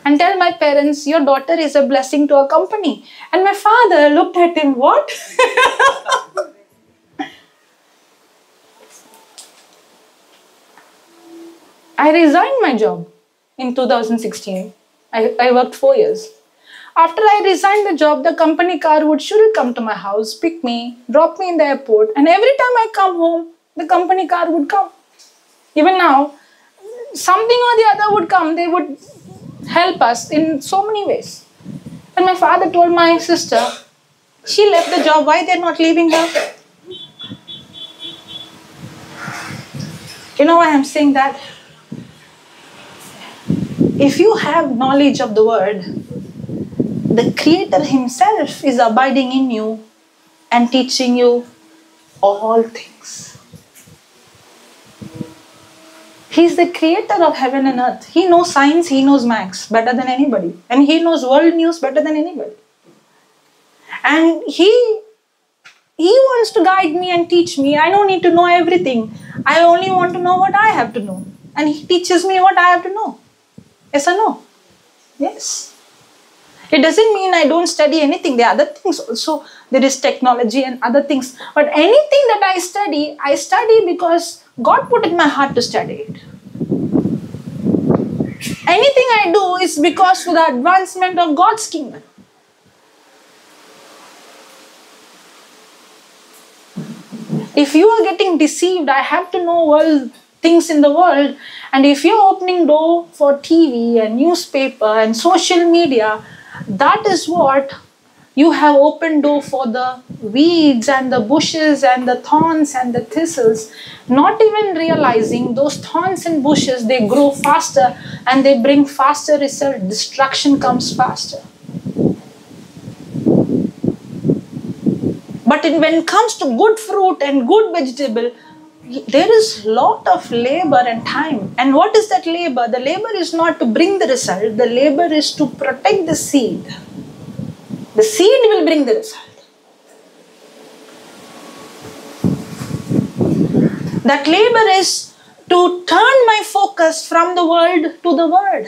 and tell my parents, Your daughter is a blessing to our company. And my father looked at him, What? I resigned my job in 2016. I, I worked four years. After I resigned the job, the company car would surely come to my house, pick me, drop me in the airport, and every time I come home, the company car would come. Even now, something or the other would come, they would help us in so many ways. And my father told my sister, she left the job, why they're not leaving her? You know why I'm saying that? If you have knowledge of the word, the Creator Himself is abiding in you and teaching you all things. He's the creator of heaven and earth. He knows science, he knows maths better than anybody. And he knows world news better than anybody. And he he wants to guide me and teach me. I don't need to know everything. I only want to know what I have to know. And he teaches me what I have to know. Yes or no? Yes. It doesn't mean I don't study anything. There are other things also. There is technology and other things. But anything that I study, I study because God put in my heart to study it. Anything I do is because for the advancement of God's kingdom. If you are getting deceived, I have to know world things in the world. And if you're opening door for TV and newspaper and social media, that is what you have opened door for the weeds and the bushes and the thorns and the thistles. Not even realizing those thorns and bushes they grow faster and they bring faster result. Destruction comes faster. But when it comes to good fruit and good vegetable there is lot of labor and time. And what is that labor? The labor is not to bring the result. The labor is to protect the seed. The seed will bring the result. That labor is to turn my focus from the world to the word.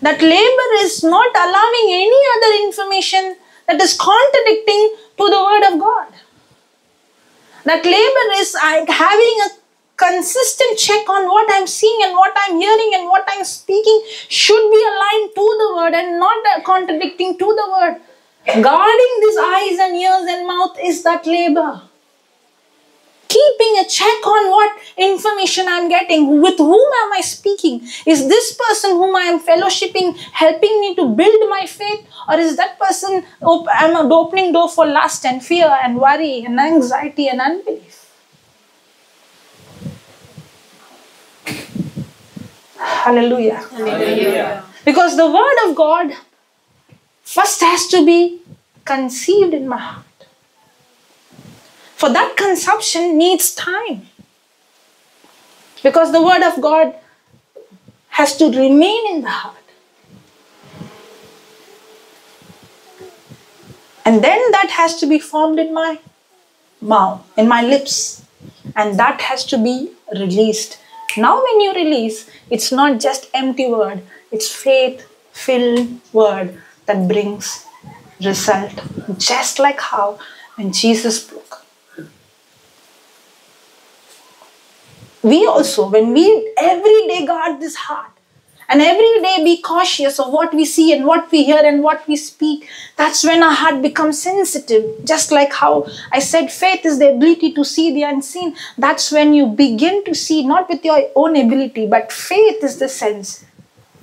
That labor is not allowing any other information that is contradicting to the word of god that labor is I having a consistent check on what I'm seeing and what I'm hearing and what I'm speaking should be aligned to the word and not contradicting to the word. Guarding these eyes and ears and mouth is that labor. Keeping a check on what information I'm getting? With whom am I speaking? Is this person whom I am fellowshipping helping me to build my faith? Or is that person op- I'm opening door for lust and fear and worry and anxiety and unbelief? Hallelujah. Because the word of God first has to be conceived in my heart. For that consumption needs time. Because the word of God has to remain in the heart. And then that has to be formed in my mouth, in my lips. And that has to be released. Now, when you release, it's not just empty word, it's faith filled word that brings result. Just like how when Jesus spoke. We also, when we every day guard this heart, and every day be cautious of what we see and what we hear and what we speak. That's when our heart becomes sensitive. Just like how I said, faith is the ability to see the unseen. That's when you begin to see, not with your own ability, but faith is the sense,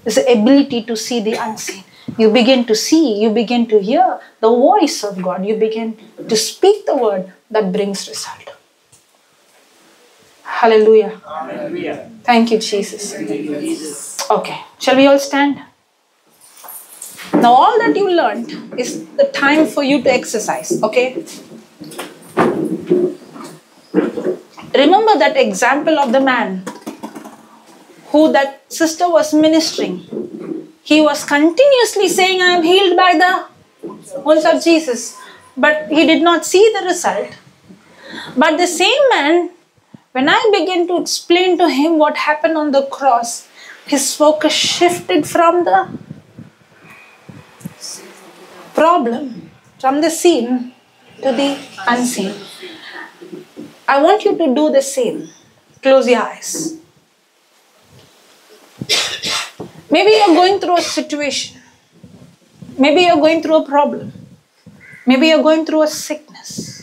is the ability to see the unseen. You begin to see, you begin to hear the voice of God, you begin to speak the word that brings result. Hallelujah. Hallelujah. Thank you, Jesus. Okay, shall we all stand? Now, all that you learned is the time for you to exercise, okay? Remember that example of the man who that sister was ministering. He was continuously saying, I am healed by the wounds of Jesus, but he did not see the result. But the same man, when I began to explain to him what happened on the cross, his focus shifted from the problem, from the seen to the unseen. I want you to do the same. Close your eyes. Maybe you're going through a situation. Maybe you're going through a problem. Maybe you're going through a sickness.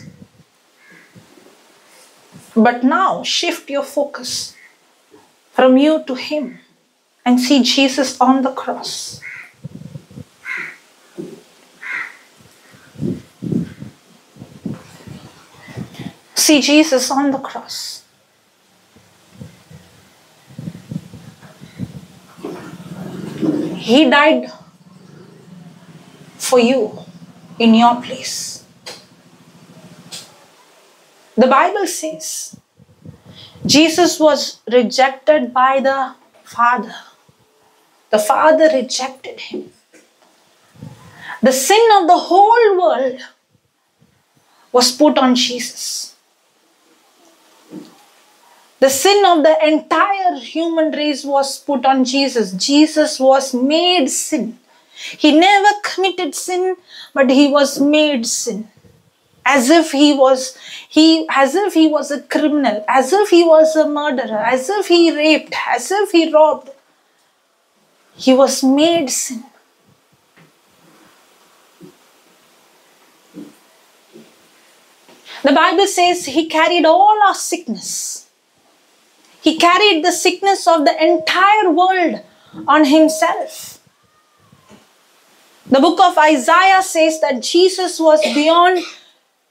But now shift your focus from you to Him and see Jesus on the cross. See Jesus on the cross. He died for you in your place. The Bible says Jesus was rejected by the Father. The Father rejected him. The sin of the whole world was put on Jesus. The sin of the entire human race was put on Jesus. Jesus was made sin. He never committed sin, but he was made sin. As if he was he as if he was a criminal, as if he was a murderer, as if he raped, as if he robbed. He was made sin. The Bible says he carried all our sickness. He carried the sickness of the entire world on himself. The book of Isaiah says that Jesus was beyond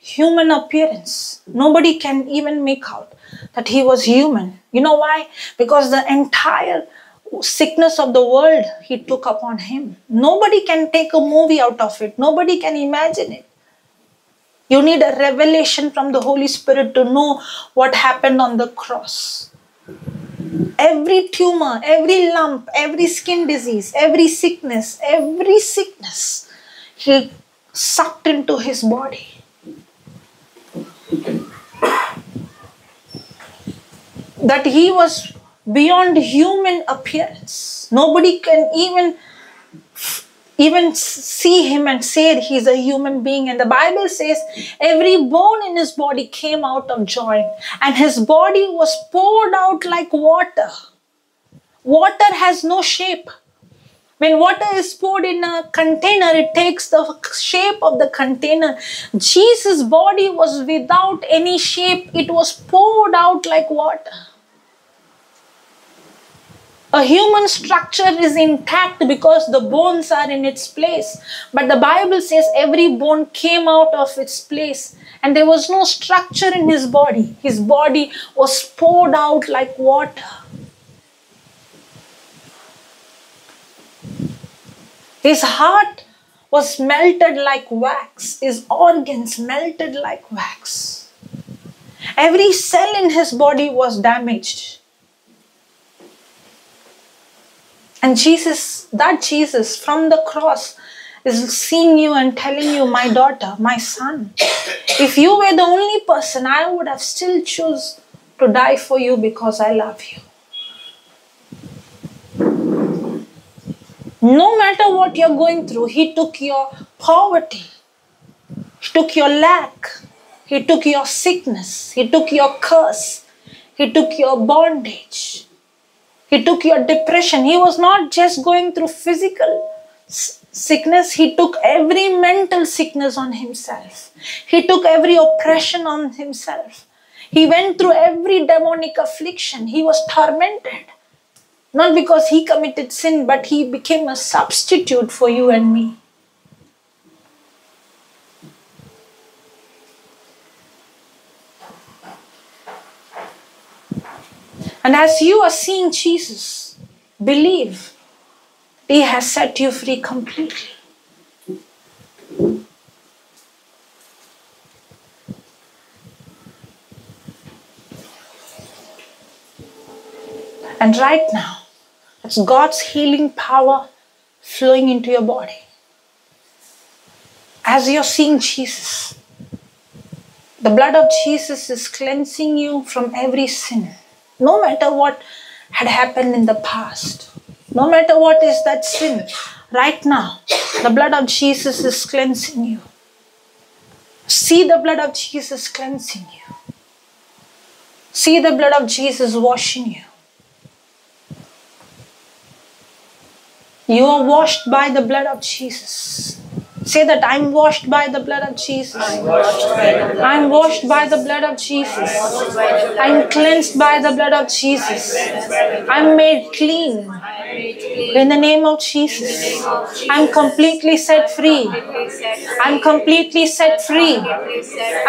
human appearance. Nobody can even make out that he was human. You know why? Because the entire sickness of the world he took upon him. Nobody can take a movie out of it, nobody can imagine it. You need a revelation from the Holy Spirit to know what happened on the cross. Every tumor, every lump, every skin disease, every sickness, every sickness, he sucked into his body. That he was beyond human appearance. Nobody can even even see him and say he's a human being. And the Bible says every bone in his body came out of joint, and his body was poured out like water. Water has no shape. When water is poured in a container, it takes the shape of the container. Jesus' body was without any shape, it was poured out like water. A human structure is intact because the bones are in its place. But the Bible says every bone came out of its place and there was no structure in his body. His body was poured out like water. His heart was melted like wax, his organs melted like wax. Every cell in his body was damaged. And Jesus, that Jesus from the cross, is seeing you and telling you, my daughter, my son, if you were the only person, I would have still choose to die for you because I love you. No matter what you're going through, He took your poverty, He took your lack, He took your sickness, He took your curse, He took your bondage. He took your depression. He was not just going through physical sickness, he took every mental sickness on himself. He took every oppression on himself. He went through every demonic affliction. He was tormented. Not because he committed sin, but he became a substitute for you and me. And as you are seeing Jesus, believe He has set you free completely. And right now, it's God's healing power flowing into your body. As you're seeing Jesus, the blood of Jesus is cleansing you from every sin, no matter what had happened in the past. No matter what is that sin, right now, the blood of Jesus is cleansing you. See the blood of Jesus cleansing you. See the blood of Jesus washing you. You are washed by the blood of Jesus. Say that I'm washed by the blood of Jesus. I'm washed by the blood of Jesus. I'm cleansed by the blood of Jesus. I'm made clean in the name of Jesus. I'm completely set free. I'm completely set free.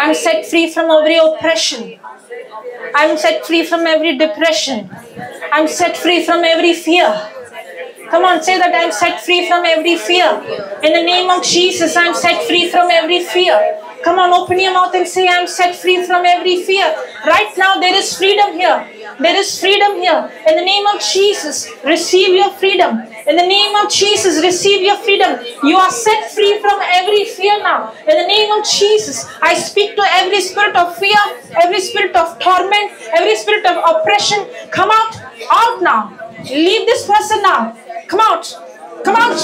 I'm set free from every oppression. I'm set free from every depression. I'm set free from every fear. Come on, say that I'm set free from every fear. In the name of Jesus, I'm set free from every fear. Come on, open your mouth and say, I'm set free from every fear. Right now, there is freedom here. There is freedom here. In the name of Jesus, receive your freedom. In the name of Jesus, receive your freedom. You are set free from every fear now. In the name of Jesus, I speak to every spirit of fear, every spirit of torment, every spirit of oppression. Come out, out now. Leave this person now. Come out. Come out.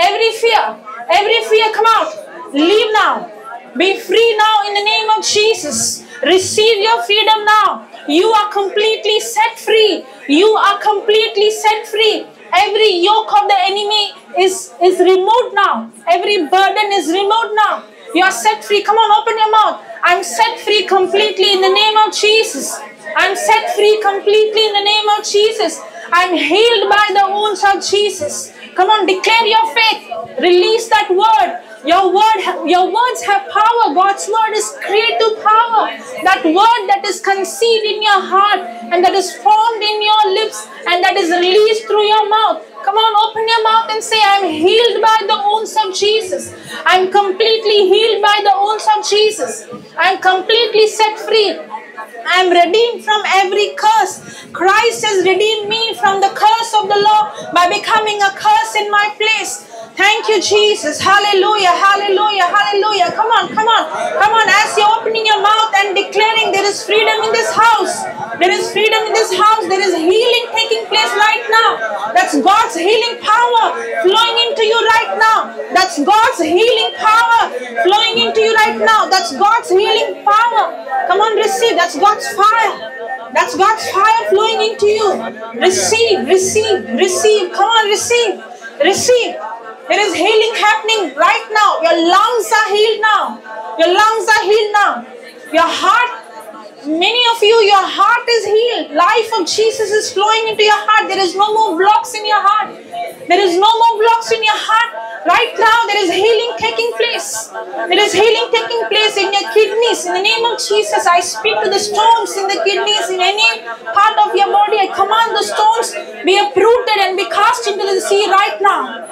Every fear, every fear, come out. Leave now. Be free now in the name of Jesus. Receive your freedom now. You are completely set free. You are completely set free. Every yoke of the enemy is, is removed now. Every burden is removed now. You are set free. Come on, open your mouth. I'm set free completely in the name of Jesus. I'm set free completely in the name of Jesus. I'm healed by the wounds of Jesus. Come on, declare your faith. Release that word. Your word, your words have power. God's word is creative power. That word that is conceived in your heart and that is formed in your lips and that is released through your mouth. Come on, open your mouth and say, I'm healed by the wounds of Jesus. I'm completely healed by the wounds of Jesus. I'm completely set free. I'm redeemed from every curse. Christ has redeemed me from the curse of the law by becoming a curse in my place. Thank you, Jesus. Hallelujah, hallelujah, hallelujah. Come on, come on, come on. As you're opening your mouth and declaring there is freedom in this house, there is freedom in this house, there is healing taking place right now. That's God's healing power flowing into you right now. That's God's healing power flowing into you right now. That's God's healing power. Come on, receive. That's God's fire. That's God's fire flowing into you. Receive, receive, receive. Come on, receive, receive. There is healing happening right now. Your lungs are healed now. Your lungs are healed now. Your heart, Many of you, your heart is healed. Life of Jesus is flowing into your heart. There is no more blocks in your heart. There is no more blocks in your heart. Right now, there is healing taking place. There is healing taking place in your kidneys. In the name of Jesus, I speak to the stones in the kidneys, in any part of your body. I command the stones be uprooted and be cast into the sea right now.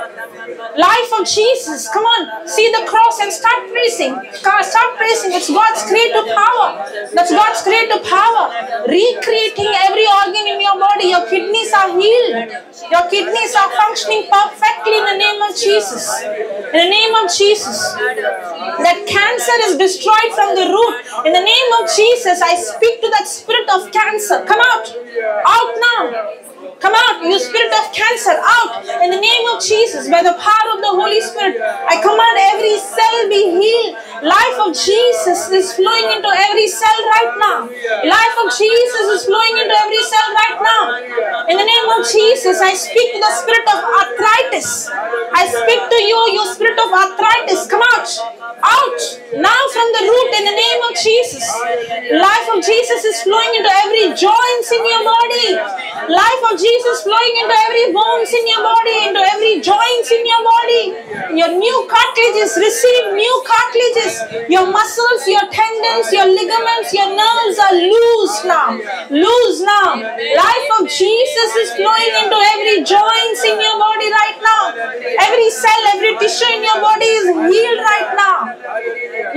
Life of Jesus. Come on, see the cross and start praising. Start praising. It's God's creative power. That's God's creative power. Recreating every organ in your body. Your kidneys are healed. Your kidneys are functioning perfectly in the name of Jesus. In the name of Jesus. That cancer is destroyed from the root. In the name of Jesus, I speak to that spirit of cancer. Come out. Out now. Come out, you spirit of cancer, out in the name of Jesus by the power of the Holy Spirit. I command every cell be healed. Life of Jesus is flowing into every cell right now. Life of Jesus is flowing into every cell right now. In the name of Jesus, I speak to the spirit of arthritis. I speak to you, you spirit of arthritis. Come out. Out now from the root in the name of Jesus. Life of Jesus is flowing into every joints in your body. Life of Jesus flowing into every bones in your body, into every joints in your body. Your new cartilages receive new cartilages. Your muscles, your tendons, your ligaments, your nerves are loose now. Loose now. Life of Jesus is flowing into every joints in your body right now. Every cell, every tissue in your body is healed right now.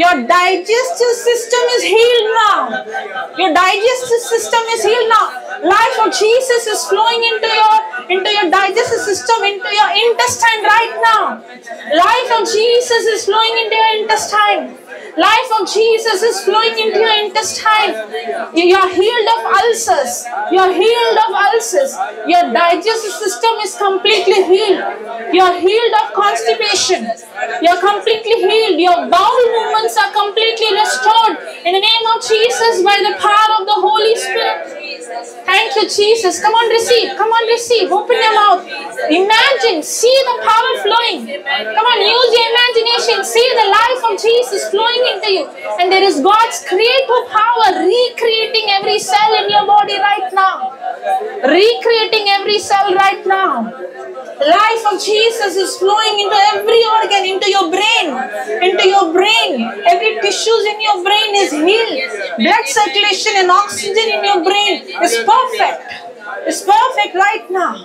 Your digestive system is healed now. Your digestive system is healed now. Life of Jesus is flowing into your into your digestive system, into your intestine right now. Life of Jesus is flowing into your intestine. Life of Jesus is flowing into your intestine. You are healed of ulcers. You are healed of ulcers. Your digestive system is completely healed. You are healed of constipation. You are completely healed. Your bowel movements are completely restored in the name of Jesus by the power of the Holy Spirit. Thank you, Jesus. Come on, receive. Come on, receive. Open your mouth. Imagine. See the power flowing. Come on, use your imagination. See the life of Jesus flowing into you. And there is God's creative power recreating every cell in your body right now. Recreating every cell right now. Life of Jesus is flowing into every organ, into your brain, into your brain. Every tissues in your brain is healed. Blood circulation and oxygen in your brain is perfect. It's perfect right now.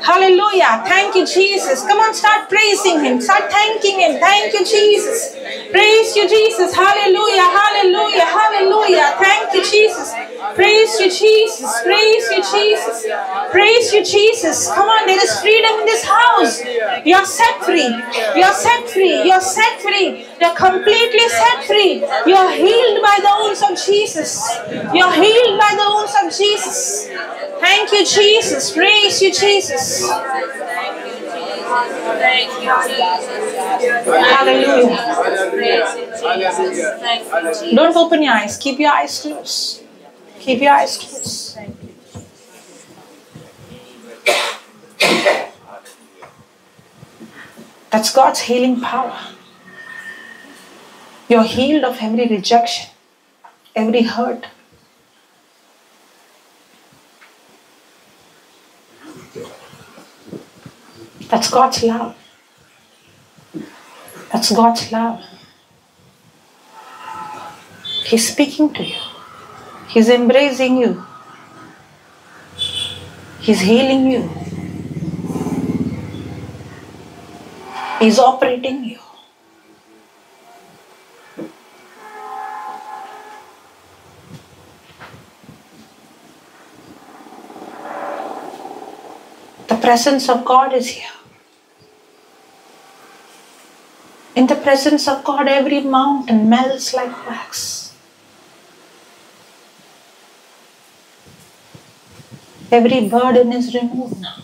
Hallelujah. Thank you, Jesus. Come on, start praising Him. Start thanking Him. Thank you, Jesus. Praise you, Jesus. Hallelujah. Hallelujah. Hallelujah. Thank you, Jesus. Praise you, Jesus. Praise you, Jesus. Praise you, Jesus. Come on, there is freedom in this house. You're set free. You're set free. You're set free. You're completely set free. You're healed by the wounds of Jesus. You're healed by the wounds of Jesus. Thank you, Jesus. Praise you, Jesus. Thank you, Jesus. Hallelujah. Hallelujah. Thank you, Jesus. Don't open your eyes. Keep your eyes closed. Keep your eyes closed. That's God's healing power. You're healed of every rejection, every hurt. That's God's love. That's God's love. He's speaking to you. He's embracing you. He's healing you. He's operating you. The presence of God is here. In the presence of God, every mountain melts like wax. Every burden is removed now.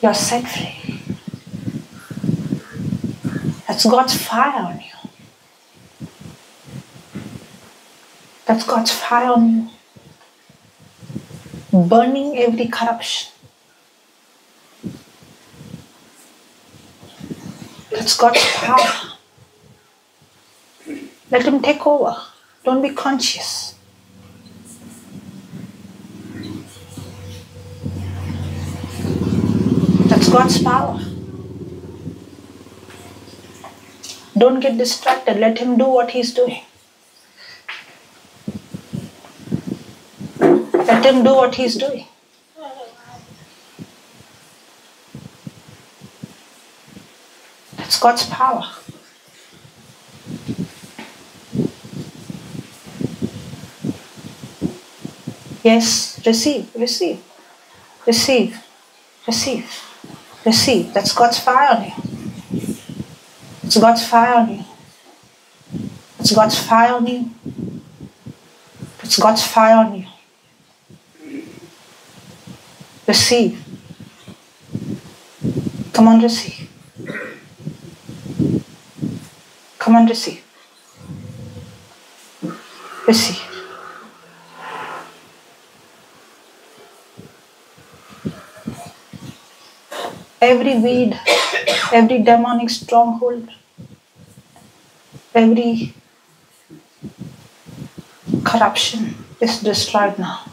You're set free. That's God's fire on you. That's God's fire on you. Burning every corruption. That's God's power. Let Him take over. Don't be conscious. That's God's power. Don't get distracted. Let Him do what He's doing. Let Him do what He's doing. That's God's power. Yes, receive, receive, receive, receive, receive. That's God's fire on you. It's God's fire on you. It's God's fire on you. It's God's fire on you. Receive. Come on, receive. Come on, receive. Receive. Every weed, every demonic stronghold, every corruption is destroyed now.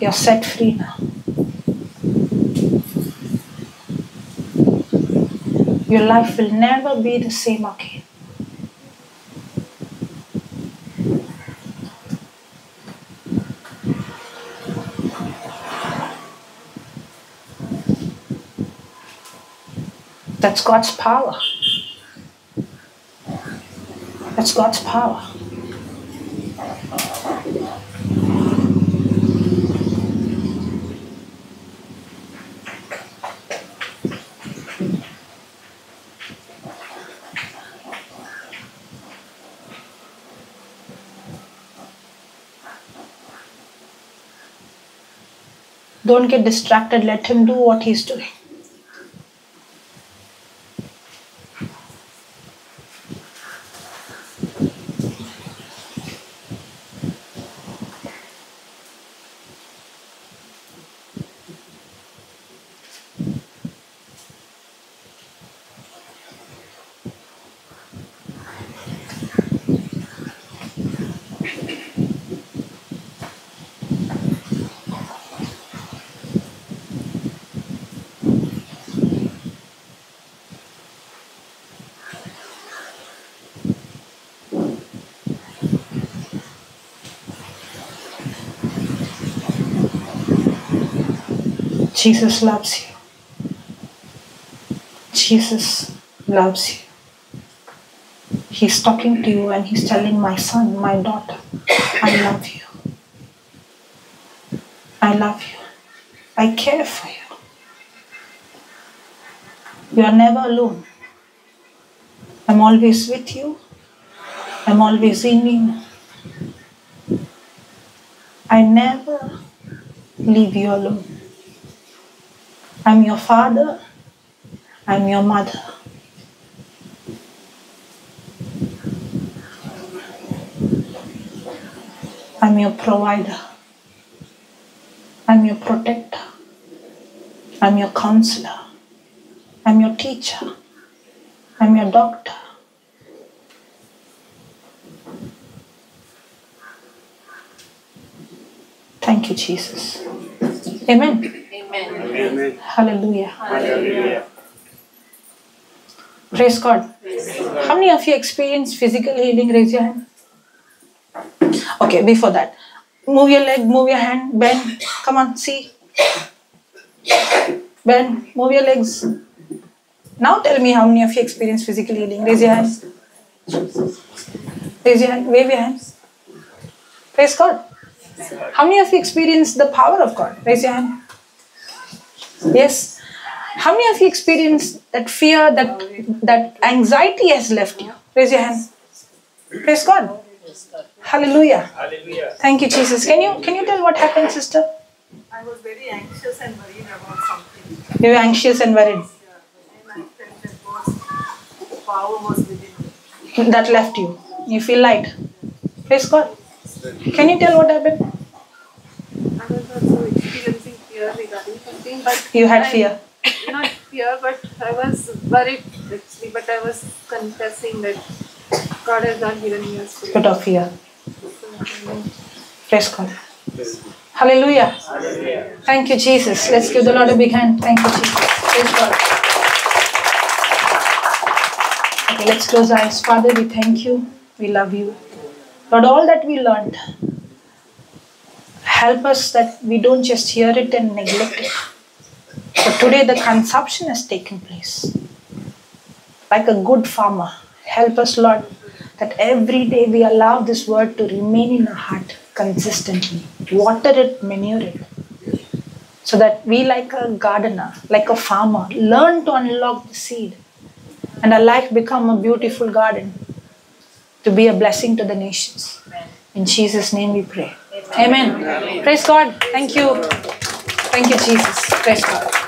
You're set free now. Your life will never be the same again. That's God's power. That's God's power. Don't get distracted. Let him do what he's doing. Jesus loves you. Jesus loves you. He's talking to you and he's telling my son, my daughter, I love you. I love you. I care for you. You are never alone. I'm always with you. I'm always in you. I never leave you alone. I'm your father. I'm your mother. I'm your provider. I'm your protector. I'm your counselor. I'm your teacher. I'm your doctor. Thank you, Jesus. Amen. Amen. Amen. Hallelujah. Hallelujah. Praise God. How many of you experienced physical healing? Raise your hand. Okay, before that, move your leg, move your hand, bend. Come on, see. Bend, move your legs. Now tell me how many of you experienced physical healing? Raise your hand. Raise your hand, wave your hands. Praise God. How many of you experienced the power of God? Raise your hand. Yes. How many of you experienced that fear, that that anxiety has left you? Raise your hand. Praise God. Hallelujah. Hallelujah. Thank you, Jesus. Can you can you tell what happened, sister? I was very anxious and worried about something. You were anxious and worried. Yeah, and I felt that God's power was within me. That left you. You feel light. Praise God. Can you tell what happened? I was also experiencing fear regarding something, but You had I- fear. not fear, but I was worried actually. But I was confessing that God has not given me a spirit. Bit of fear. Praise God. Hallelujah. Thank you, Jesus. Let's give the Lord a big hand. Thank you, Jesus. Praise God. Okay, let's close our eyes. Father, we thank you. We love you. Lord, all that we learned, help us that we don't just hear it and neglect it. But today the consumption has taken place. Like a good farmer, help us, Lord, that every day we allow this word to remain in our heart consistently. Water it, manure it. So that we, like a gardener, like a farmer, learn to unlock the seed and our life become a beautiful garden to be a blessing to the nations. In Jesus' name we pray. Amen. Praise God. Thank you. Thank you, Jesus. Praise God.